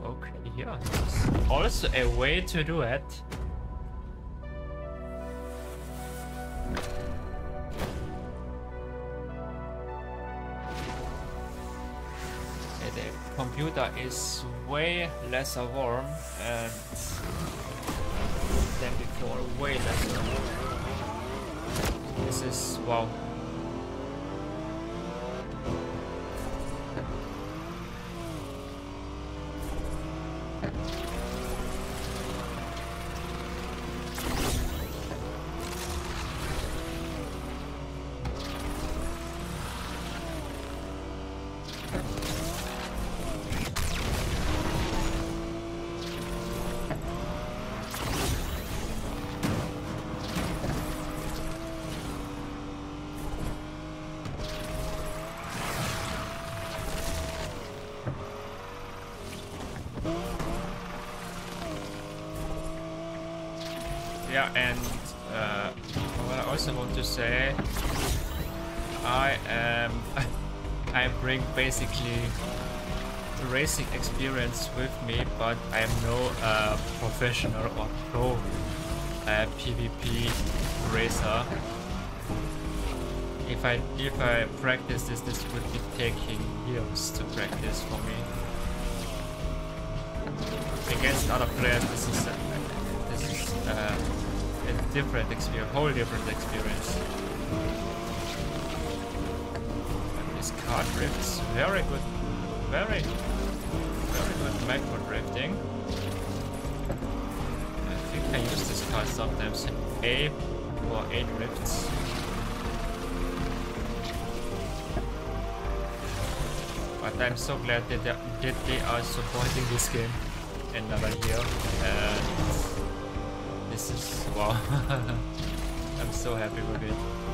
okay, yeah. Also a way to do it. Computer is way less warm and than before, way less warm. This is wow. Experience with me, but I am no uh, professional or pro uh, PvP racer. If I if I practice this, this would be taking years to practice for me. Against other players, this is a, this is uh, a different experience, whole different experience. this car drifts very good, very very I think I use this car sometimes in A or A drifts. But I'm so glad that they, that they are supporting this game another year. And this is wow. I'm so happy with it.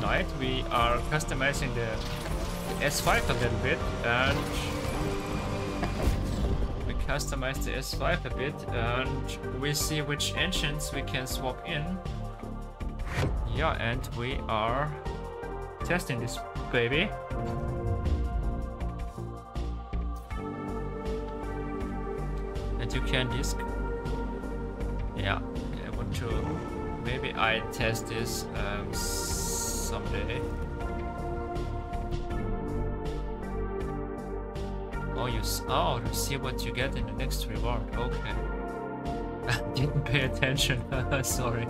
Night, we are customizing the S5 a little bit and we customize the S5 a bit and we see which engines we can swap in. Yeah, and we are testing this baby. And you can disc. Yeah, I want to. Maybe I test this um, someday. Oh, you oh, you see what you get in the next reward. Okay. Didn't pay attention. Sorry.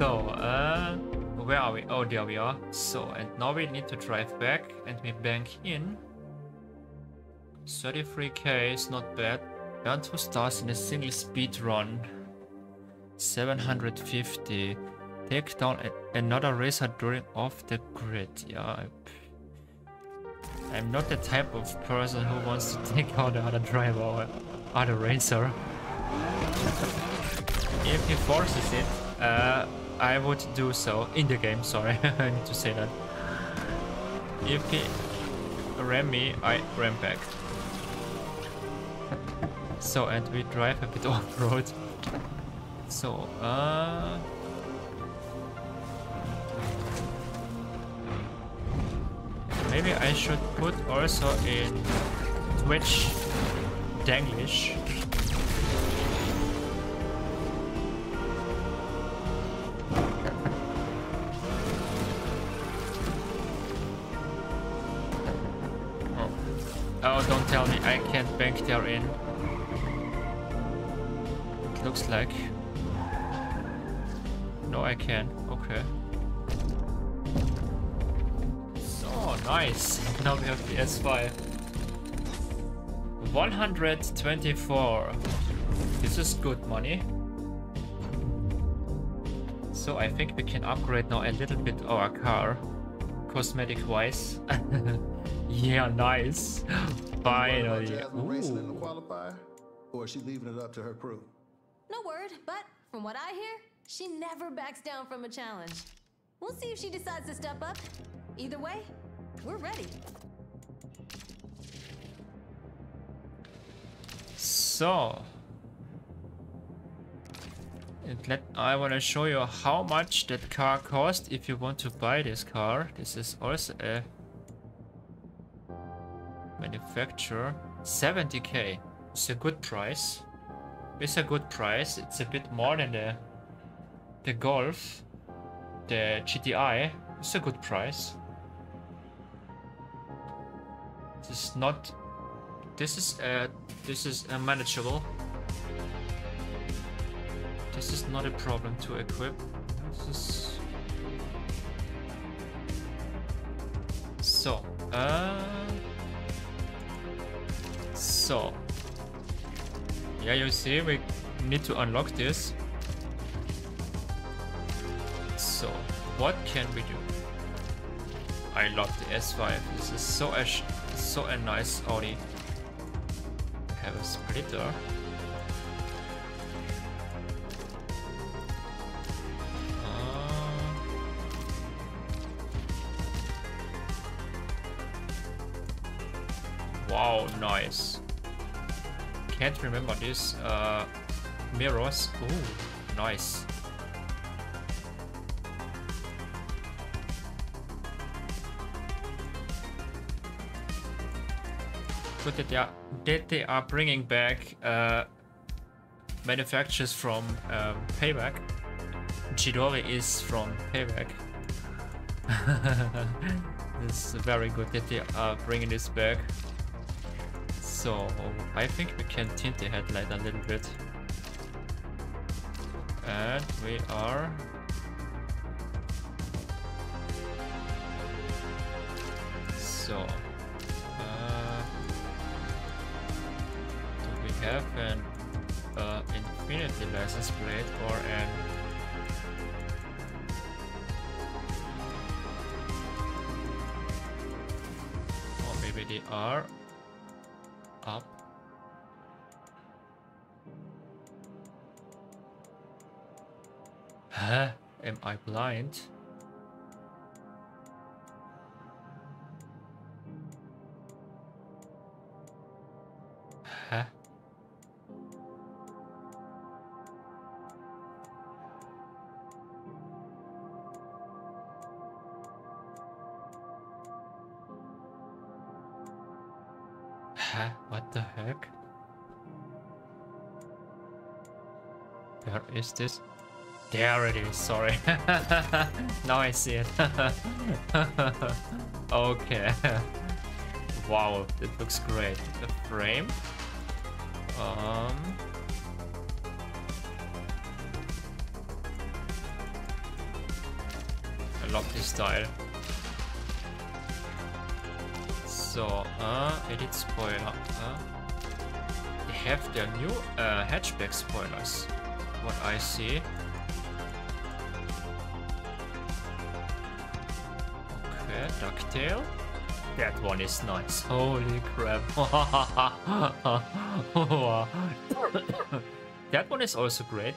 So, uh, where are we? Oh, there we are. So, and now we need to drive back and we bank in. 33k is not bad. Earn two stars in a single speed run. 750. Take down another racer during off the grid. Yeah. I'm not the type of person who wants to take out another driver or other racer. if he forces it, uh, I would do so. In the game, sorry. I need to say that. If he ram me, I ram back. So, and we drive a bit off-road. So, uh... Maybe I should put also in Twitch Danglish. Oh. oh, don't tell me I can't bank there in. It looks like. No, I can. Okay. Nice. Now we have the S5. 124. This is good money. So I think we can upgrade now a little bit our car. Cosmetic wise. yeah, nice. Finally. racing in the qualifier, or is she leaving it up to her crew? No word, but from what I hear, she never backs down from a challenge. We'll see if she decides to step up. Either way, we're ready. So, and let I want to show you how much that car cost if you want to buy this car. This is also a manufacturer. 70k. It's a good price. It's a good price. It's a bit more than the the Golf, the GTI. It's a good price. This is not. This is uh this is uh, manageable. This is not a problem to equip. This is so. Uh. So. Yeah, you see, we need to unlock this. So, what can we do? I love the S5. This is so also a nice Audi. Have a splitter. Wow, nice. Can't remember this. Uh, mirrors. Ooh, nice. Good that they are, that they are bringing back uh, manufacturers from um, Payback. Chidori is from Payback. is very good that they are bringing this back. So I think we can tint the headlight a little bit. And we are so have an uh, infinity license plate or an or maybe they are up Huh? Am I blind? Huh? The heck? Where is this? There it is, sorry. now I see it. okay. wow, it looks great. The frame. Um I love this style. So, uh, edit spoiler. Uh, they have their new uh, hatchback spoilers. What I see. Okay, ducktail. That one is nice. Holy crap. that one is also great.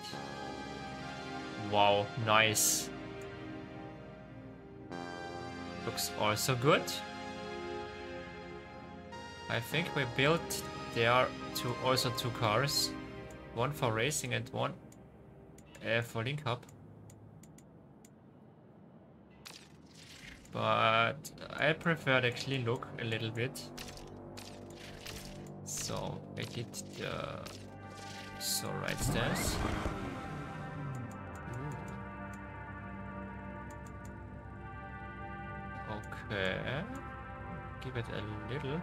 Wow, nice. Looks also good. I think we built there two also two cars. One for racing and one uh, for link up. But I prefer the clean look a little bit. So I did the so right stairs. Okay. Give it a little.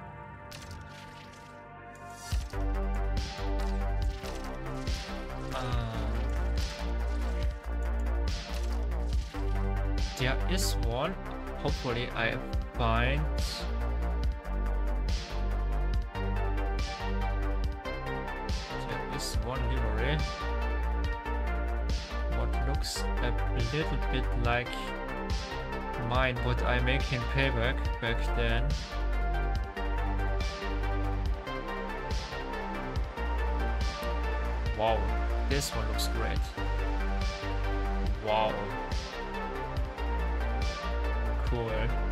There is one. Hopefully I find This one livery. What looks a little bit like mine, what I make in payback back then. Wow, this one looks great. Wow. Cool.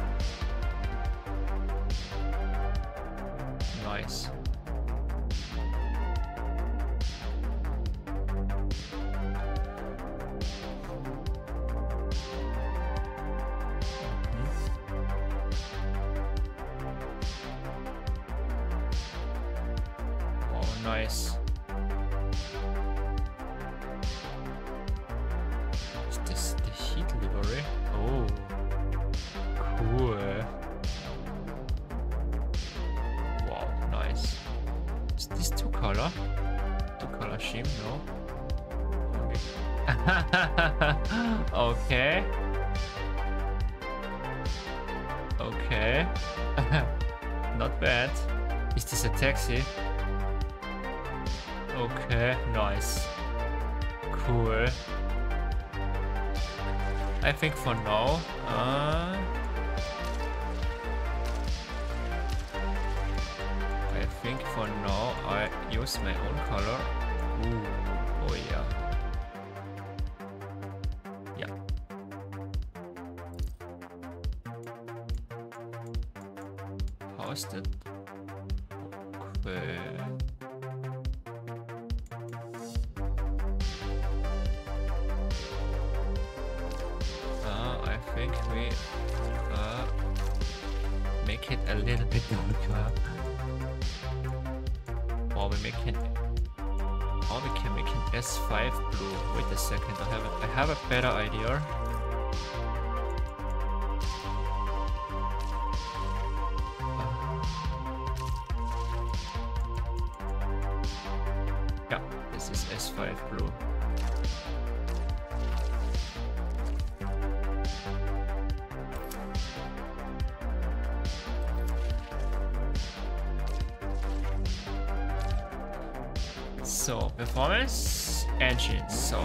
So, performance, engine, so.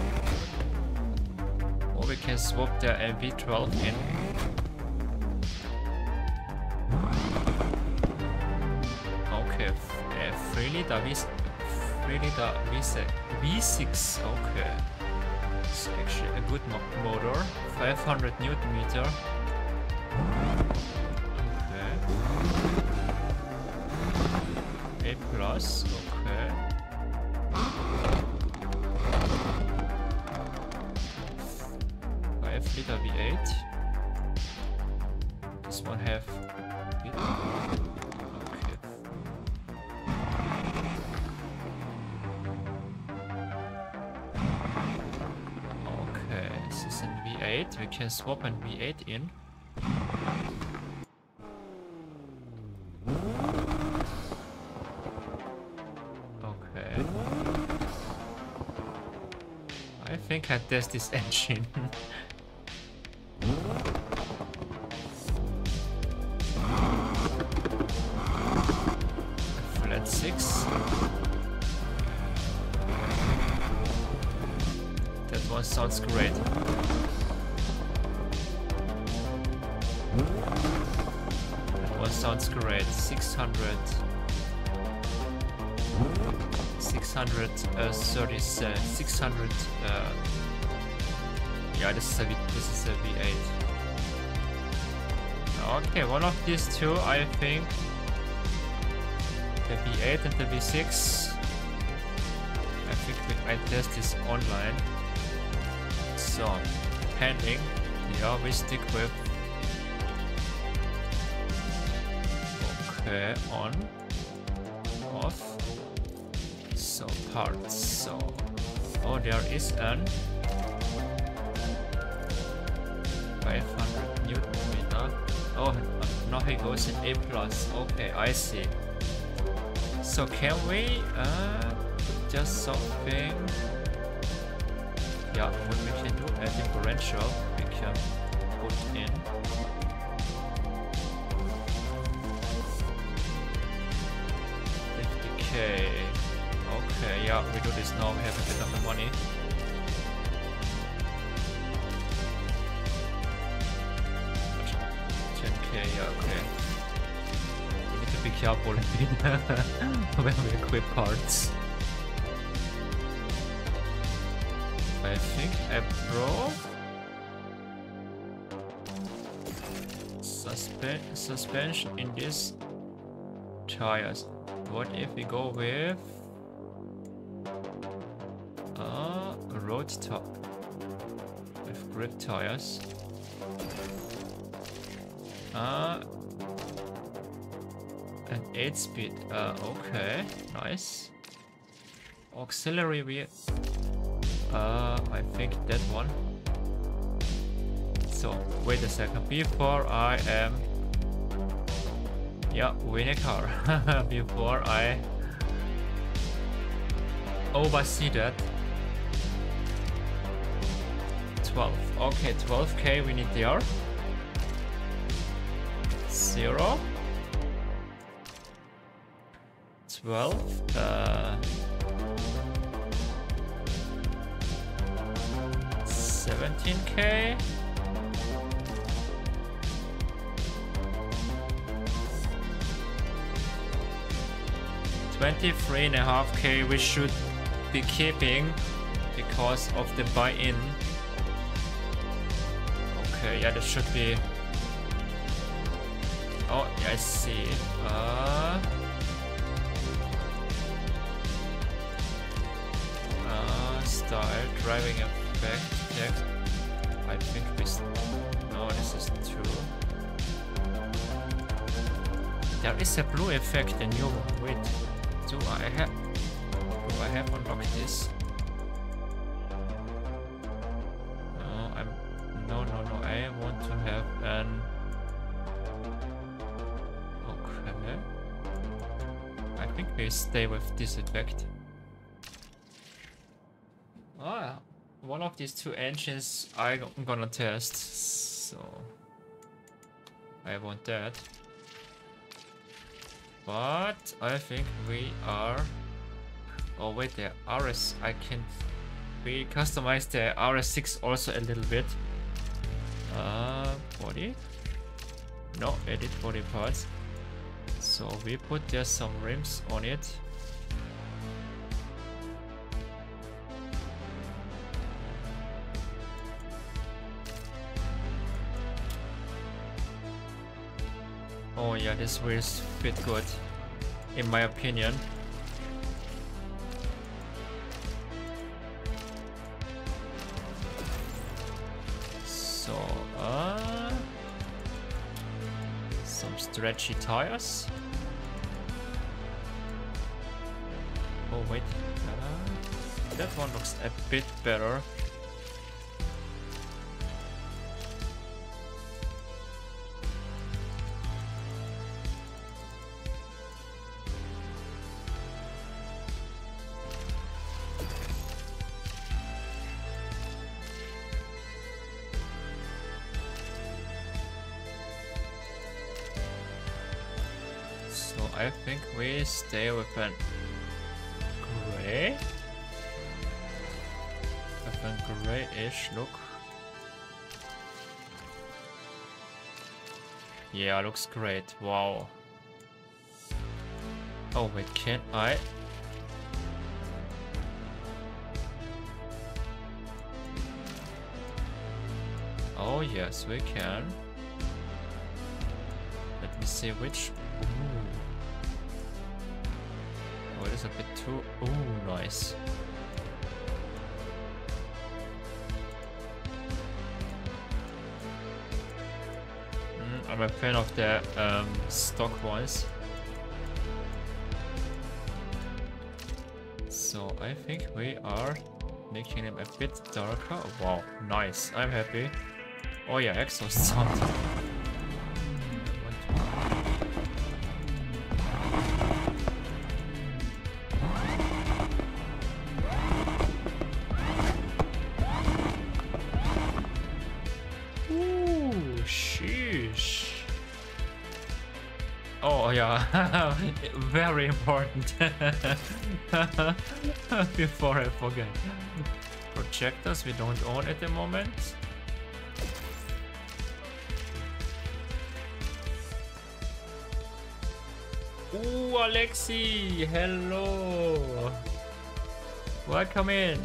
Or we can swap the MV12 in. Okay, uh, freely the V, freely the V6, V6, okay. It's actually a good mo motor, 500 newton meter. Okay. A plus, can swap an V8 in. Okay. I think I test this engine. Yeah, this is a, V, this is a V8. Okay, one of these two, I think, the V8 and the V6, I think we, I test this online. So, pending, yeah, we stick with, okay, on, off, so parts. So oh there is an a plus. Okay i see. So can we uh just something? Yeah what we can do a differential we can To be when we equip parts. I think a pro Suspe suspension in this tires. What if we go with uh, road top with grip tires? Uh, an 8 speed. Uh, okay, nice. Auxiliary wheel. Uh, I think that one. So, wait a second. Before I am yeah, win a car before I oversee that. 12. Okay, 12k we need there. Zero. 12. Uh, 17k. 23 and a half K we should be keeping because of the buy-in. Okay, yeah, that should be... Oh, yeah, I see. Uh... style, driving effect, text. I think this. No, this is true. There is a blue effect, new one. Wait, do I have? Do I have unlocked this? No, I'm. No, no, no. I want to have an. Oh, okay. I think we stay with this effect. Ah, one of these two engines I'm gonna test, so I want that. But I think we are. Oh wait, the RS I can. We customize the RS6 also a little bit. Uh, body. No, edit body parts. So we put there some rims on it. Oh yeah, this will fit good, in my opinion. So, uh, some stretchy tires. Oh wait, uh, that one looks a bit better. I think we stay with an gray. With a grayish look. Yeah, looks great. Wow. Oh wait, can I? Oh yes, we can. Let me see which. Ooh. Oh, it is a bit too. Oh, nice. Mm, I'm a fan of the um, stock ones. So I think we are making them a bit darker. Wow, nice. I'm happy. Oh yeah, exhaust sound. Very important. Before I forget. Projectors we don't own at the moment. Ooh, Alexi, hello. Welcome in.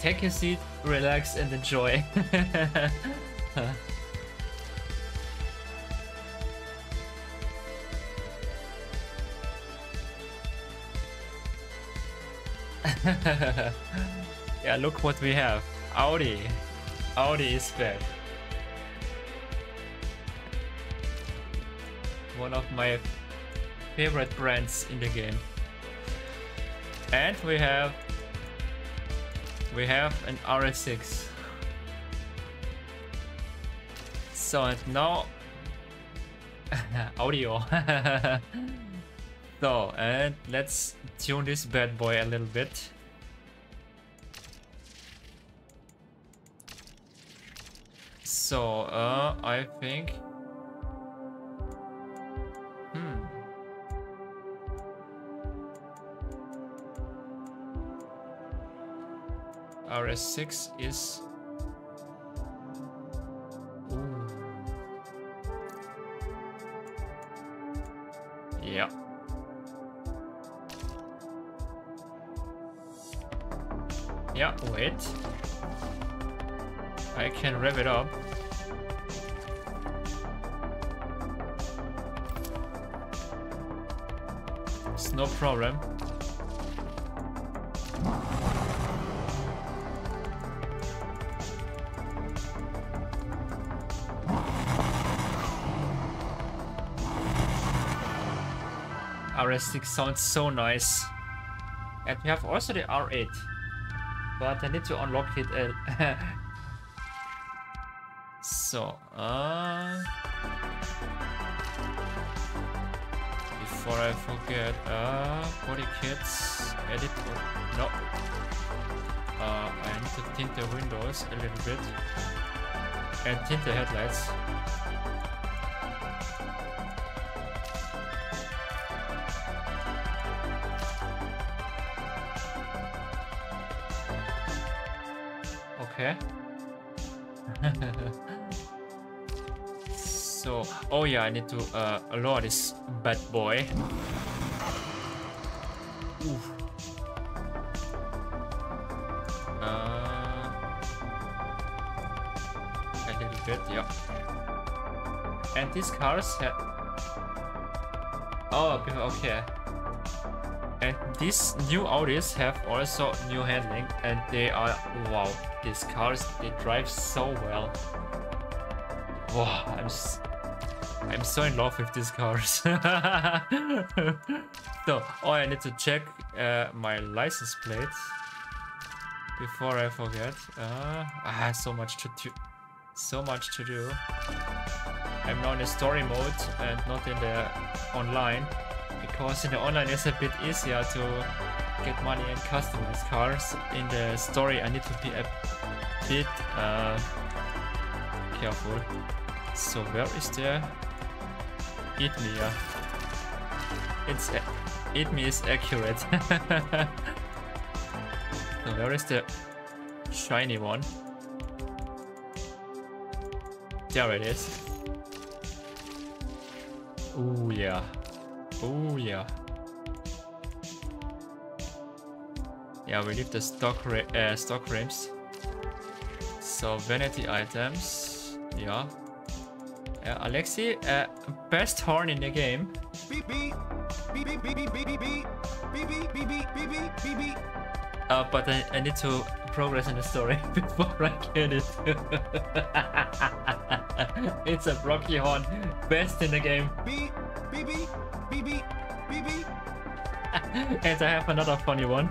Take your seat, relax, and enjoy. yeah, look what we have. Audi. Audi is back. One of my favorite brands in the game. And we have we have an RS6. So and now audio. so and let's tune this bad boy a little bit. So uh I think RS6 is Ooh. Yeah. Yeah, wait. I can rev it up. It's no problem. RS6 sounds so nice. And we have also the R8. But I need to unlock it. Uh, so, uh... Before I forget, uh, body kits, edit, no. Uh, I need to tint the windows a little bit. And tint the headlights. Oh yeah, I need to uh, lower this bad boy. Uh, a little bit, yeah. And these cars have... Oh, okay. And these new Audis have also new handling and they are, wow, these cars, they drive so well. Wow, I'm, I'm so in love with these cars. so, oh, I need to check uh, my license plate before I forget. Uh, I have so much to do. So much to do. I'm now in story mode and not in the online because in the online it's a bit easier to get money and customize cars. In the story I need to be a bit uh, careful. So where is the Eat me, yeah. It's Eat me is accurate. so where is the shiny one? There it is. Oh yeah. Oh yeah. Yeah, we leave the stock uh, stock rims. So vanity items. Yeah uh, Alexi, uh, best horn in the game. Uh, but I, I, need to progress in the story before I get it. it's a Rocky horn, best in the game. and I have another funny one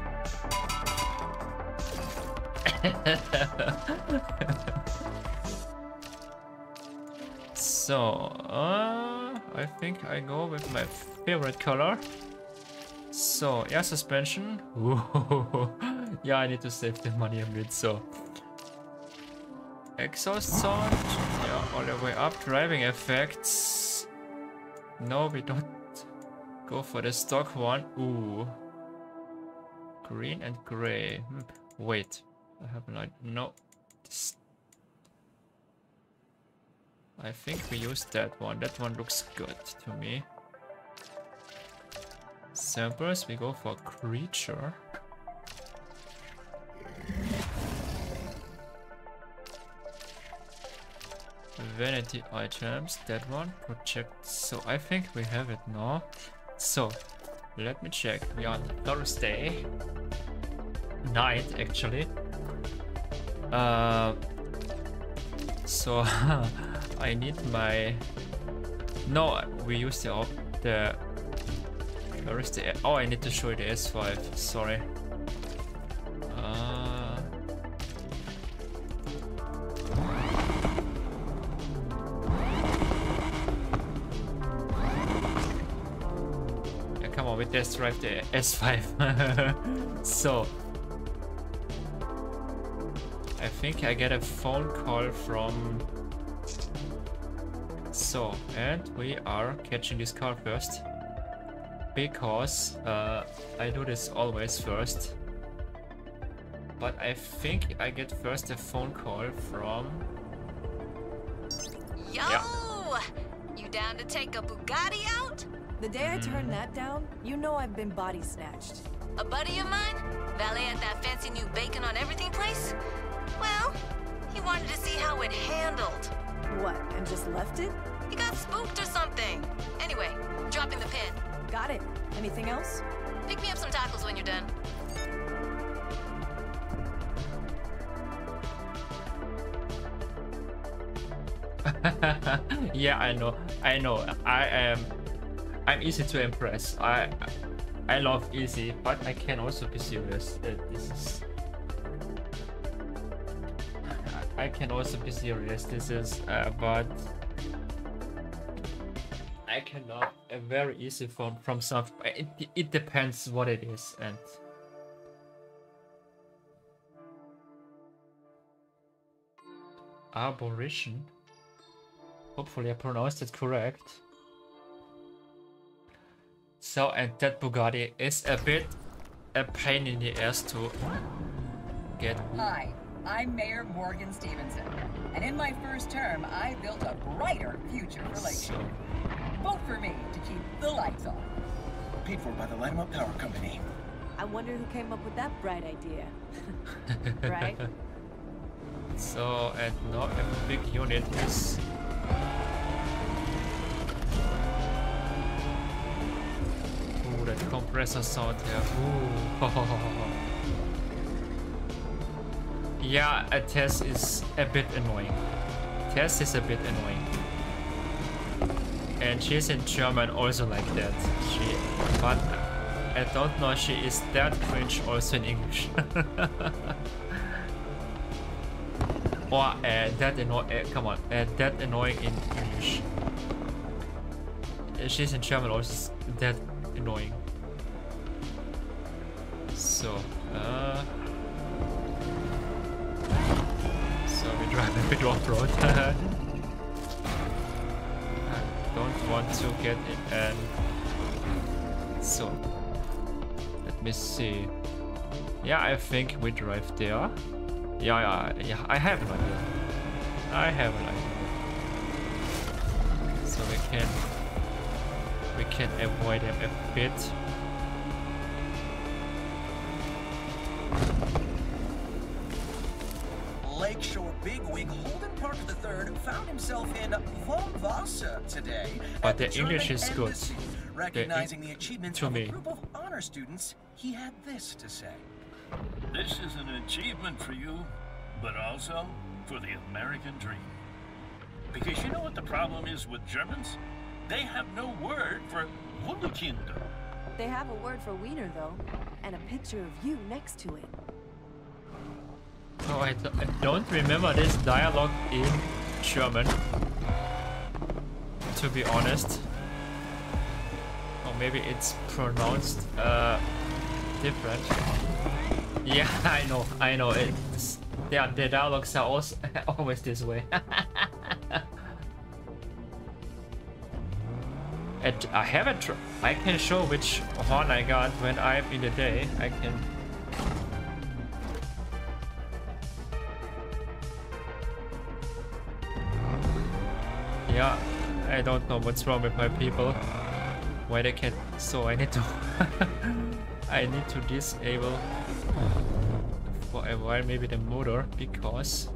so, uh, I think I go with my favorite color. So, air suspension. yeah, I need to save the money a bit, so. Exhaust sound. Yeah, all the way up. Driving effects. No, we don't go for the stock one. Ooh. Green and gray. Hmm. Wait. I have idea. No. I think we use that one. That one looks good to me. Samples, we go for creature. Vanity items, that one. Project. So I think we have it now. So let me check. We are on Thursday night actually. Uh, so I need my. No, we use the the. Where is the? Oh, I need to show you the S5. Sorry. Uh. Come on, we test drive the S5. so I think I get a phone call from... So, and we are catching this car first. Because uh, I do this always first. But I think I get first a phone call from... Yo! Yeah. You down to take a Bugatti out? The day mm. I turn mm-hmm. that down, you know I've been body snatched. A buddy of mine? Valet at that fancy new bacon on everything place? Well, he wanted to see how it handled. What, and just left it? He got spooked or something. Anyway, dropping the pin. Got it. Anything else? Pick me up some tacos when you're done. yeah, I know. I know. I am. I'm easy to impress. I I love easy, but I can also be serious. This is. I can also be serious. This is, uh, but. I cannot. A very easy from from some. It it depends what it is and. Arboration. Hopefully I pronounced it correct. So, and that Bugatti is a bit a pain in the ass to get. Hi, I'm Mayor Morgan Stevenson, and in my first term, I built a brighter future for Lakeshore. Vote for me to keep the lights on. Paid for by the Light 'em Up Power Company. I wonder who came up with that bright idea. right? So, and now a big unit is Ooh, that compressor sound there. Ooh. yeah, a test is a bit annoying. Test is a bit annoying. And she's in German also like that. She, but I don't know she is that cringe also in English. or uh, that annoying, uh, come on, uh, that annoying in English. Uh, she's in German also that annoying. So, uh... So we drive a bit off-road. Don't want to get it and... So... Let me see. Yeah, I think we drive there. Yeah, yeah, yeah, I have an idea. I have an idea. So we can we can avoid him a bit. Lakeshore bigwig Holden Park III found himself in Von Wasser today. But the English is good. Recognizing the achievements to of me. a group of honor students, he had this to say. This is an achievement for you, but also for the American dream. Because you know what the problem is with Germans? They have no word for Wunderkind. They have a word for wiener, though, and a picture of you next to it. Oh, I, I don't remember this dialogue in German. To be honest. Or maybe it's pronounced uh, different. Yeah, I know, I know. It's yeah, the dialogues are also always this way. And I have a tr I can show which horn I got when I'm in the day. I can. Yeah, I don't know what's wrong with my people. Why they can't. So I need to. I need to disable for a while maybe the motor because.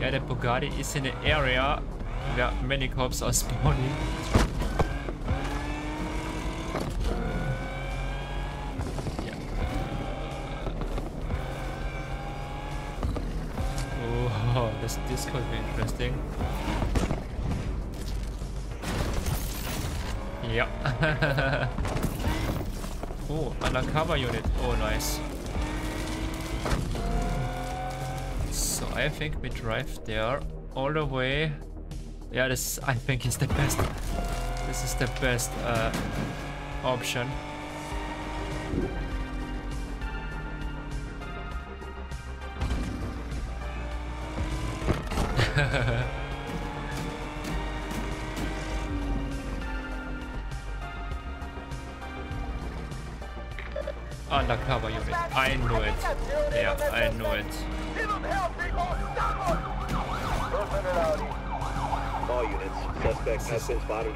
Yeah, the Bugatti is in an area where many cops are spawning. oh, undercover unit. Oh, nice. So I think we drive there all the way. Yeah, this I think is the best. This is the best uh, option.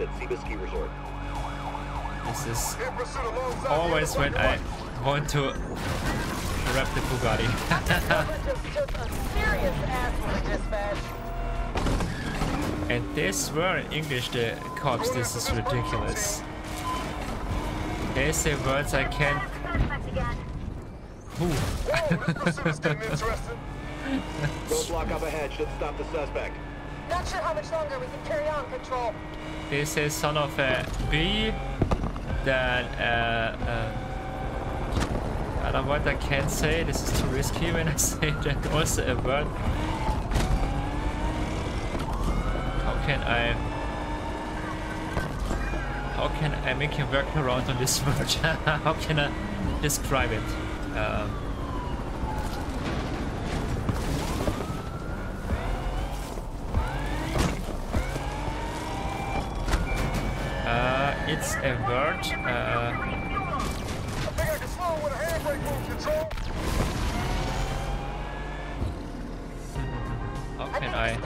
At Seba Ski Resort. This is always when I want to grab the Bugatti. Serious ass dispatch. and this were in English the cops. This is ridiculous. They say words I can't. Who? Roadblock up ahead should stop the suspect. Not sure how much longer we can carry on, Control. This is son of a B that uh, uh, I don't know what I can say. This is too risky when I say that. Also a word. How can I? How can I make him work around on this word? how can I describe it? Um, it's. Uh, how can I?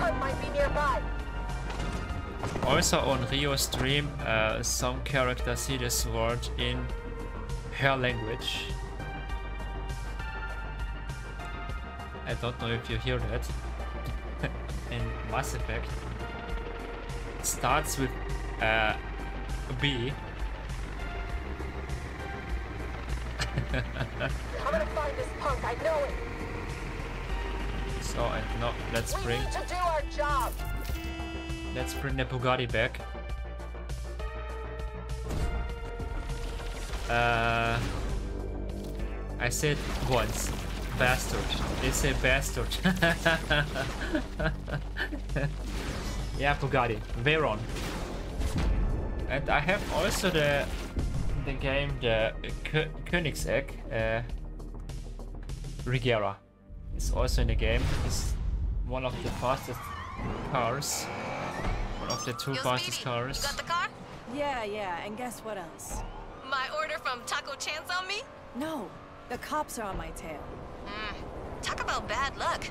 Also on Restream, uh, some characters see this word in her language. I don't know if you hear that. in Mass Effect. It starts with uh, B. I'm gonna find this punk, I know it. So and no, let's We bring need to do our job. let's bring the Bugatti back. Uh, I said once, bastard. It's a bastard. yeah, Bugatti, Veyron. And I have also the the game the Kö Königsegg uh, Regera. It's also in the game. It's one of the fastest cars. One of the two fastest cars. You Got the car? Yeah, yeah, and guess what else? My order from Taco Chance on me? No, the cops are on my tail. Mm, talk about bad luck.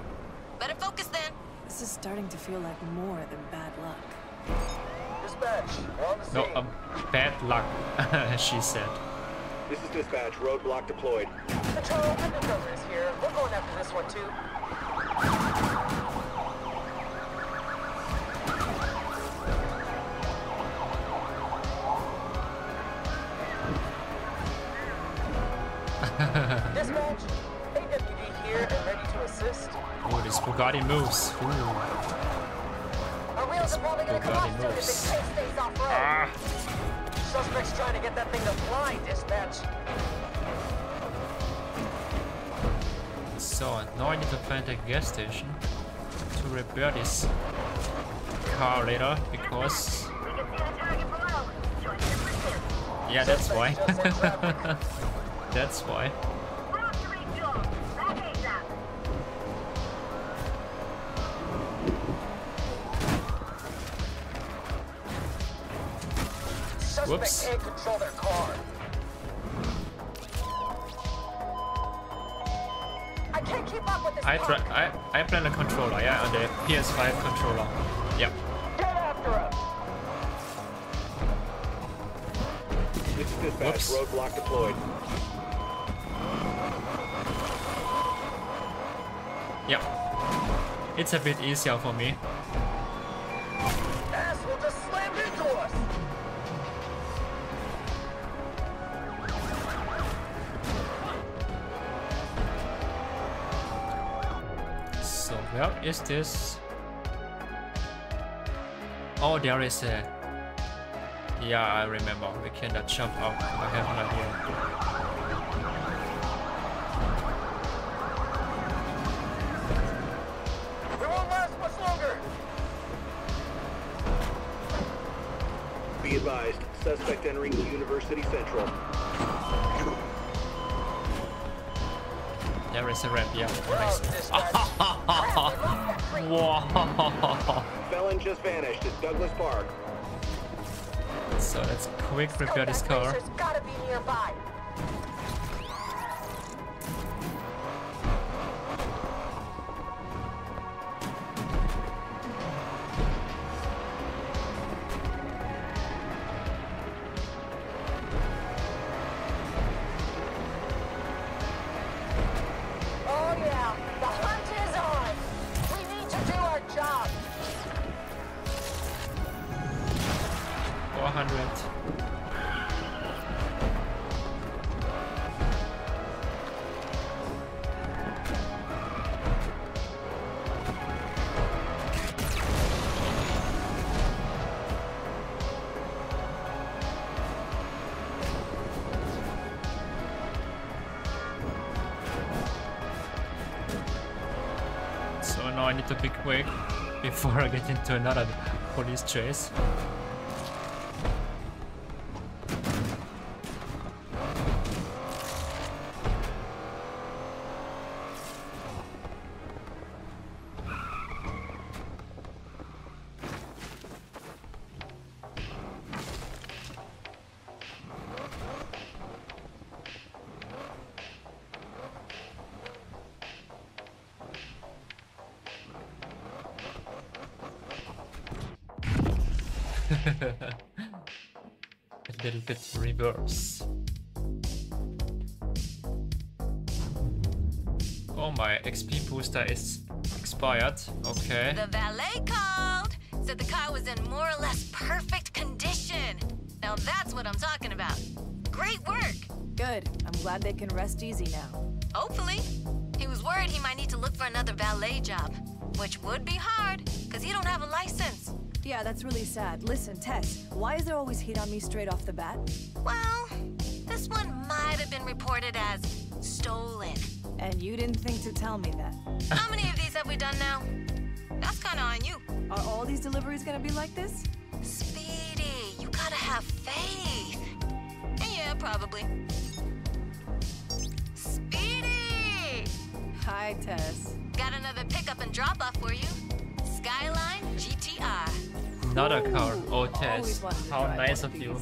Better focus then. This is starting to feel like more than bad luck. Dispatch, on the No, um, bad luck, she said. This is dispatch. Roadblock deployed. Control, undercover is here. We're going after this one too. Dispatch, AWD here and ready to assist. Oh, this Bugatti moves. Ooh. Our wheels are probably gonna come off soon if this chase stays off road. Ah. Suspect's trying to get that thing to fly, dispatch. So, now I need to find a gas station to repair this car later because. Yeah, that's why. that's why. Whoops. can't control their car. I can't keep up with this I try. I I plan a controller. Yeah, on the PS5 controller. Yep. Get after him. This is dispatch. Whoops. Roadblock deployed. Yep. It's a bit easier for me. Where is this? Oh, there is a. Yeah, I remember. We cannot uh, jump out. I have an idea. We won't last much longer. Be advised. Suspect entering University Central. There is a ramp. Yeah. Oh, Nice. dispatch. Wow. Felon just vanished at Douglas Park. So let's quick repair this car. Gotta be nearby. Into another police chase. Bit. Oh, my XP booster is expired. Okay. The valet called. Said the car was in more or less perfect condition. Now that's what I'm talking about. Great work. Good. I'm glad they can rest easy now. Hopefully. He was worried he might need to look for another valet job, which would be hard, because he don't have a license. Yeah, that's really sad. Listen, Tess, why is there always heat on me straight off the bat? Well, this one might have been reported as stolen. And you didn't think to tell me that. How many of these have we done now? That's kind of on you. Are all these deliveries gonna be like this? Speedy, you gotta have faith. Yeah, probably. Speedy! Hi, Tess. Got another pickup and drop off for you. Skyline GTR. Another car. Oh, Always Tess. How nice of you.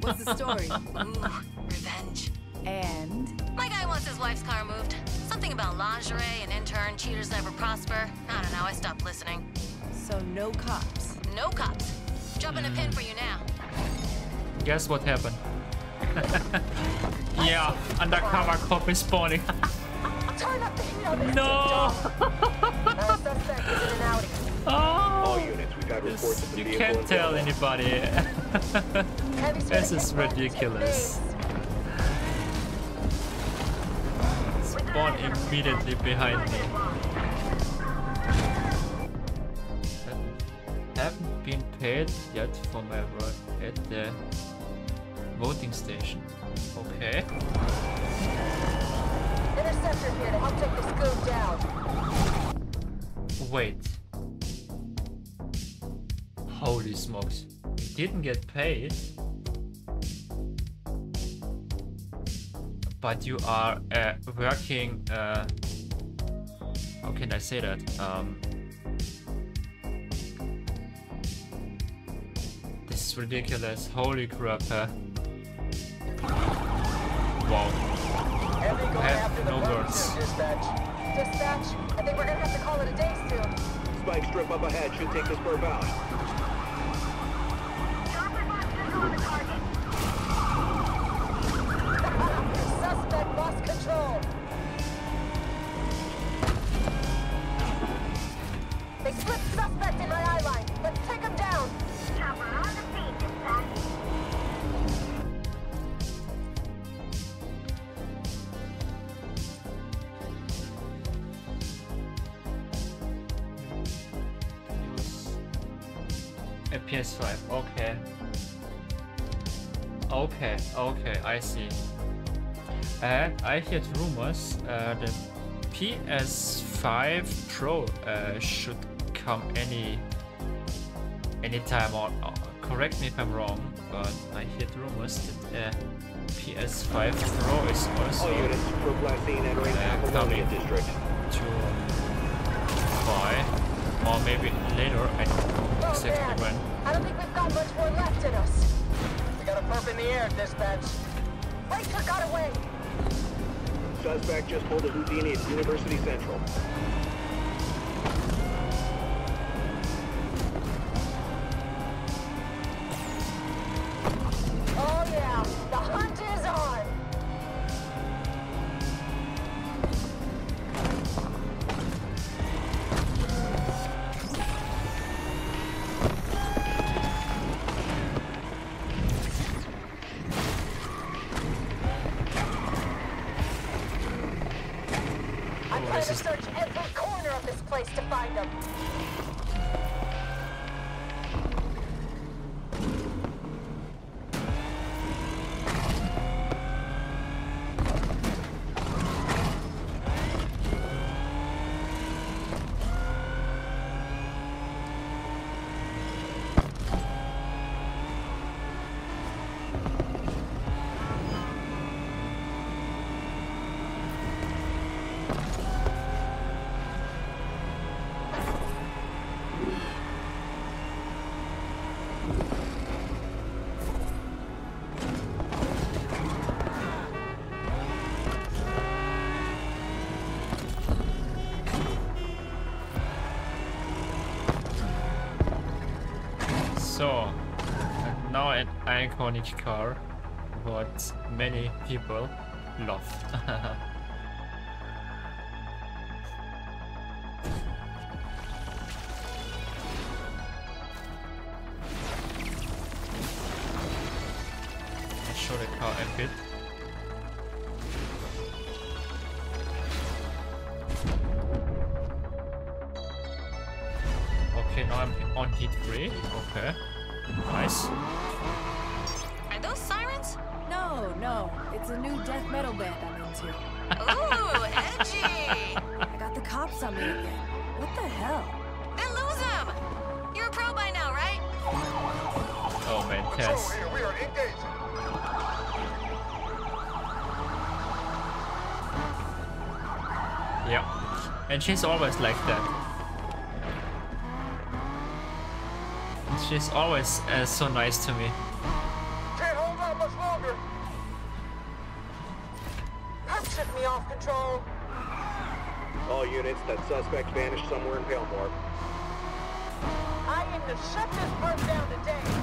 What's the story? Ooh, revenge. and My guy wants his wife's car moved. Something about lingerie and intern, cheaters never prosper. I don't know, I stopped listening. so no cops. No cops. Dropping a pin for you now. Guess what happened? yeah, undercover cop is spawning. Turn up the heat on this no! Suspect is in an Audi. All Oh! units, we've had reports of the You can't tell Delaware. anybody. This is ridiculous. Spawn immediately behind me. Haven't been paid yet for my work at the voting station. Okay. Interceptor here to help take this goon down. Wait. Holy smokes. You didn't get paid. But you are uh, working. Uh, how can I say that? Um, this is ridiculous. Holy crap. Uh, wow. Heavy I have no words. dispatch. Dispatch, I think we're gonna have to call it a day soon. Spike strip up ahead should take this burp out. And I heard rumors uh, the PS5 Pro uh, should come any anytime or, or correct me if I'm wrong, but I heard rumors that uh, PS5 Pro is also All units, probe last seen entering Uh, Apollonia coming. District. to buy, or maybe later. I don't know exactly when. I don't think we've got much more left in us. We got a perp in the air, dispatch. Racer got away. Suspect just pulled a Houdini at University Central. Iconic car, what many people And she's always like that. She's always uh, so nice to me. Can't hold out much longer. That set me off control. All units, that suspect vanished somewhere in Palemore. I aim to shut this bird down today.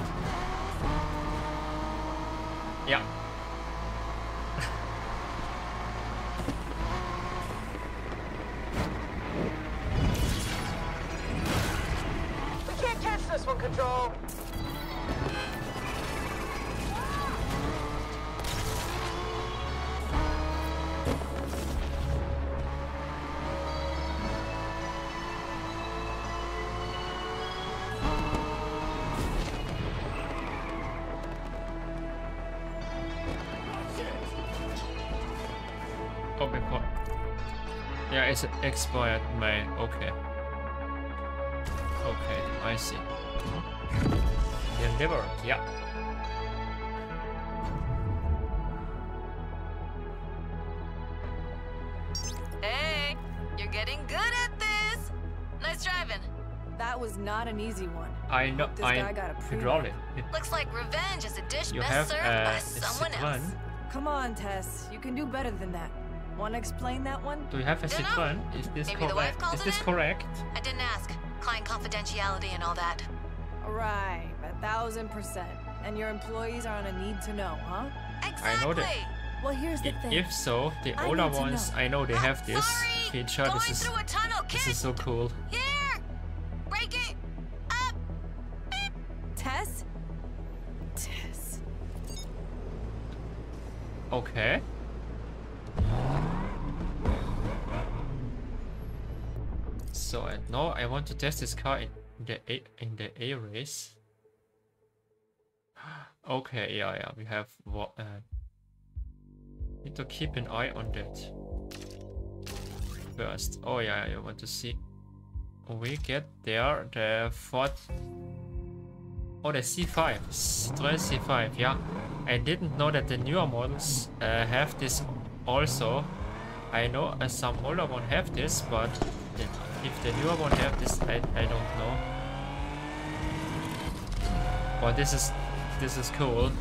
Yeah, it's expired May. Okay. Okay, I see. Delivered, yeah. Hey, you're getting good at this. Nice driving. That was not an easy one. I know. This I guy got a pre- hydraulic. Looks like revenge is a dish You best have served uh, by someone Citroen. else. Come on, Tess. You can do better than that. Wanna explain that one? Do you have a Dunno. Citroen? Is this Maybe correct? Is this correct? I didn't ask. Client confidentiality and all that. Right, a thousand percent. And your employees are on a need to know, huh? I know that. Well, here's the I- thing. If so, the I older need ones, know. I know they have this sorry. feature. Going This is through a tunnel, this kid. is so cool. Here! Break it! Up! Tess? Tess. Okay. So I now I want to test this car in the A in the A race. Okay, yeah, yeah, we have what uh, need to keep an eye on that first. Oh yeah, I want to see. We get there the fourth. Oh, the C5, Citroen C5. Yeah, I didn't know that the newer models uh, have this also. I know uh, some older one have this, but if the newer one have this, I, I don't know. But this is this is cool.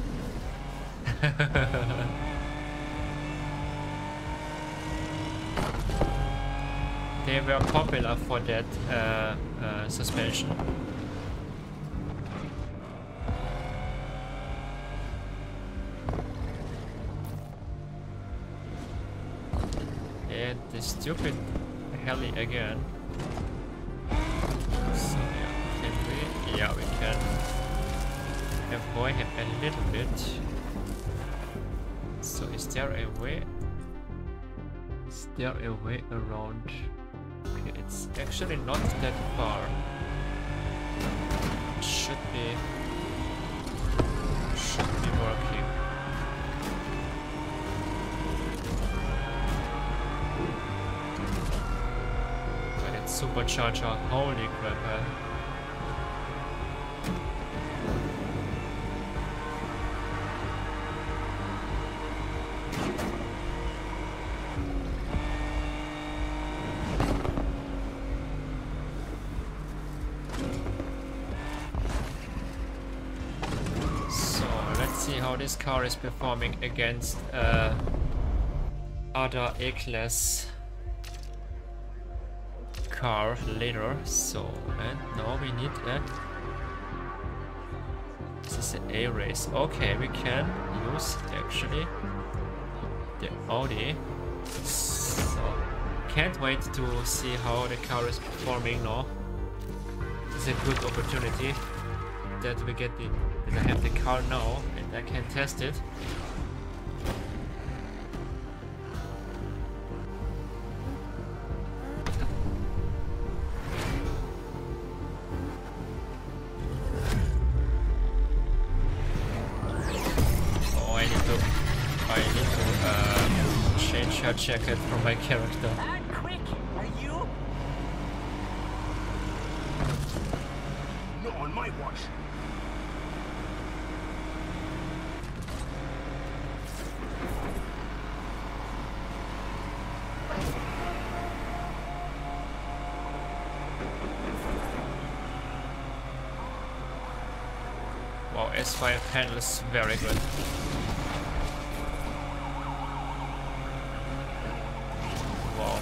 they were popular for that uh, uh, suspension. And the stupid heli again. So yeah, can we? Yeah, we can avoid him a little bit. So is there a way? Is there a way around? Okay, it's actually not that far. It should be should be working. Supercharger. Holy crap! So let's see how this car is performing against uh, other A-class car later. So eh, and now we need a This is an A race. Okay, we can use actually the Audi. So can't wait to see how the car is performing now. It's a good opportunity that we get the that I have the car now and I can test it. S5 very good. Wow.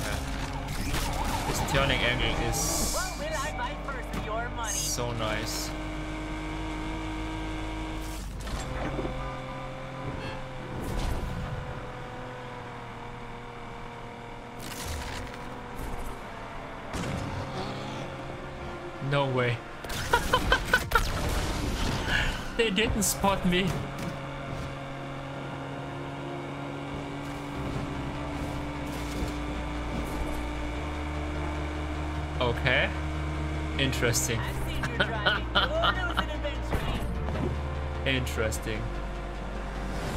This turning angle is so nice. No way. They didn't spot me. Okay. Interesting. Interesting.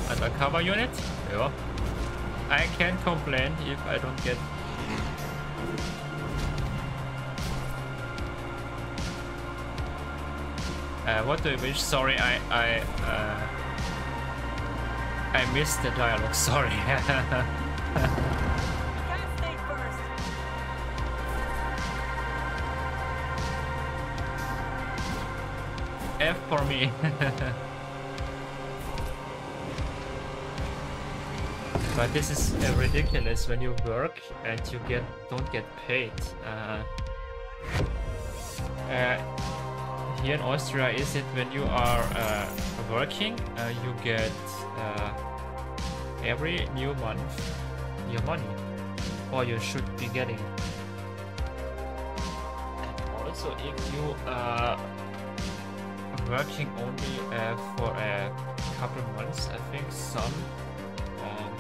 Undercover unit? Yeah. I can't complain if I don't get what do you wish? Sorry, I I uh, I missed the dialogue. Sorry. F for me. but this is uh, ridiculous when you work and you get don't get paid. Uh, uh, here in Austria, is it when you are uh, working, uh, you get uh, every new month your money, or you should be getting. Also, if you are working only uh, for a couple of months, I think some um,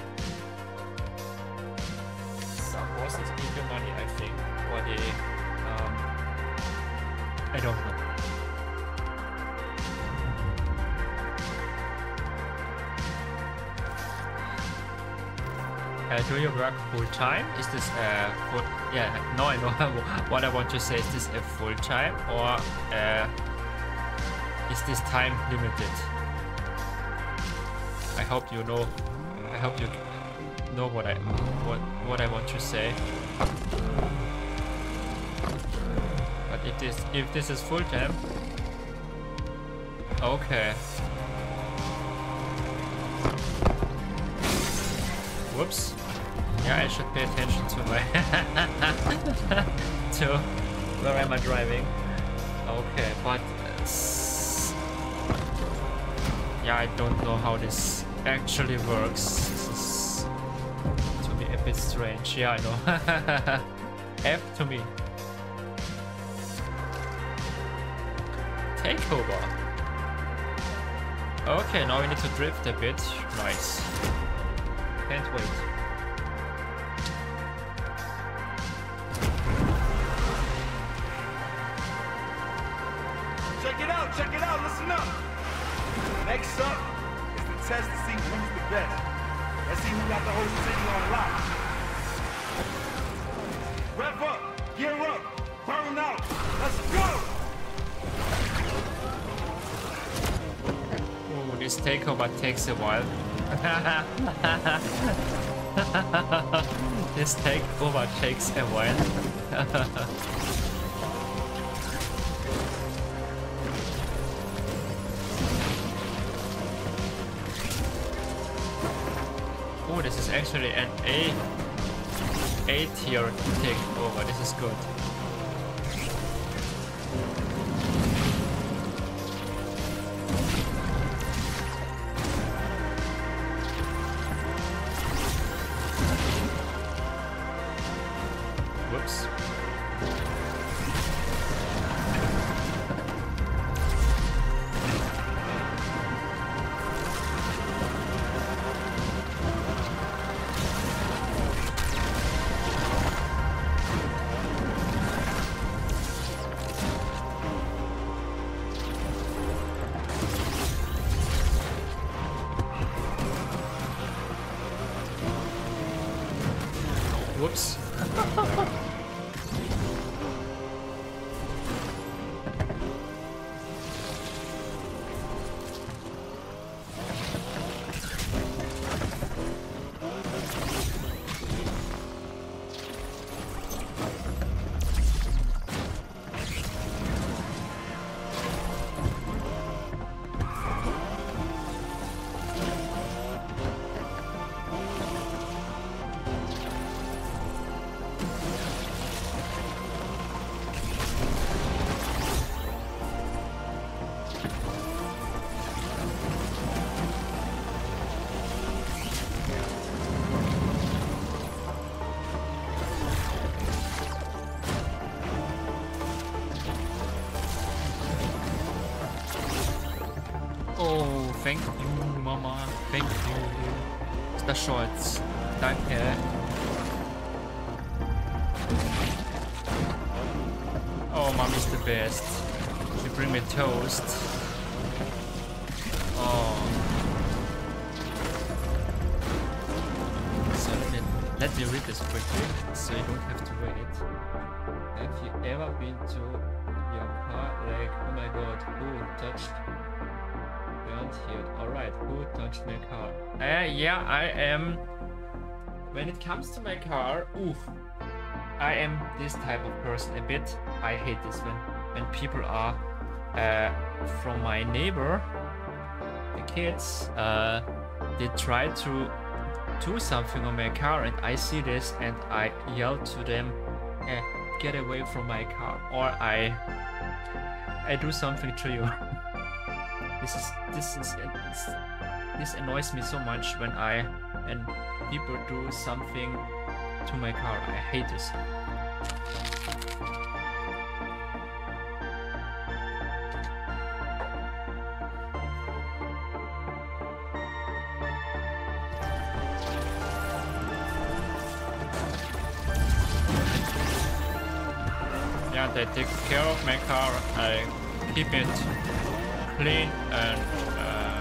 some bosses give you money. I think, or they um, I don't know. Uh, do you work full time? Is this uh, full? Yeah, no, I know what I want to say. Is this a full time or uh, is this time limited? I hope you know. I hope you know what I what what I want to say. But if this if this is full time, okay. Whoops. Yeah, I should pay attention to my to where am I driving. Okay, but uh, yeah, I don't know how this actually works. This is to me a bit strange. Yeah, I know. F to me. Takeover. Okay, now we need to drift a bit. Nice. Can't wait. Takes a while. this takeover takes a while. oh, this is actually an A A tier takeover. This is good. Scholz. Danke. Oh, Mommy's the best. She bring me toast. When it comes to my car, oof. I am this type of person a bit. I hate this when when people are uh, from my neighbor, the kids, uh, they try to do something on my car and I see this and I yell to them, eh, get away from my car or I I do something to you. this is this is this, this annoys me so much when I and people do something to my car. I hate this. Yeah, they take care of my car. I keep it clean and uh,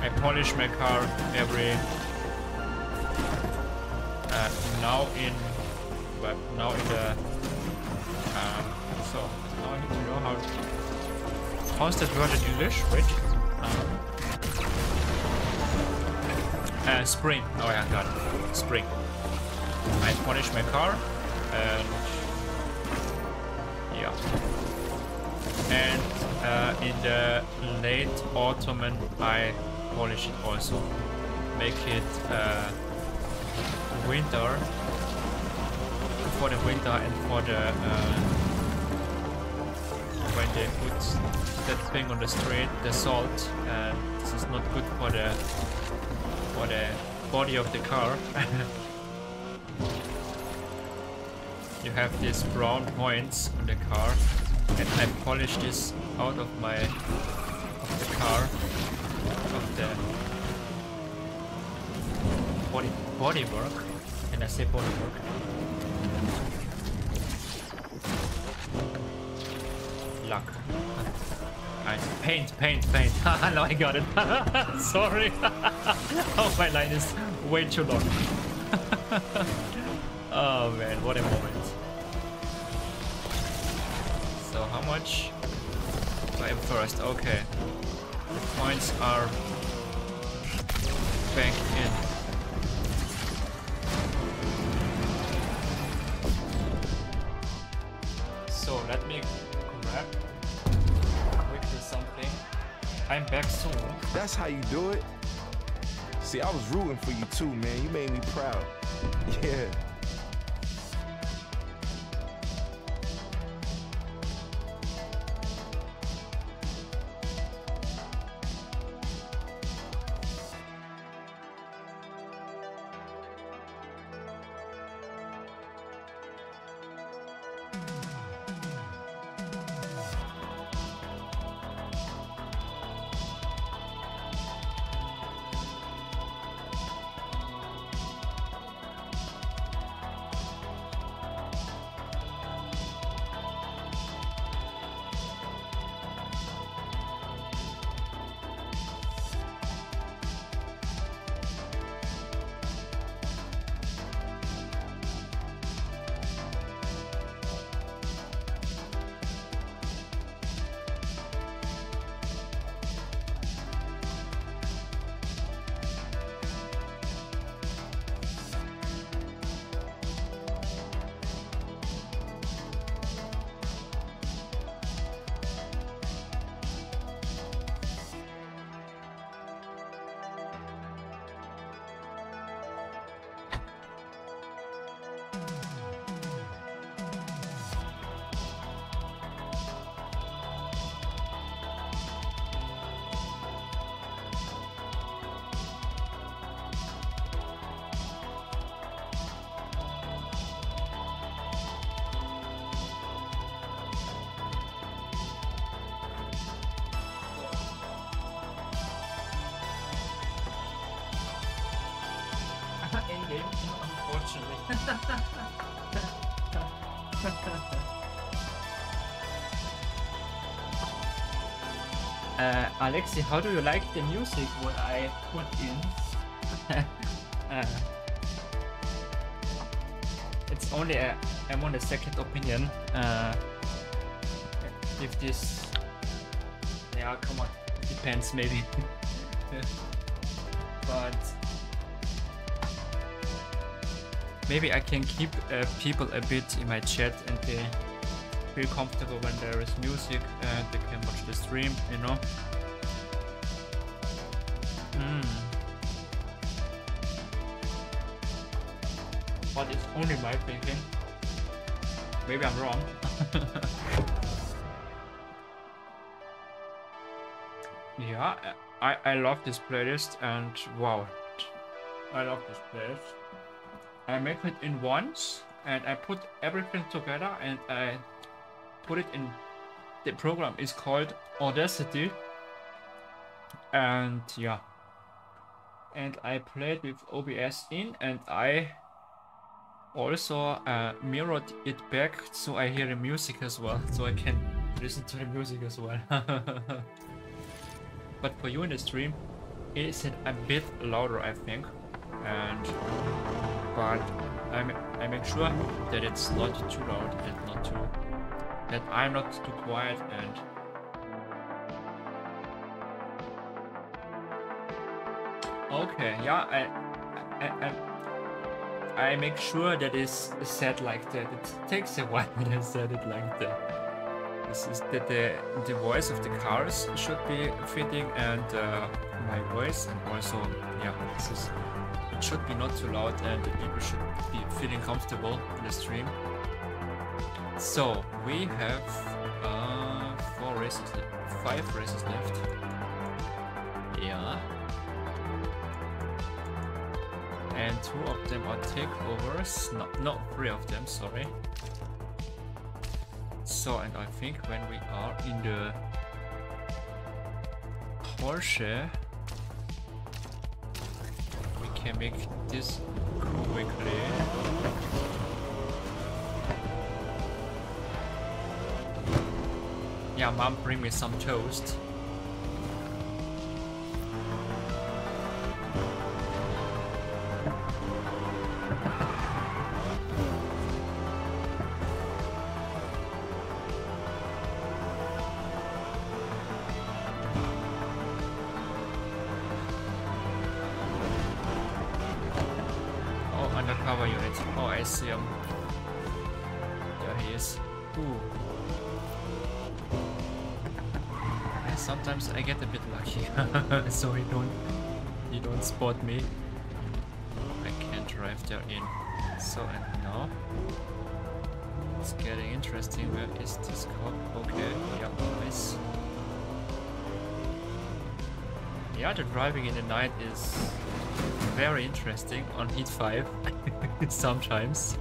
I polish my car every now in but now in the um, so now I need to know how to, how's that word in English? Wait um, uh, spring. Oh yeah got it. Spring. I polish my car and yeah. And uh, in the late autumn I polish it also. Make it uh, winter. For the winter and for the uh, when they put that thing on the street the salt and this is not good for the for the body of the car. You have these brown points on the car and I polish this out of my of the car of the body body can I body work luck. I paint paint paint. Now I got it. Sorry. Oh my line is way too long. Oh man what a moment. So how much I am first okay. The points are banked in That's how you do it? See, I was rooting for you too, man. You made me proud. Yeah. Alexi, how do you like the music what I put in? uh, it's only a, I want a second opinion. Uh, if this, yeah, come on, depends maybe. but maybe I can keep uh, people a bit in my chat and they feel comfortable when there is music and they can watch the stream, you know. Only my thinking. Maybe I'm wrong. yeah, I, I love this playlist and wow, I love this playlist. I make it in once and I put everything together and I put it in the program is called Audacity and yeah and I played with OBS in and I also uh, mirrored it back so I hear the music as well so I can listen to the music as well. But for you in the stream it is a bit louder I think and but I, I make sure that it's not too loud and not too that I'm not too quiet and okay yeah I I, I, I make sure that it's set like that. It takes a while when I said it like that. This is that the the voice of the cars should be fitting and uh, my voice and also yeah this is it should be not too loud and the people should be feeling comfortable in the stream. So we have uh, four races five races left. Yeah two of them are takeovers no, not three of them sorry so, and I think when we are in the Porsche, we can make this quickly. Yeah, mom, bring me some toast. He me. I can't drive there in. So and now it's getting interesting. Where is this cop? Okay, yeah, nice. Yeah, the driving in the night is very interesting on Heat 5 sometimes.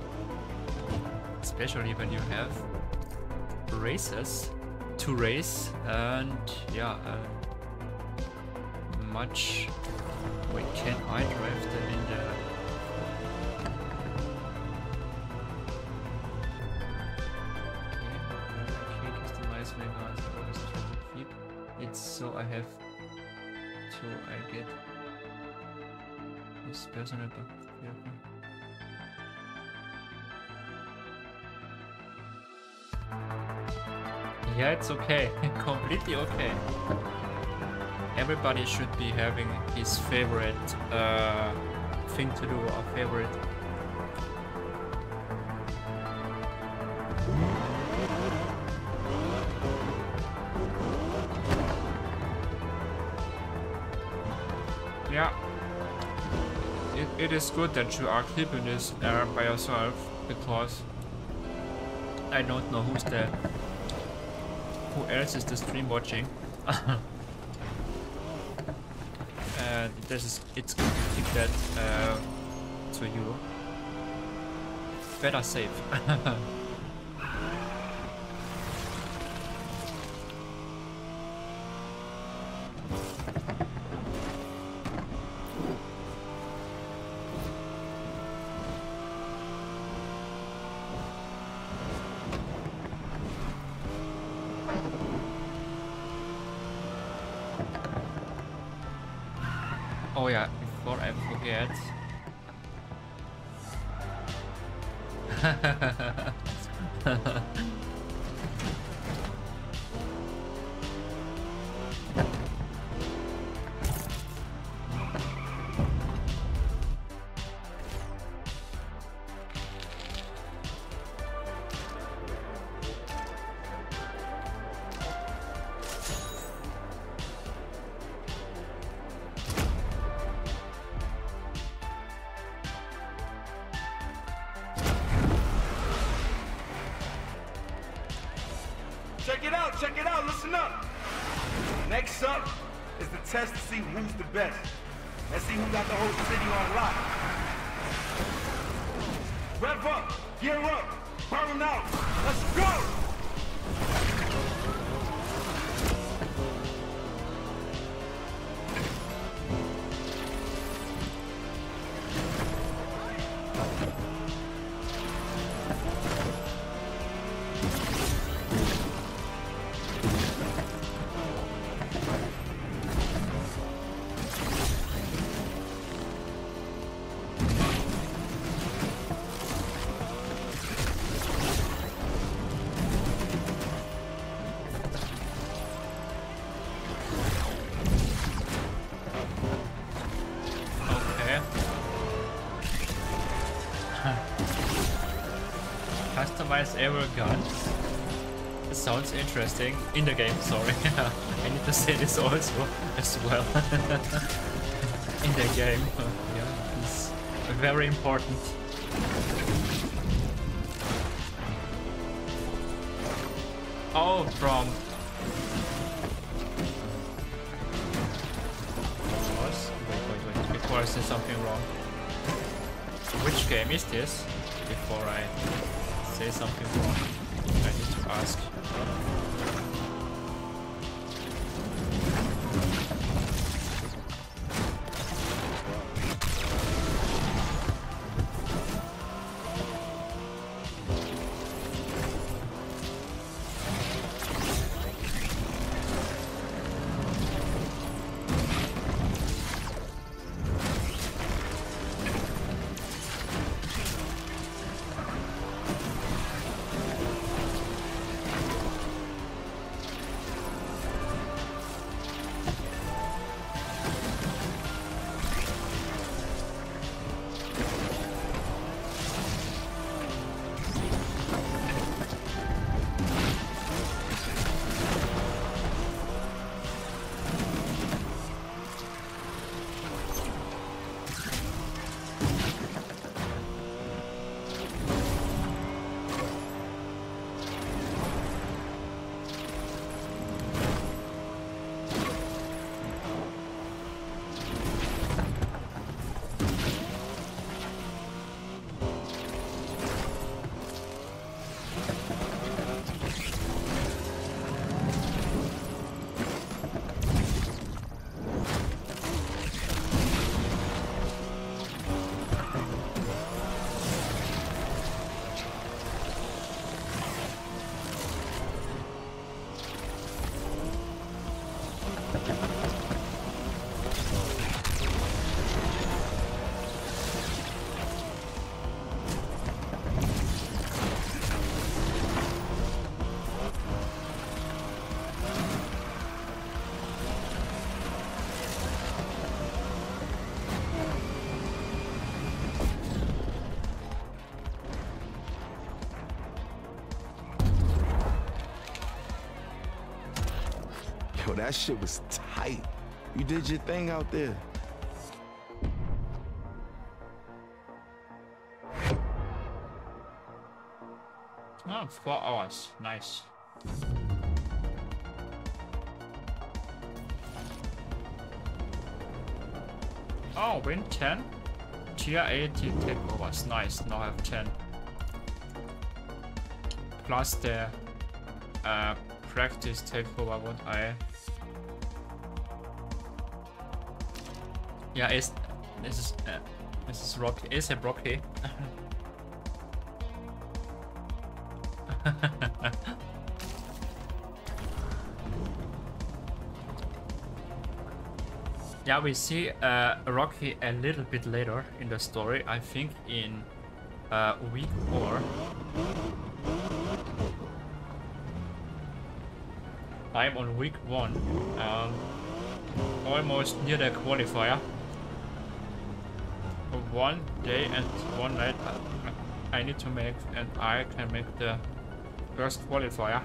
Especially when you have races to race and yeah, uh, much... Wait, can I drive them in the... It's so I have to I get this personal vehicle. Yeah, it's okay. Completely okay everybody should be having his favorite uh, thing to do or favorite. Yeah. It, is good that you are keeping this uh, by yourself because I don't know who's the who else is the stream watching this is it's good to keep that uh, to you. Better safe. Customize every guns. It sounds interesting. In the game, sorry. I need to say this also as well. In the game. yeah, it's very important. Oh, from wait. Before I say something wrong. Which game is this? Before I say something wrong. That shit was tight. You did your thing out there. Oh, four hours. Nice. Oh, win 10? Tier 8 takeovers. Nice. Now I have 10. Plus the uh, practice takeover what I. Yeah, it's this is uh, this is Rocky. Is it Rocky? Yeah, we see uh, Rocky a little bit later in the story. I think in uh, week four. I'm on week one, um, almost near the qualifier. One day and one night I need to make, and I can make the first qualifier.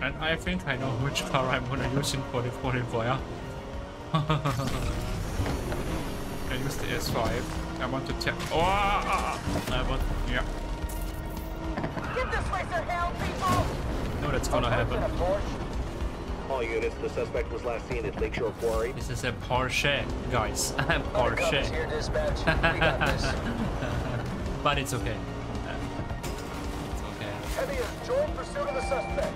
And I think I know which car I'm gonna use in for the qualifier. I use the S5. I want to test. Oh, I want. Yeah. Get this racer hell, people! No, that's gonna happen. All units, the suspect was last seen at Lakeshore Quarry. This is a Porsche, guys. A Porsche. Here, dispatch. We got this. but it's okay. It's okay. Heavy is joint pursuit of the suspect.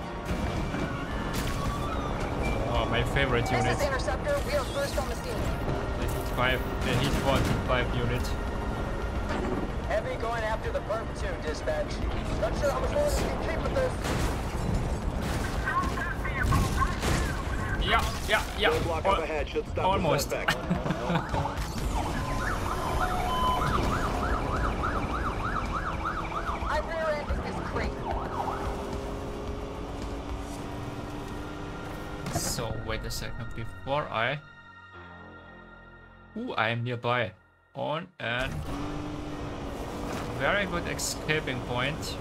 Oh, my favorite unit. This unit. is Interceptor. We are first on the scene. The Heat 5, the Heat 45 unit. Heavy going after the perp too, dispatch. Not sure how much longer we can keep with this. Yeah, yeah, yeah. Roadblock up ahead should stop almost. the suspect. Rear-ending this crate. So, wait a second. Before I... Ooh, I am nearby. On and... Very good escaping point.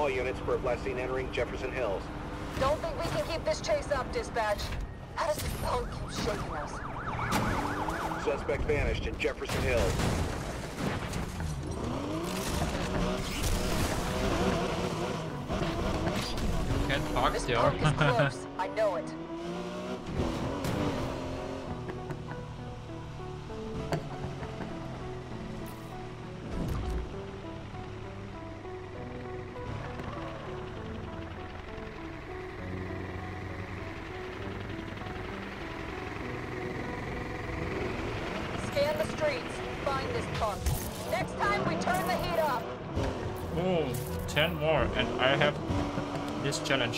All units, perp last seen entering Jefferson Hills. Don't think we can keep this chase up, dispatch. How does this punk keep shaking us? Suspect vanished in Jefferson Hills. Can't park This there. punk is close. I know it.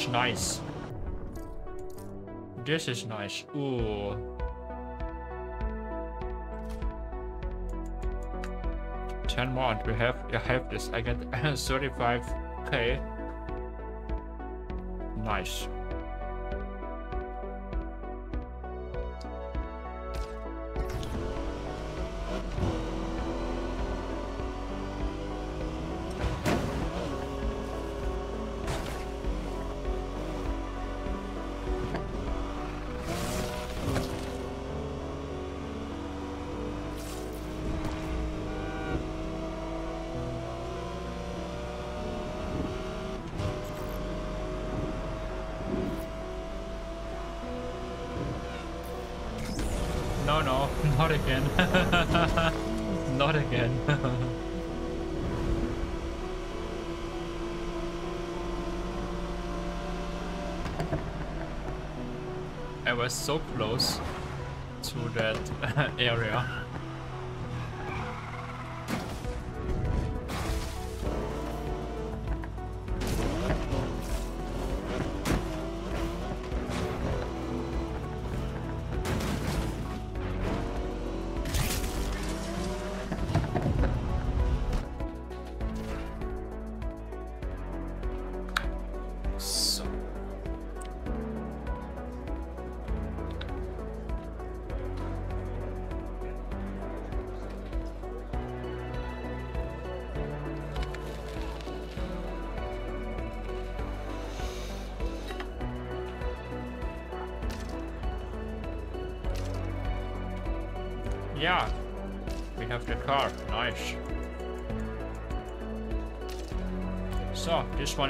Nice. This is nice. Ooh. Ten more we have I have this. I get 35k. Nice. So close to that area.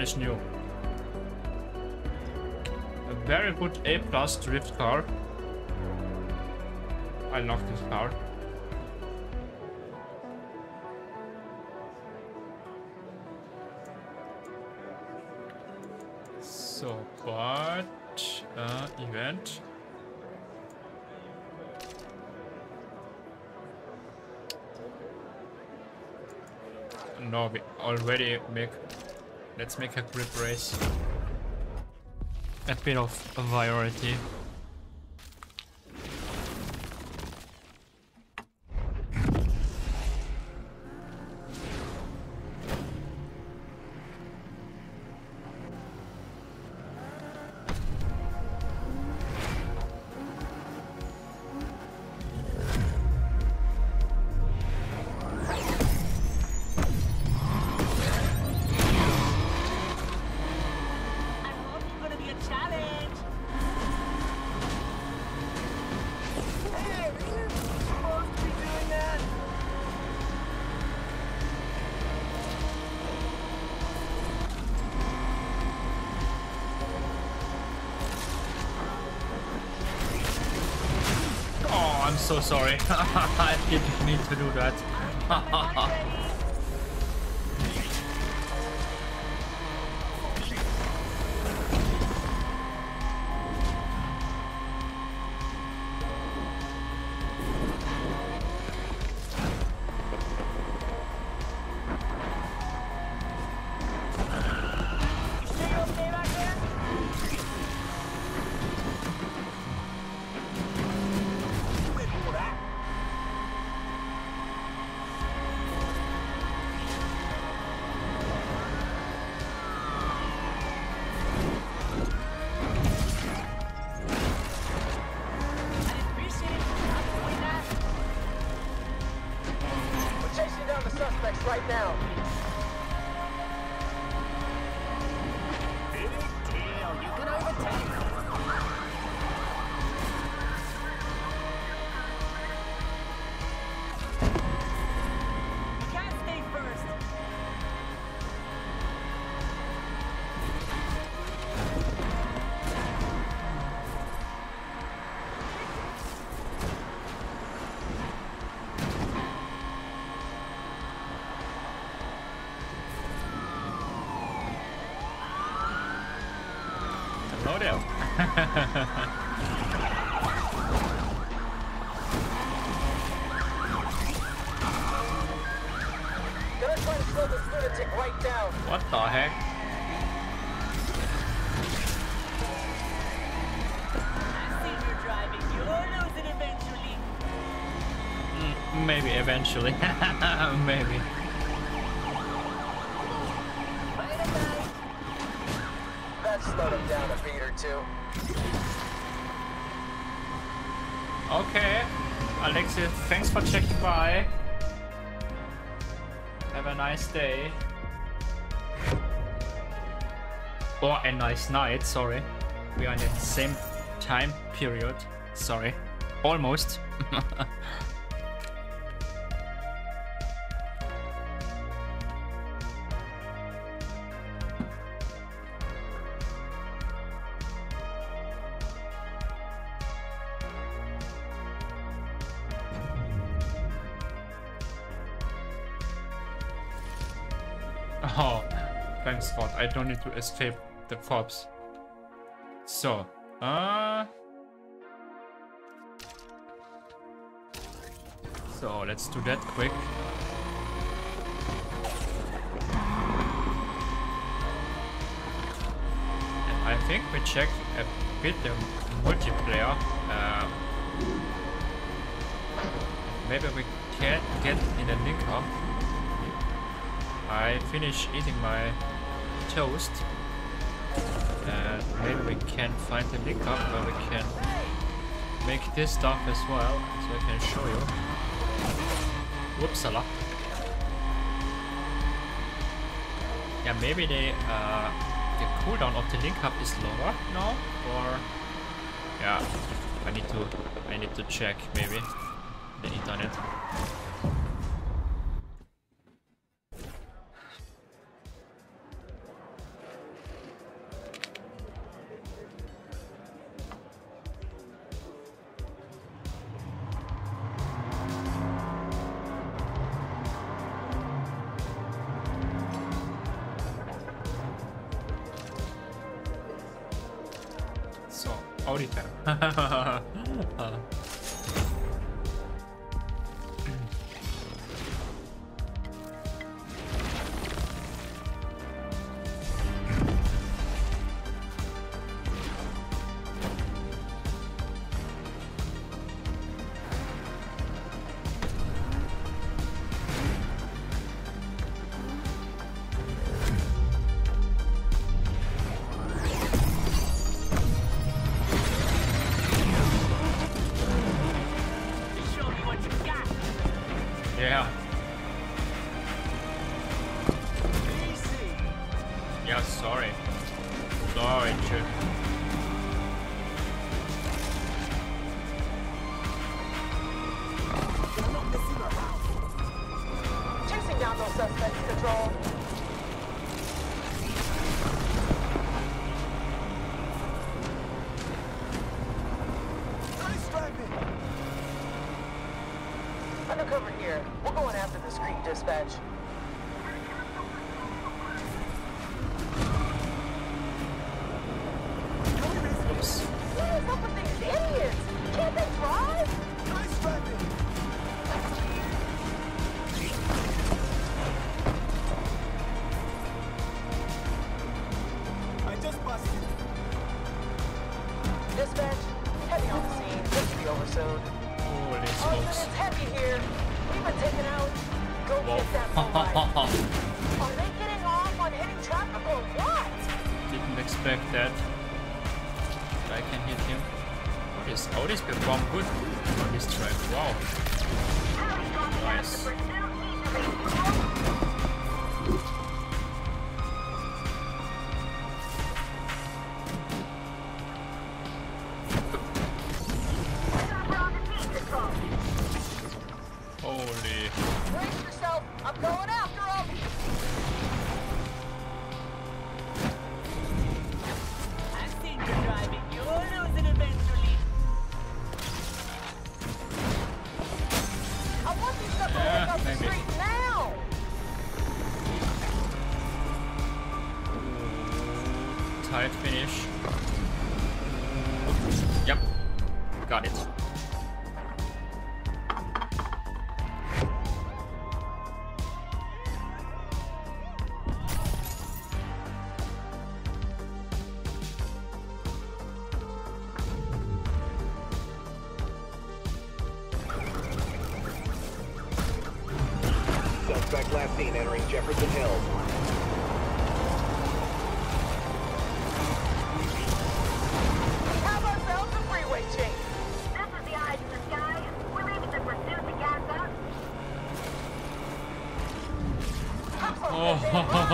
One is new. A very good A plus drift car. I love this car. So, but uh, event. No, we already make. Let's make a grip race. A bit of a variety. Actually. Maybe. That slowed him down a beat or two. Okay. Alexis, thanks for checking by. Have a nice day. Or a nice night, sorry. We are in the same time period. Sorry. Almost. Don't need to escape the cops. So, uh... So, let's do that quick. And I think we check a bit the multiplayer. Uh, maybe we can get in a link up. I finish eating my toast. And maybe we can find the link up where we can make this stuff as well, so I can show you. Whoopsala. Yeah, maybe the, uh, the cooldown of the link up is lower now, or... Yeah, I need to, I need to check maybe the internet.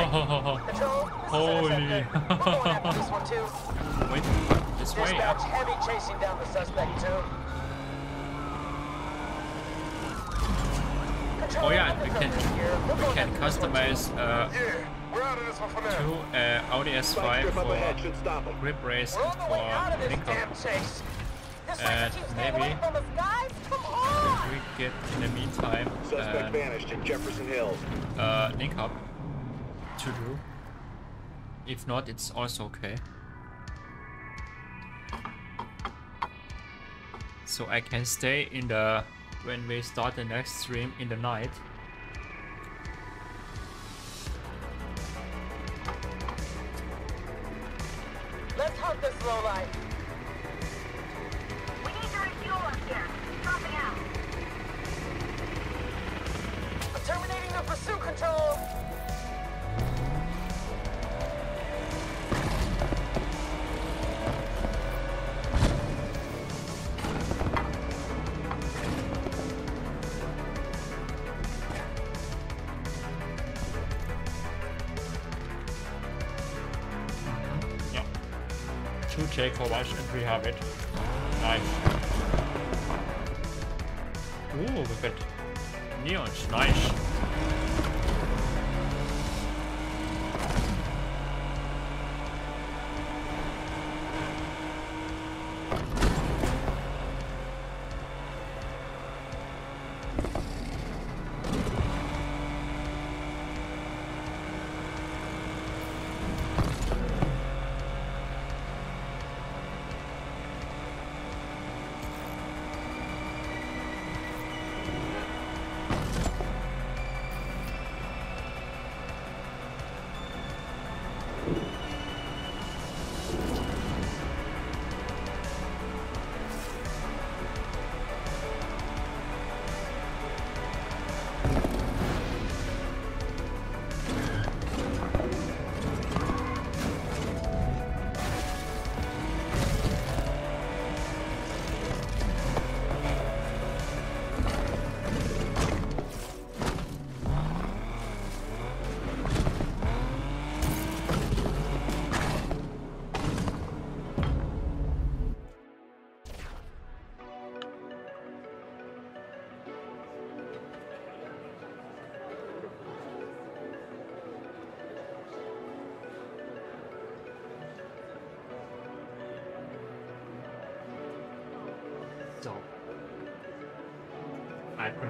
Holy. Wait, this way. Heavy chasing down the suspect too. Oh yeah, we can we can customize uh, uh, two uh, Audi S5 for grip race and for Lincoln. And uh, maybe if we get in the meantime Suspect uh, vanished in Jefferson Hills. Uh, Link to do. If not, it's also okay. So I can stay in the, when we start the next stream in the night.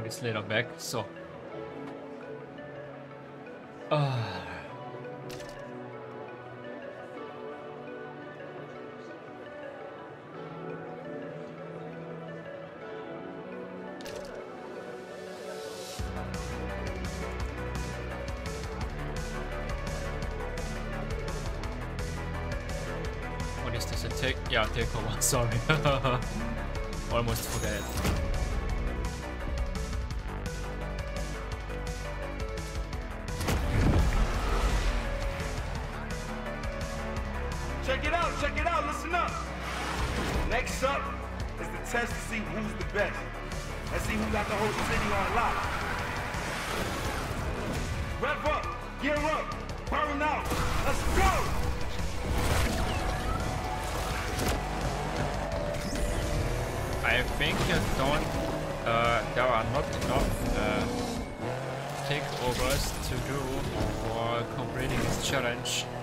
It's later back, so. Uh. What is this attack? Yeah, take one, sorry. Almost forgot.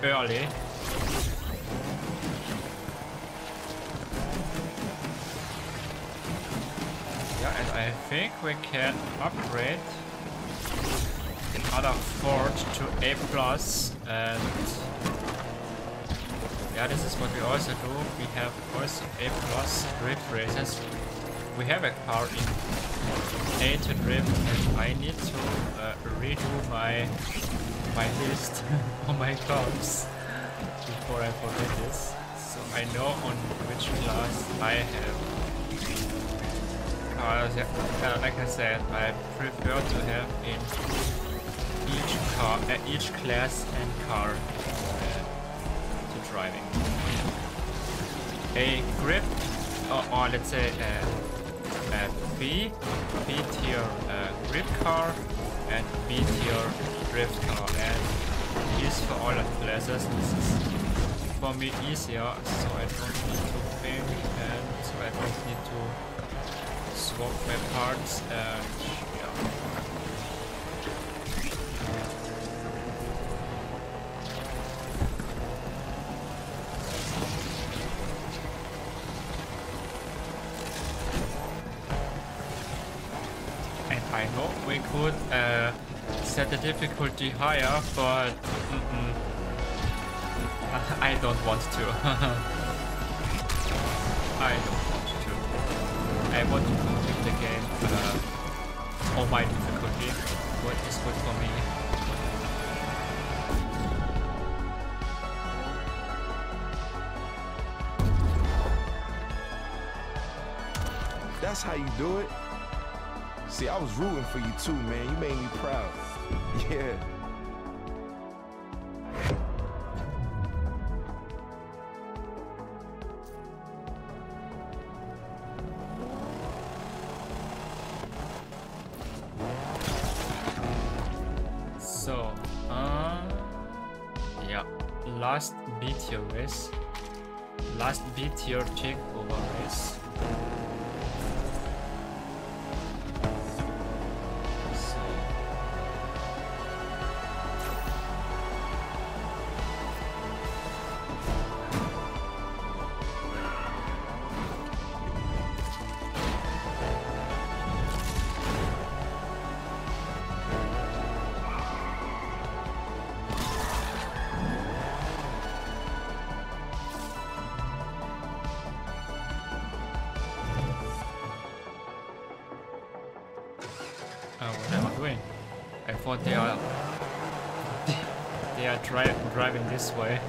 Early. Yeah, and I think we can upgrade another Ford to A plus and yeah, this is what we also do. We have also A plus drift races. We have a car in A to drift and I need to uh, redo my my list on my cars before I forget this. So I know on which class I have cars. Uh, like I said, I prefer to have in each car, uh, each class and car uh, to driving. A grip, or, or let's say a, a B, B tier uh, grip car and B tier drift car, and use for all of classes. This is for me easier, so I don't need to think and so I don't need to swap my parts and could uh, set the difficulty higher, but mm -mm. I don't want to. I don't want to. I want to complete the game uh, on my difficulty. Is good for me. That's how you do it. See, I was rooting for you too, man. You made me proud. Yeah. Thought they are they are dri driving this way.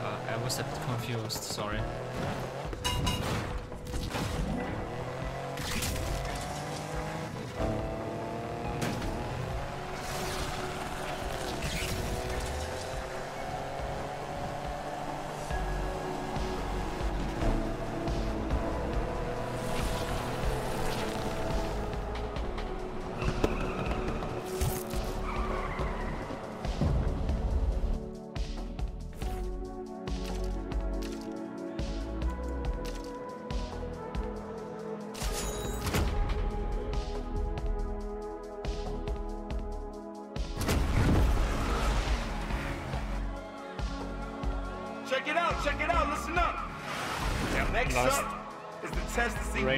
Uh, I was a bit confused. Sorry.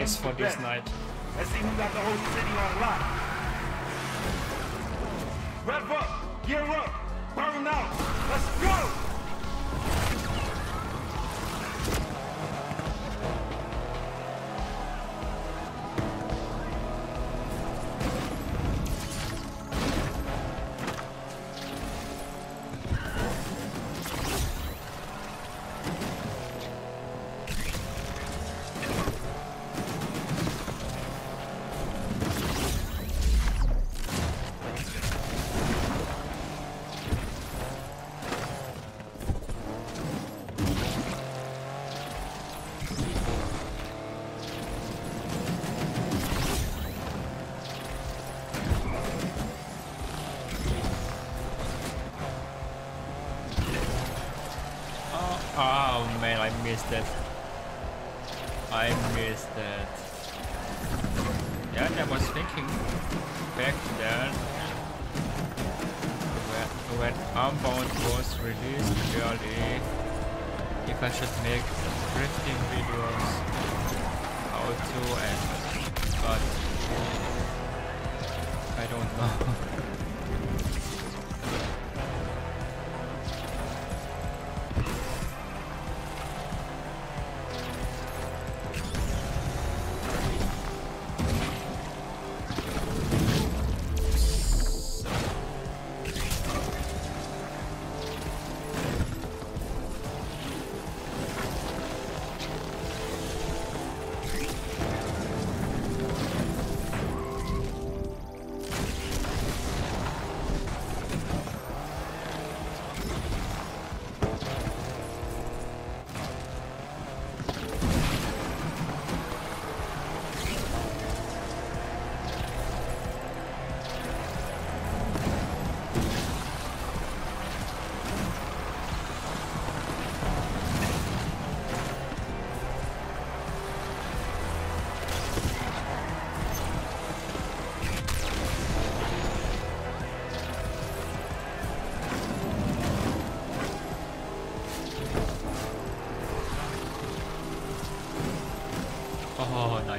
For this night. Missed it.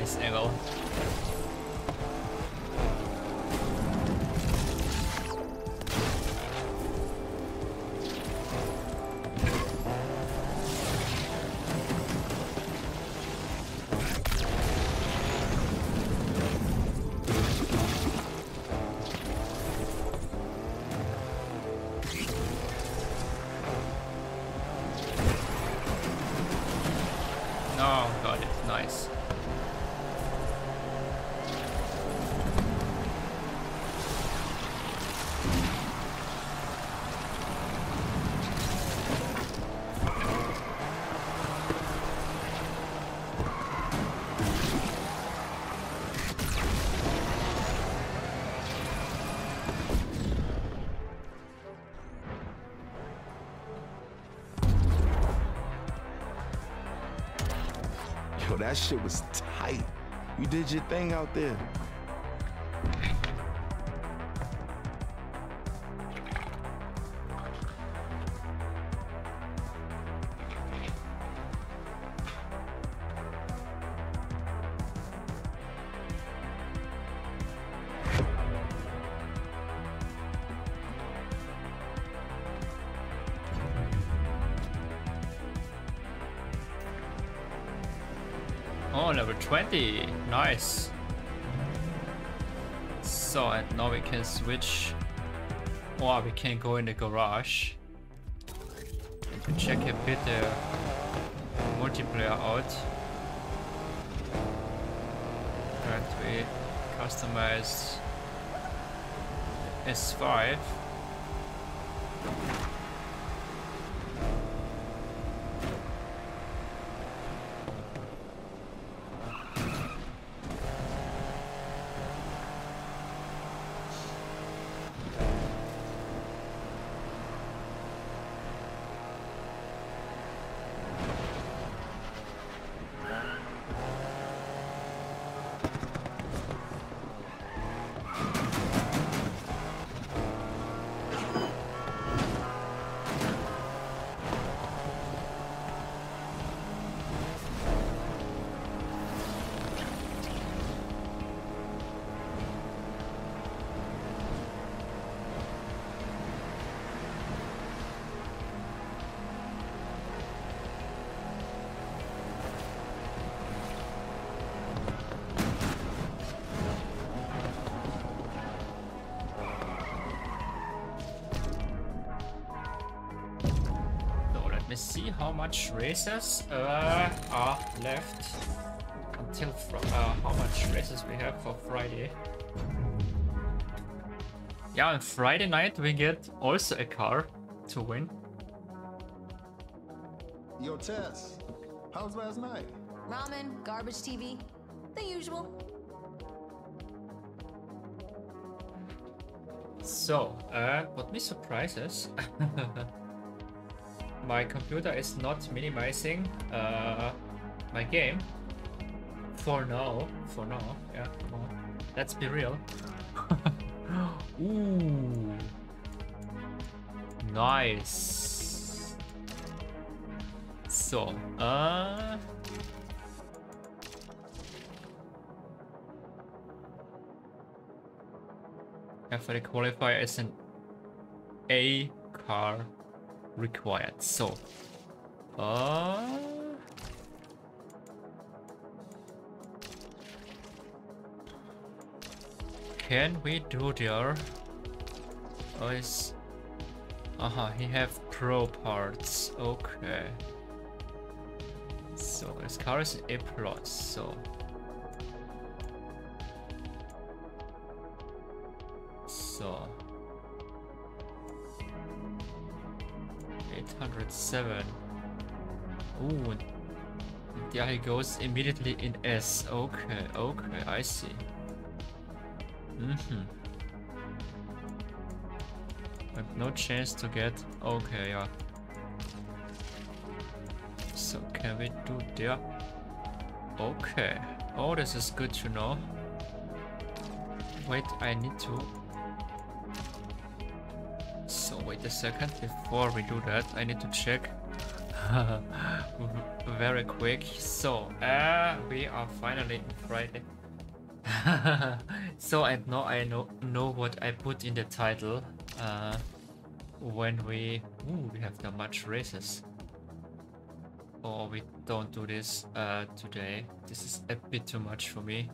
Nice angle. That shit was tight. You did your thing out there. 20. Nice. So, and now we can switch. Or we can go in the garage. To check a bit the multiplayer out. And we customize S5. Much races uh, are left until uh, how much races we have for Friday. Yeah, on Friday night we get also a car to win. Yo, Tess, how was last night? Ramen, garbage TV, the usual. So, uh, what me surprises, my computer is not minimizing uh, my game. For now, for now, yeah, let's be real. Ooh, nice. So, uh, for the qualifier is an A car required. So, uh, can we do there? Oh, is uh huh. He have pro parts. Okay. So his car is A plus. So. So 807. Ooh, there he goes immediately in S. Okay, okay, I see. Mm-hmm. But no chance to get. Okay, yeah. So can we do there? Okay. Oh, this is good to know. Wait, I need to wait a second, before we do that, I need to check very quick. So, uh, we are finally in Friday. so I know I know know what I put in the title. Uh, when we ooh, we have that much races. Or we don't do this uh, today. This is a bit too much for me.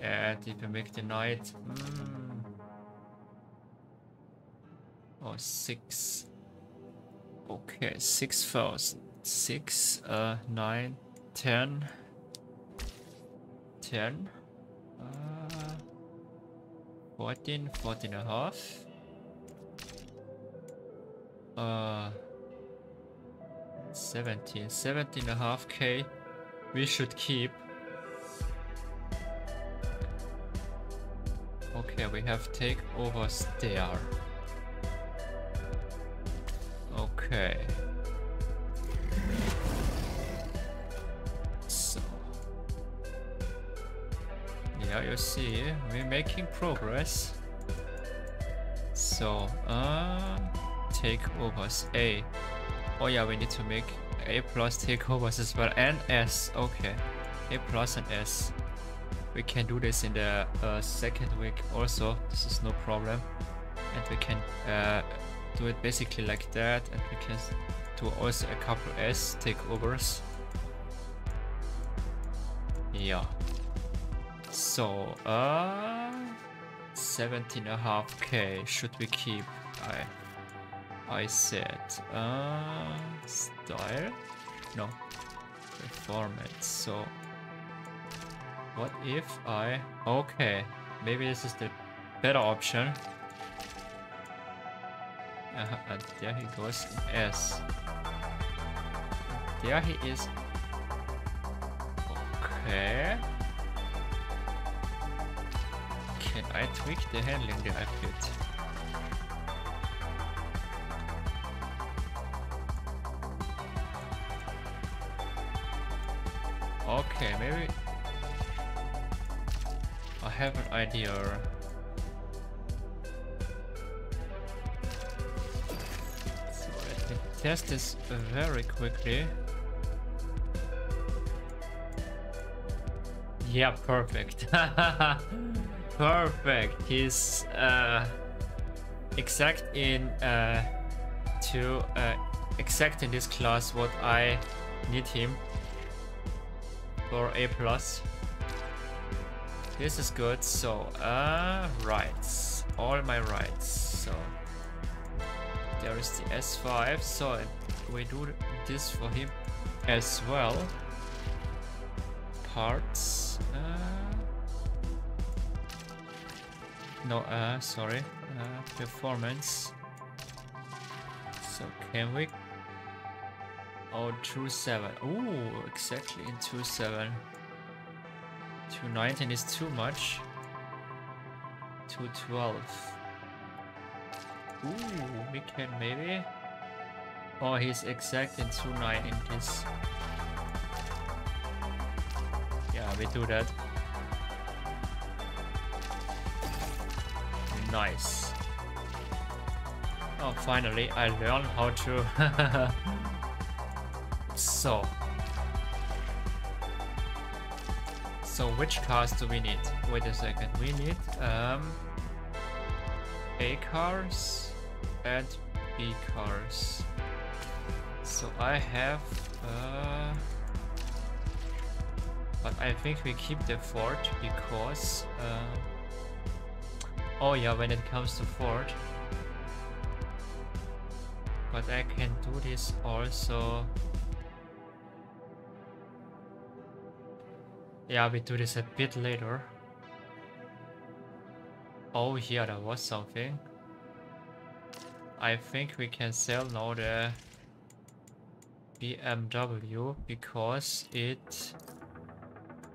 And if we make the night, mm, or six. Okay, six thousand. Six, uh, nine, ten, ten, uh, 14, 14 and a half. Uh, 17, 17 and a half K. We should keep. Okay, we have takeovers there. Okay. So. Yeah, you see, we're making progress. So, uh, takeovers A. Oh yeah, we need to make A plus takeovers as well, and S. Okay, A plus and S. We can do this in the uh, second week also. This is no problem, and we can uh, do it basically like that and we can do also a couple S takeovers. Yeah. So, uh, 17.5k should we keep? I I said, uh, style? No, performance. So, what if I, okay, maybe this is the better option. Uh, and there he goes S. There he is. Okay. Can I tweak the handling that I? Okay, maybe I have an idea. Test this very quickly. Yeah, perfect. perfect. He's uh, exact in uh, to uh, exact in this class what I need him for A plus. This is good. So, uh, rights, all my rights. So. There is the S5, so we do this for him as well. Parts. Uh, no, uh, sorry. Uh, performance. So can we? Oh, 2.7. Ooh, exactly in two 2.7. 219 is too much. 212. Ooh, we can maybe... Oh, he's exact in 29 in this. Yeah, we do that. Nice. Oh, finally, I learned how to... so. So, which cars do we need? Wait a second, we need um, A cars and B cars. So I have... Uh, but I think we keep the Ford because... Uh, Oh yeah, when it comes to Ford. But I can do this also. Yeah, we do this a bit later. Oh yeah, there was something. I think we can sell now the BMW because it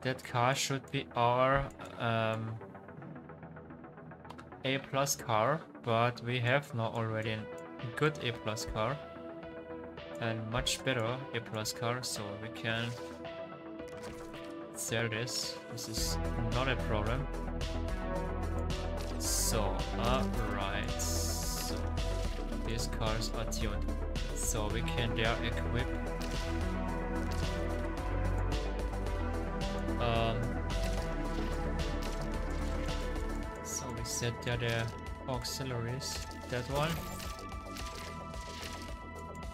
that car should be our um, a plus car, but we have now already a good A plus car and much better A plus car, so we can sell this. This is not a problem. So, alright, these cars are tuned, so we can there equip um, set there the auxiliaries, that one.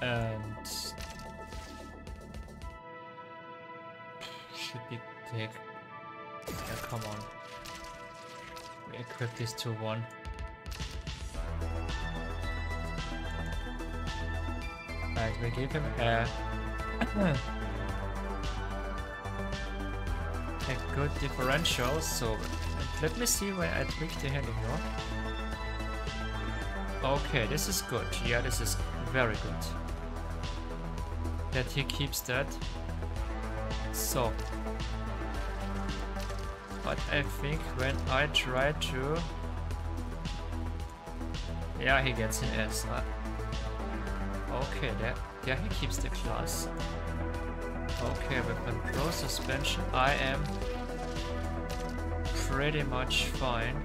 And should be take yeah, come on. We equip this to one. And we give him a a good differential, so let me see where I tweaked the handling here. Okay, this is good. Yeah, this is very good. That he keeps that. So. But I think when I try to... Yeah, he gets an S. Huh? Okay, there, there he keeps the class. Okay, weapon pro suspension. I am pretty much fine.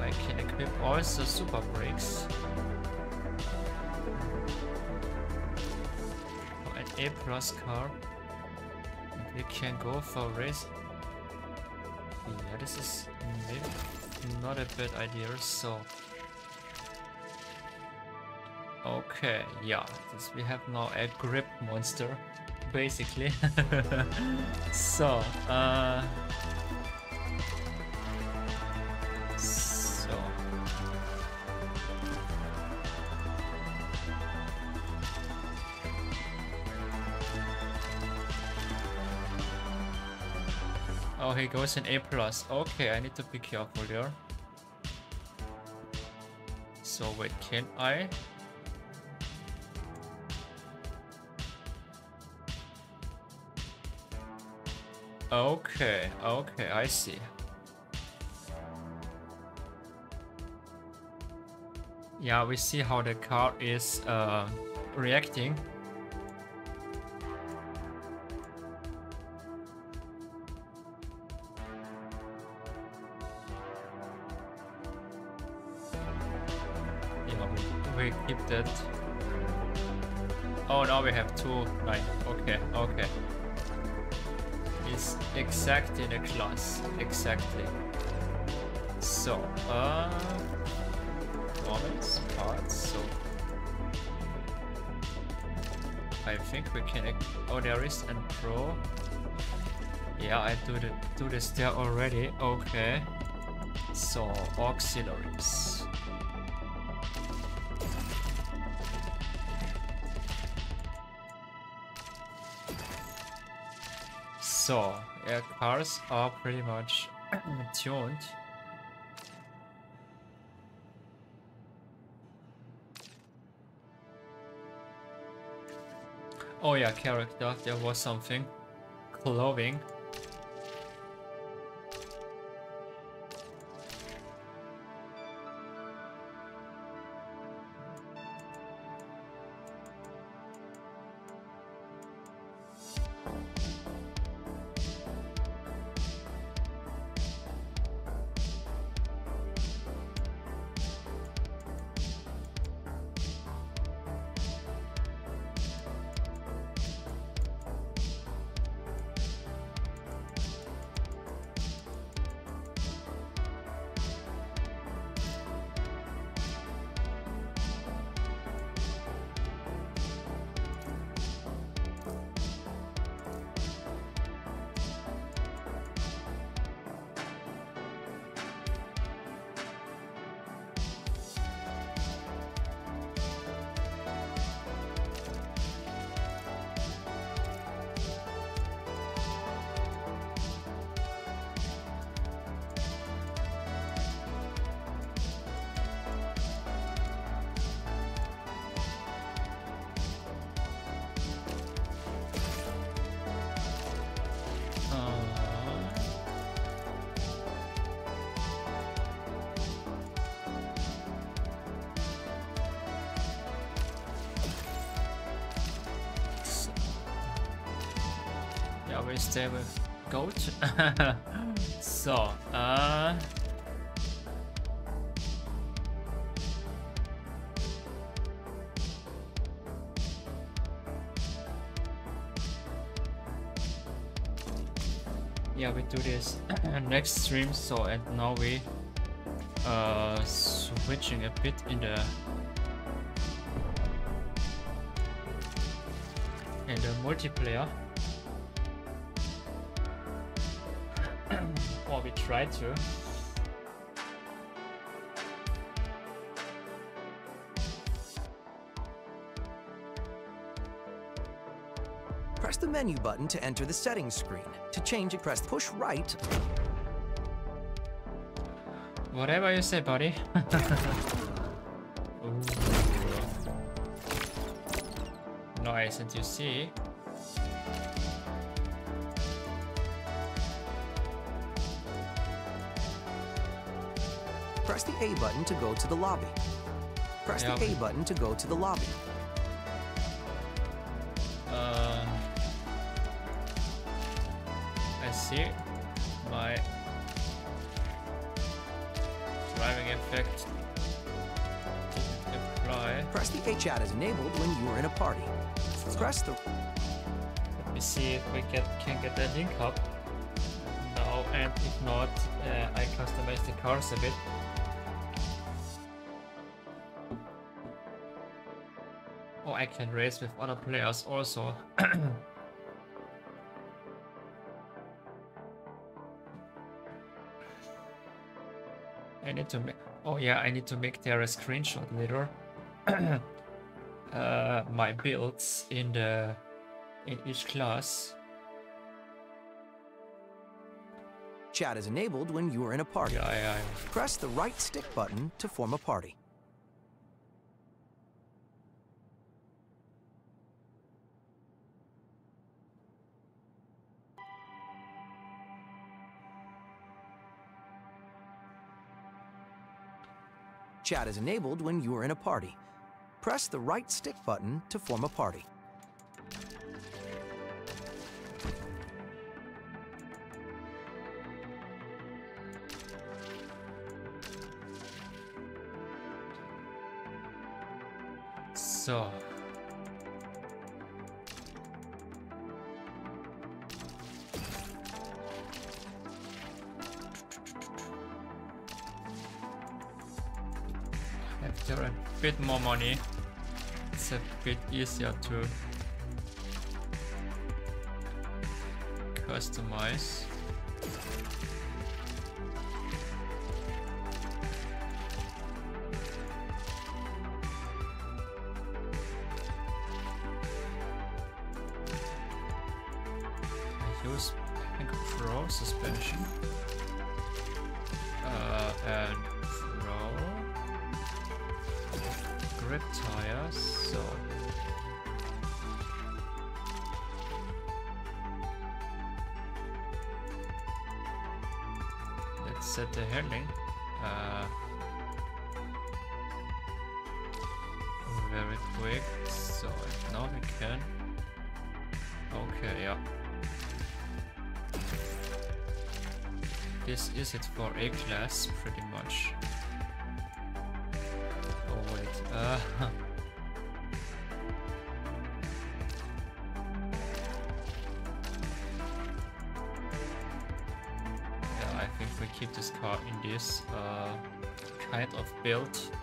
I can equip also super brakes. For oh, an A plus car. we can go for race. Yeah, this is maybe not a bad idea, so Okay, yeah, this, we have now a grip monster basically. so, uh... So... Oh, he goes in A+. plus. Okay, I need to be careful there. So wait, can I? Okay, okay, I see. Yeah, we see how the car is uh, reacting. Yeah, we, keep that. Oh, now we have two nine. Okay, okay exact in a class. Exactly. So, uh, moments, parts, so I think we can, oh there is and pro. Yeah, I do the do this there already, okay. So, auxiliaries. So, air cars are pretty much tuned. Oh yeah, character, there was something. Clothing. so, uh... Yeah, we do this next stream, so and now we uh switching a bit in the in the multiplayer. Try to. Press the menu button to enter the settings screen. To change it, press push right. Whatever you say, buddy. Nice, and you see, A button to go to the lobby. Press Yeah, the A okay. button to go to the lobby. Uh, I see my driving effect apply. Press the A chat is enabled when you are in a party. Press the Let me see if we get, can get that link up. No, and if not, uh, I customize the cars a bit. Can race with other players also. I need to make. Oh yeah, I need to make there a screenshot later. uh, my builds in the in each class. chat is enabled when you are in a party. Yeah, yeah. Press the right stick button to form a party. Chat is enabled when you are in a party. Press the right stick button to form a party. So. bit more money, it's a bit easier to customize. Use Pro suspension uh, and Grip tires, so. Let's set the handling. Uh, very quick, so now we can. Okay, yeah. This is it for A-class, pretty much. Kind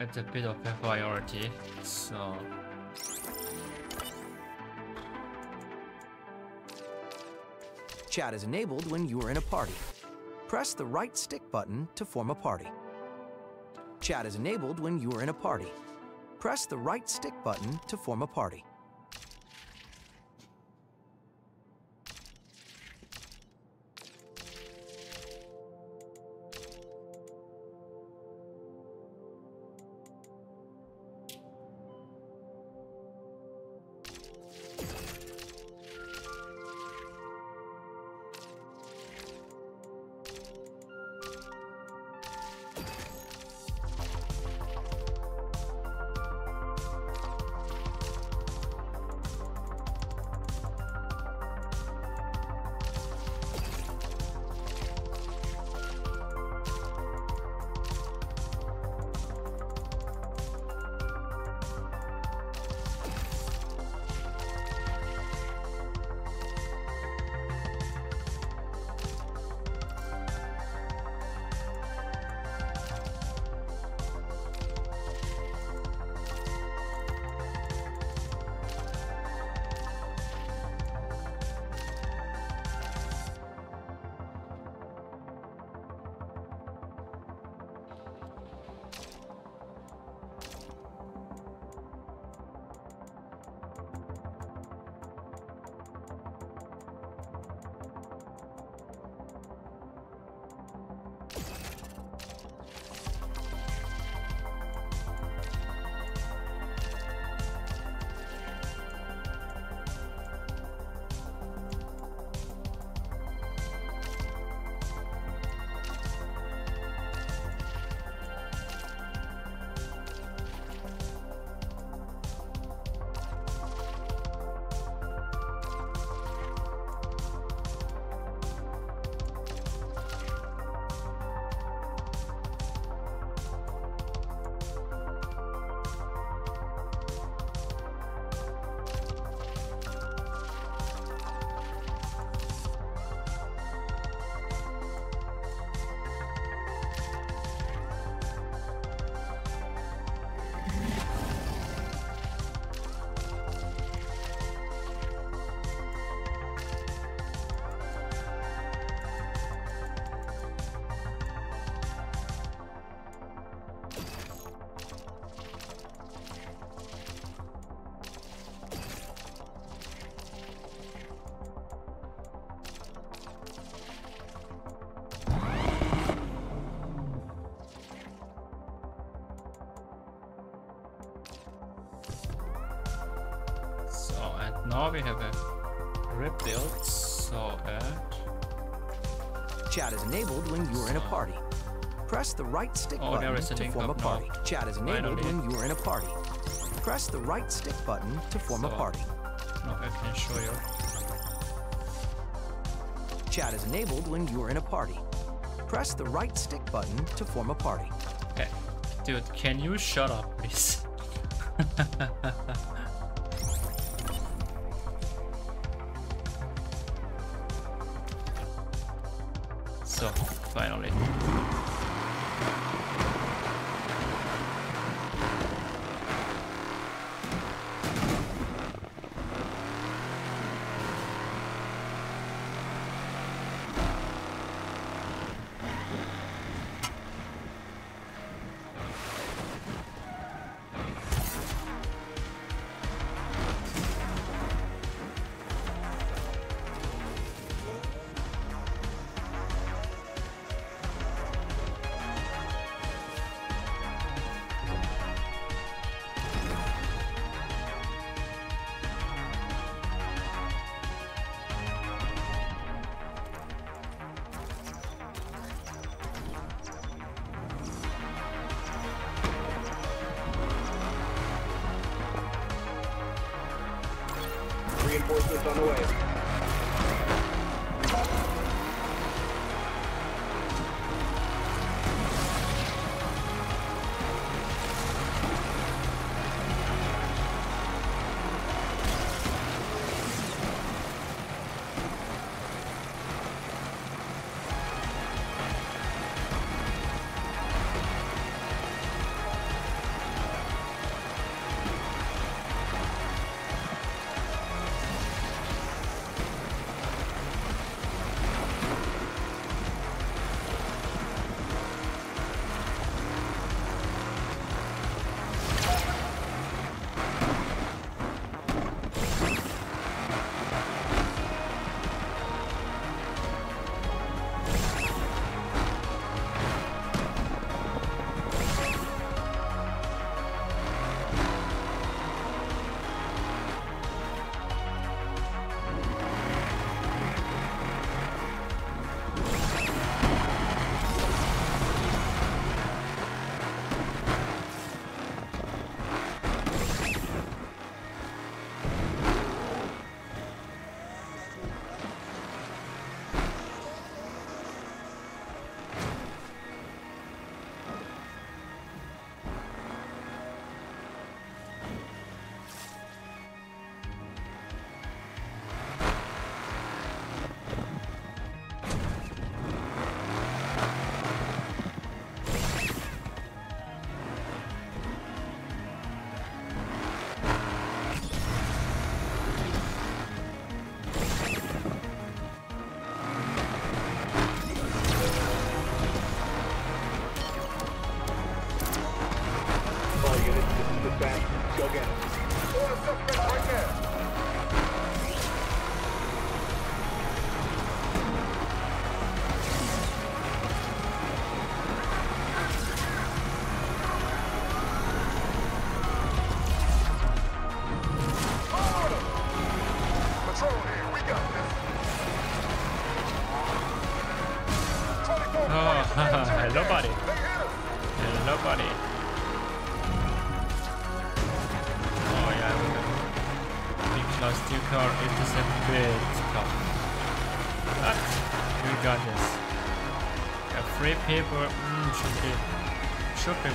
It's a bit of a priority, so... Chat is enabled when you are in a party. Press the right stick button to form a party. Chat is enabled when you are in a party. Press the right stick button to form a party. When you are in a party. Press the right stick Oh, button to form a now. party. Chat is enabled Finally. when you are in a party. Press the right stick button to form a party. Now I can show you. Chat is enabled when you are in a party. Press the right stick button to form a party. Okay. Dude, can you shut up, please?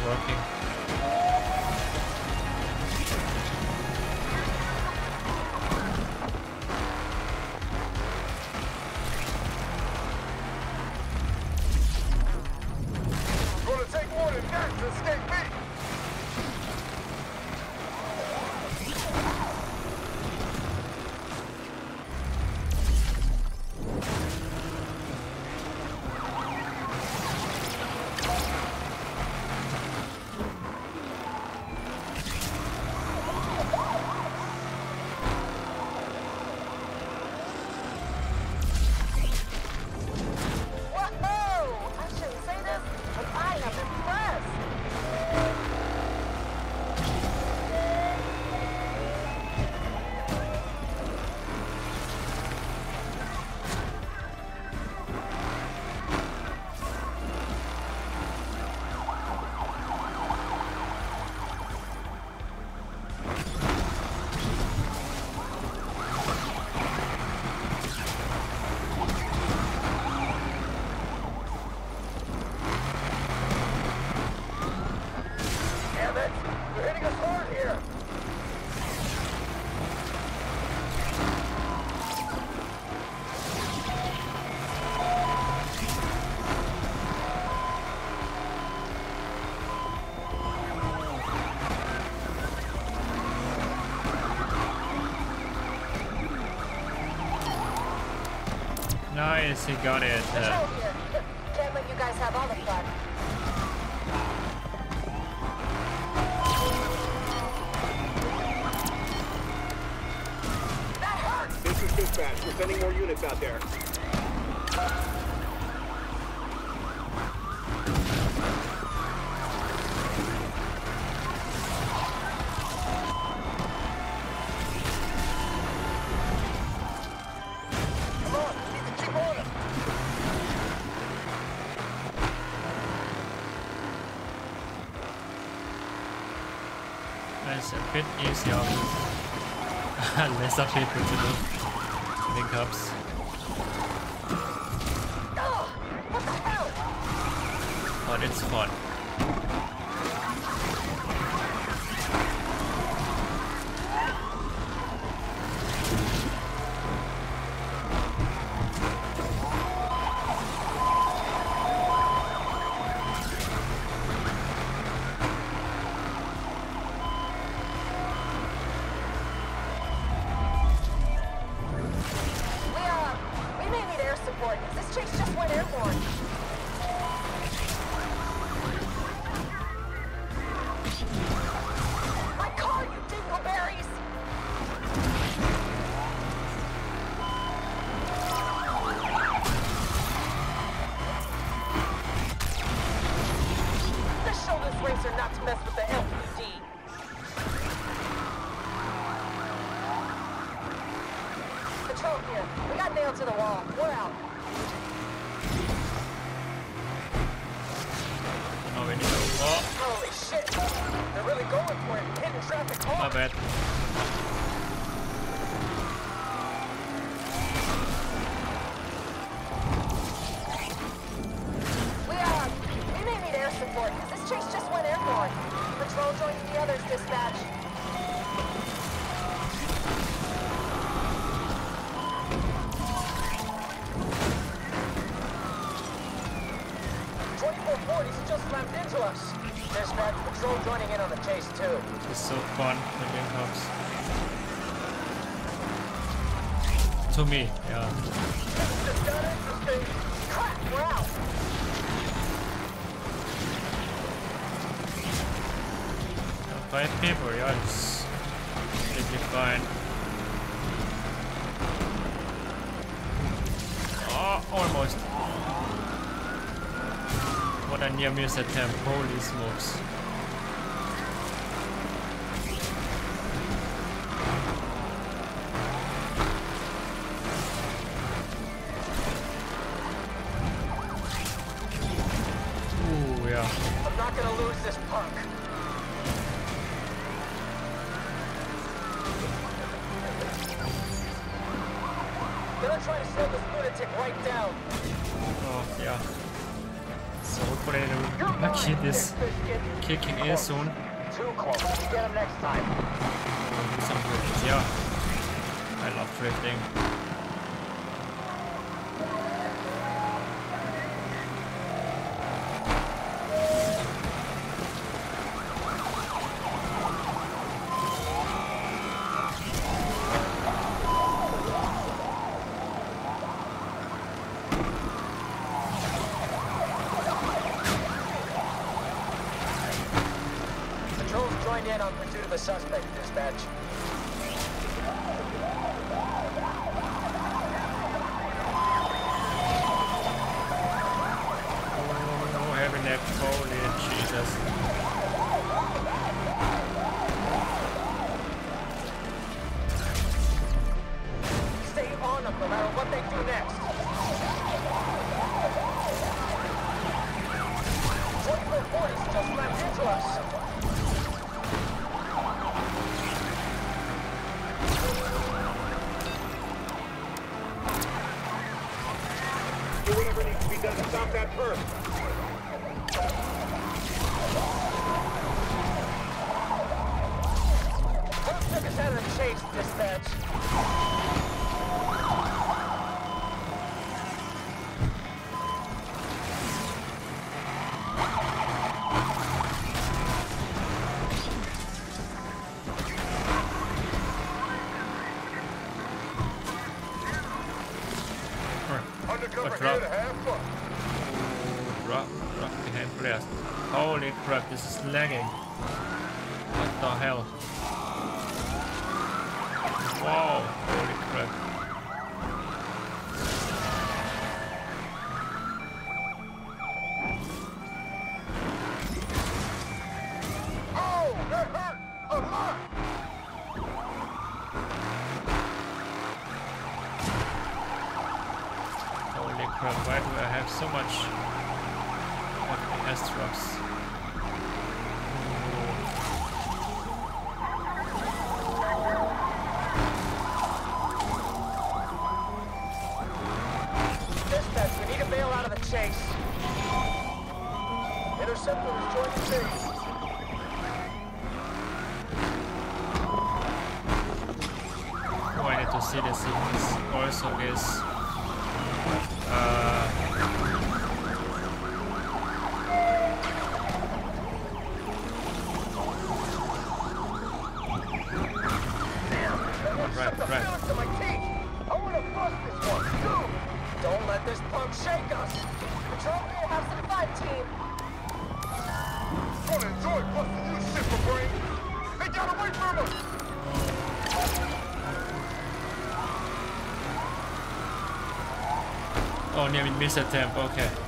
working. guess he got it. Uh, could use Yahoo. Lesser people to do link ups. to me. Yeah. Five people, yeah, it's completely fine. Oh, almost. What a near miss attempt, holy smokes. suspect, dispatch. crap. Drop, drop the head blast. Holy crap, this is lagging. sobre isso. mid-September, okay.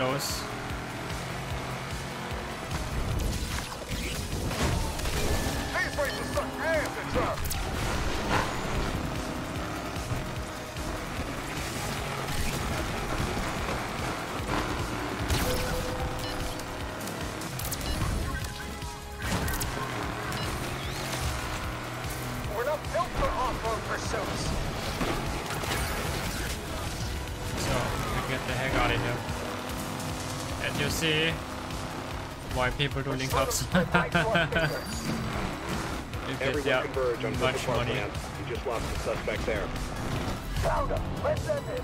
close. rolling cups. Everyone yeah, converge on much money. You just lost the suspect there. Found him. Let's end it.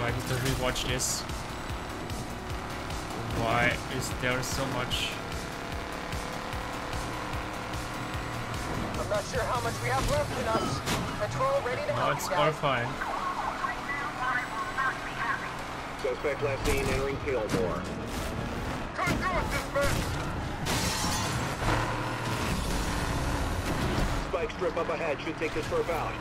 I need to rewatch this. Why is there so much? I'm not sure how much we have left in us. Patrol ready to no, it's all fine. Suspect last seen entering Palemore. Couldn't do it, dispatch. Spike strip up ahead should take this perp out.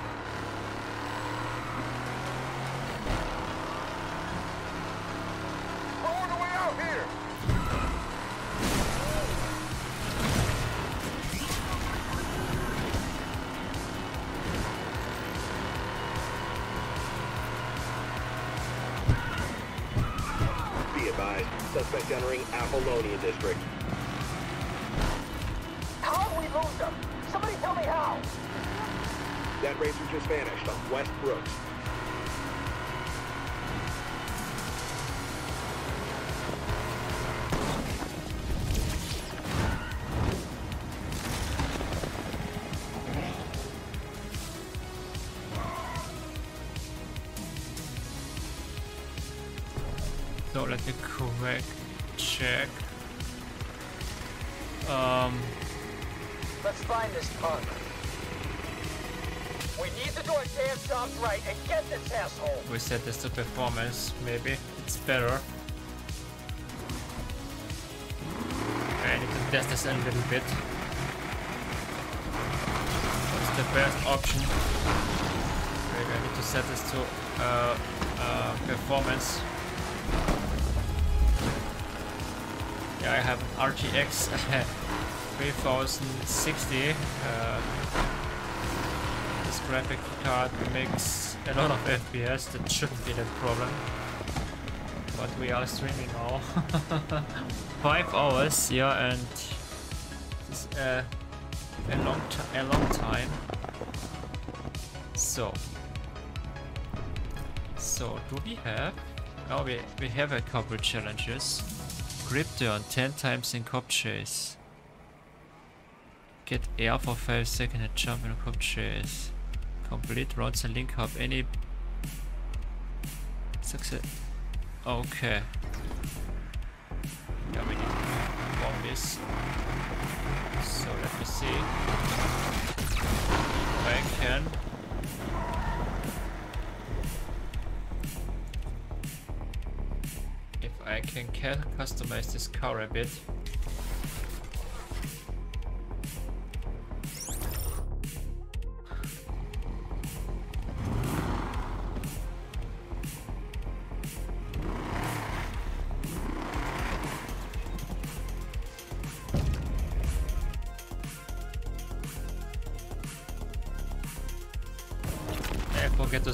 District. How have we moved them? Somebody tell me how. That racer just vanished on West Brooks. So let me correct check. This punk. We need to do our damn jobs right and get this asshole. we set this to performance, maybe it's better. I need to test this a little bit. What's the best option? Maybe I need to set this to uh, uh, performance. Yeah, I have RTX 3060. Uh, this graphic card makes a lot of FPS, that shouldn't be the problem. But we are streaming now. Five hours, yeah, and this uh, a long a long time. So, so do we have? Oh, we we have a couple challenges. Grip turn 10 times in cop chase. Get air for 5 seconds and jump in a chase. Complete routes and link up any success. Okay. Yeah, we need perform this. So let me see. If I can. If I can ca- customize this car a bit.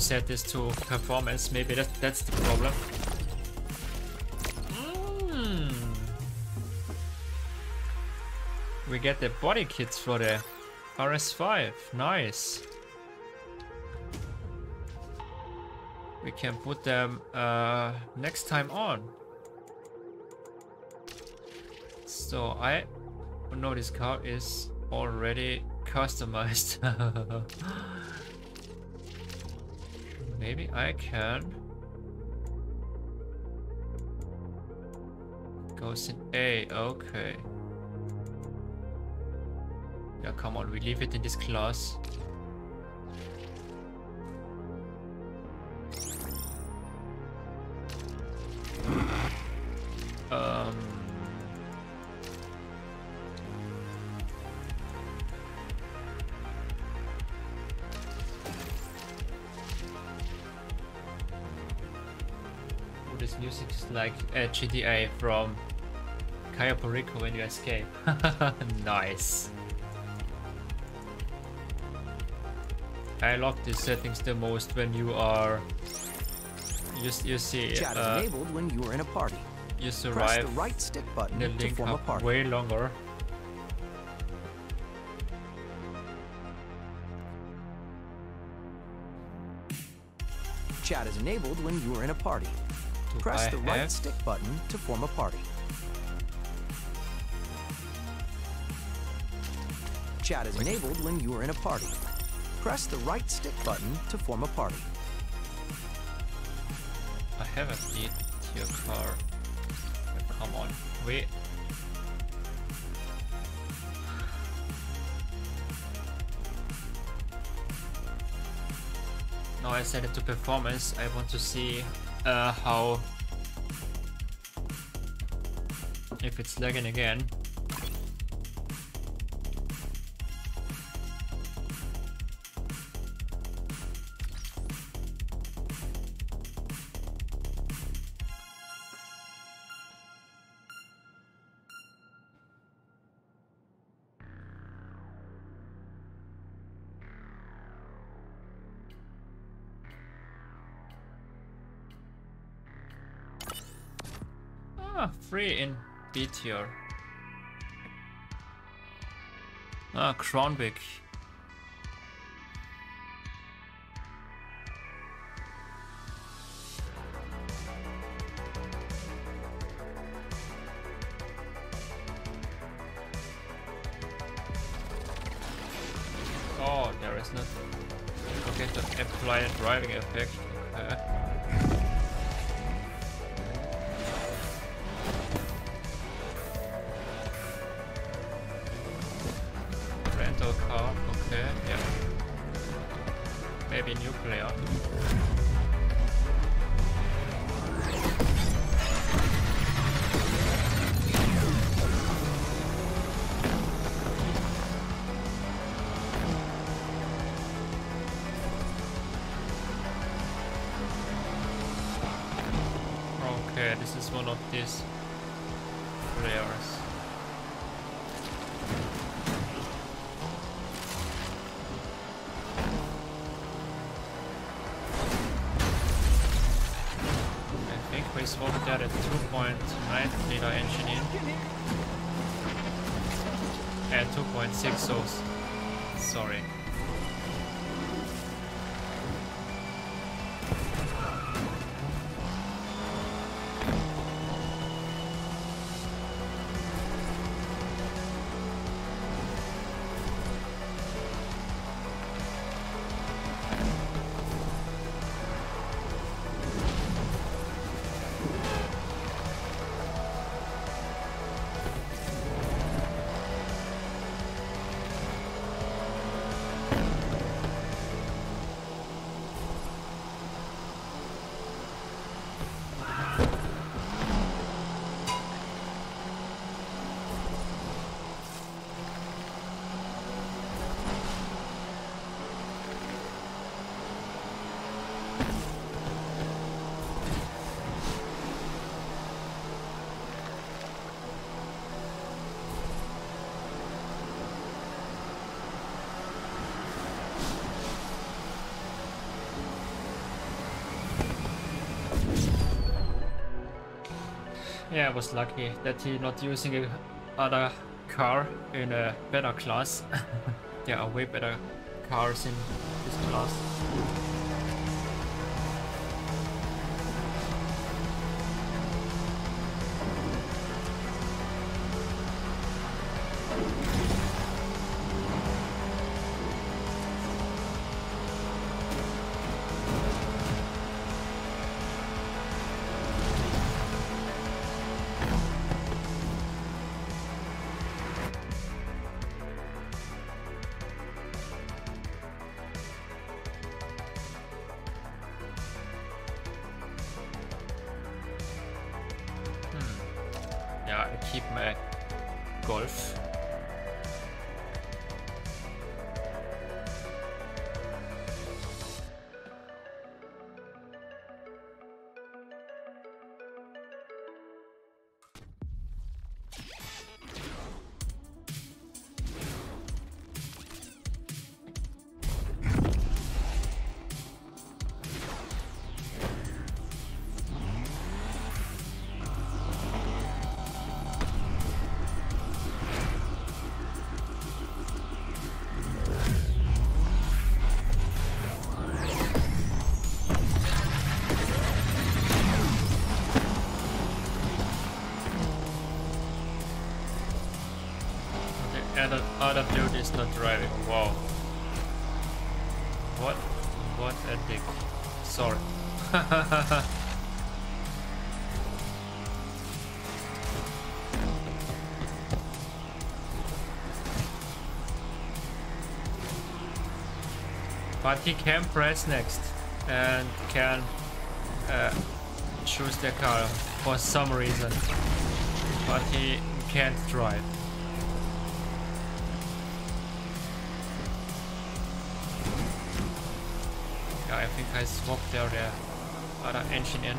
Set this to performance. Maybe that, that's the problem. Mm. We get the body kits for the RS5. Nice. We can put them uh, next time on. So I know this car is already customized. Maybe I can. Goes in A, okay. Yeah, come on, we leave it in this class. Uh, GTA from Cayo Perico when you escape. nice. I love these settings the most when you are. You, you see. Chat is uh, enabled when you are in a party. you Press the right stick button the to form a party. way longer. Chat is enabled when you are in a party. Press I the right stick button to form a party. Chat is enabled when you are in a party. Press the right stick button to form a party. I haven't hit your car. Come on, wait. Now I set it to performance, I want to see uh, how if it's lagging again. Free in B tier. Ah, Kronvik. Yeah, I was lucky that he not using a other car in a better class. there are way better cars in this class. Other, dude is not driving. Wow. What? What a dick. Sorry. but he can press next. and can uh, choose the car for some reason, but he can't drive. I swapped there the other engine in.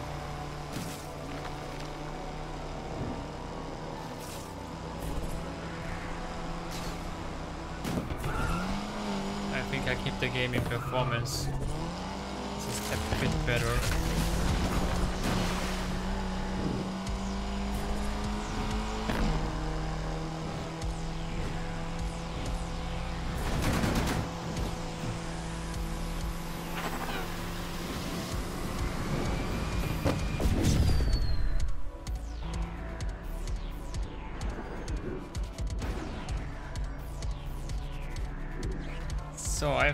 I think I keep the game in performance. This is a bit better.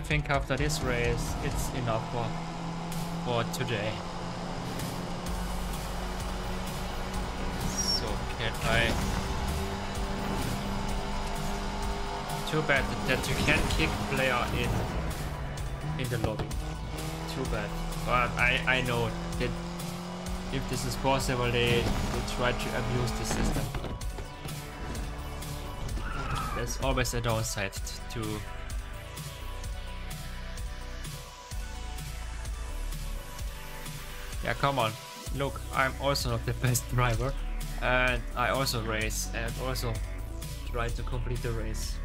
Think after this race, it's enough for, for today. So can I... Too bad that you can't kick player in in the lobby. Too bad. But I, I know that if this is possible, they, they try to abuse the system. There's always a downside to Yeah, come on. Look, I'm also not the best driver. And I also race and also try to complete the race.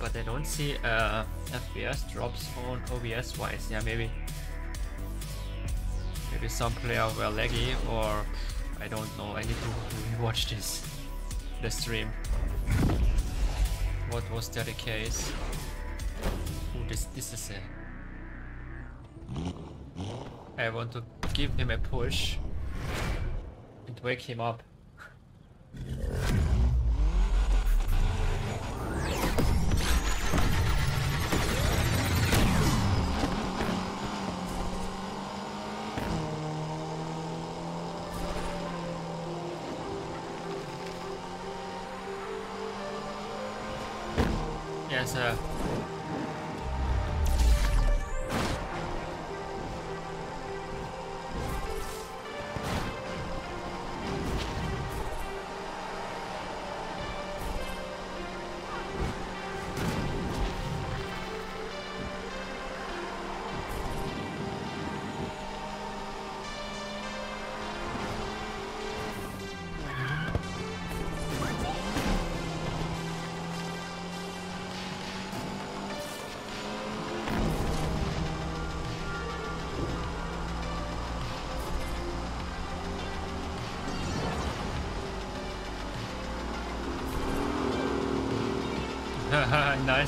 But I don't see uh, FPS drops on OBS wise. Yeah, maybe maybe some player were laggy or I don't know. I need to watch this the stream. What was there the case? This this is it. I want to give him a push and wake him up.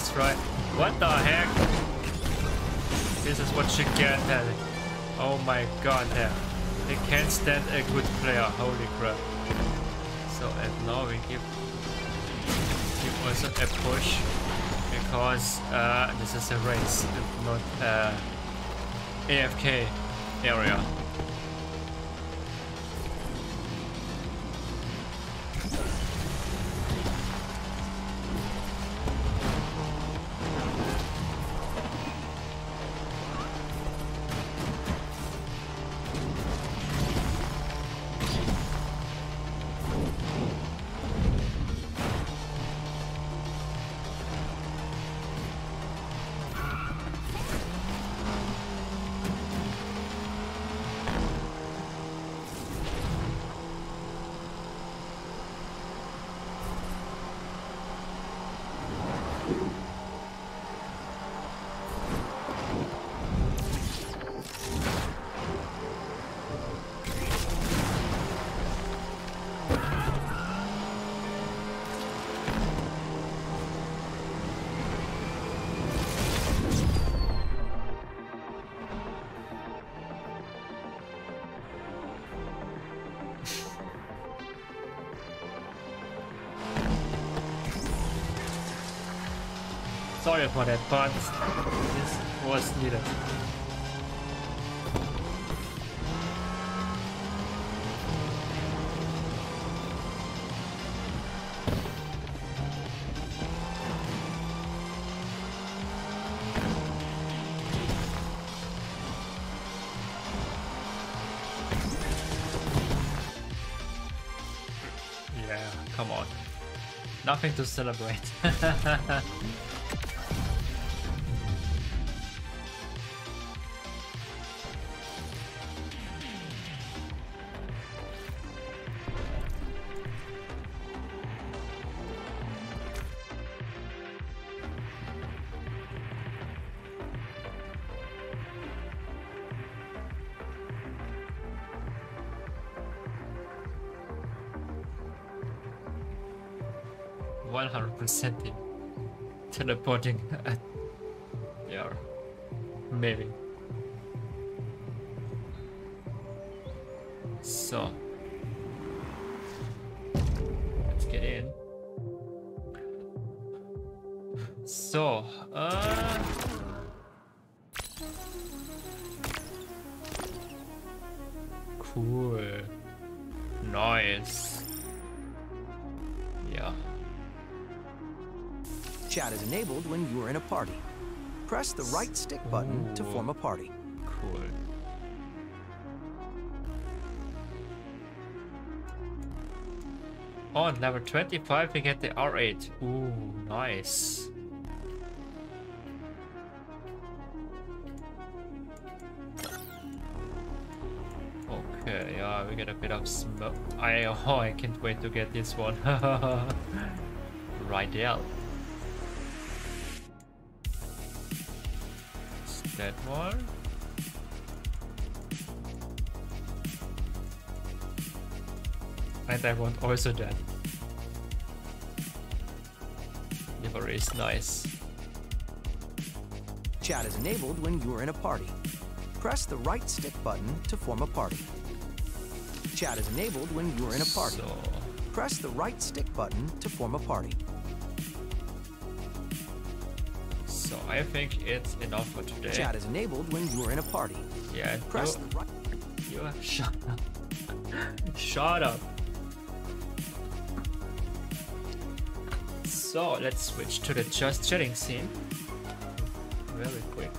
Nice try. What the heck? This is what you get, Harry. Oh my god, yeah. They can't stand a good player, holy crap. So and now we give, give also a push because uh, this is a race, not uh, AFK area. What I thought this was needed. Yeah, come on. Nothing to celebrate. teleporting. Press the right stick button to form a party. Cool. On Oh, level 25 we get the R8. Ooh, nice. Okay, yeah, we get a bit of smoke. I oh, I can't wait to get this one. right there. And I want also that. Livery is nice. Chat is enabled when you are in a party. Press the right stick button to form a party. Chat is enabled when you are in a party. So, Press the right stick button to form a party. I think it's enough for today. Chat is enabled when you are in a party. Yeah, Press you, the right. you shut up. shut up. So let's switch to the just chatting scene. Very quick.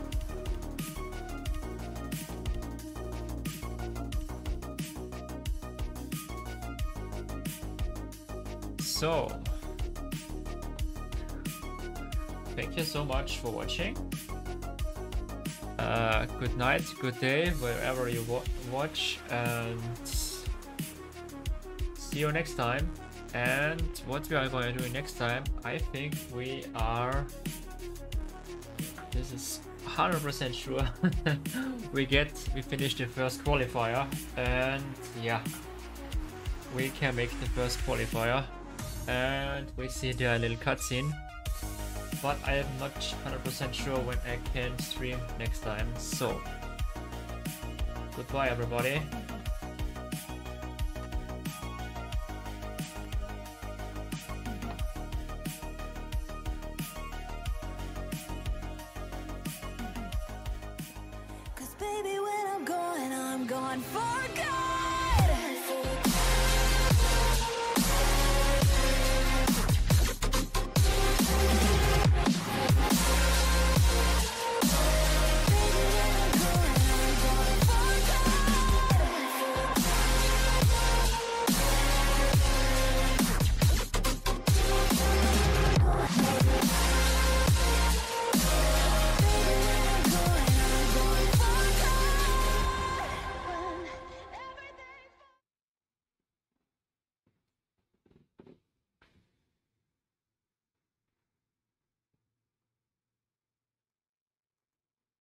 So, thank you so much for watching. Uh, good night, good day, wherever you wa watch, and see you next time. And what we are going to do next time, I think we are. This is 100% sure. we get, we finish the first qualifier, and yeah, we can make the first qualifier, and we see the little cutscene but I am not 100% sure when I can stream next time. So, goodbye everybody.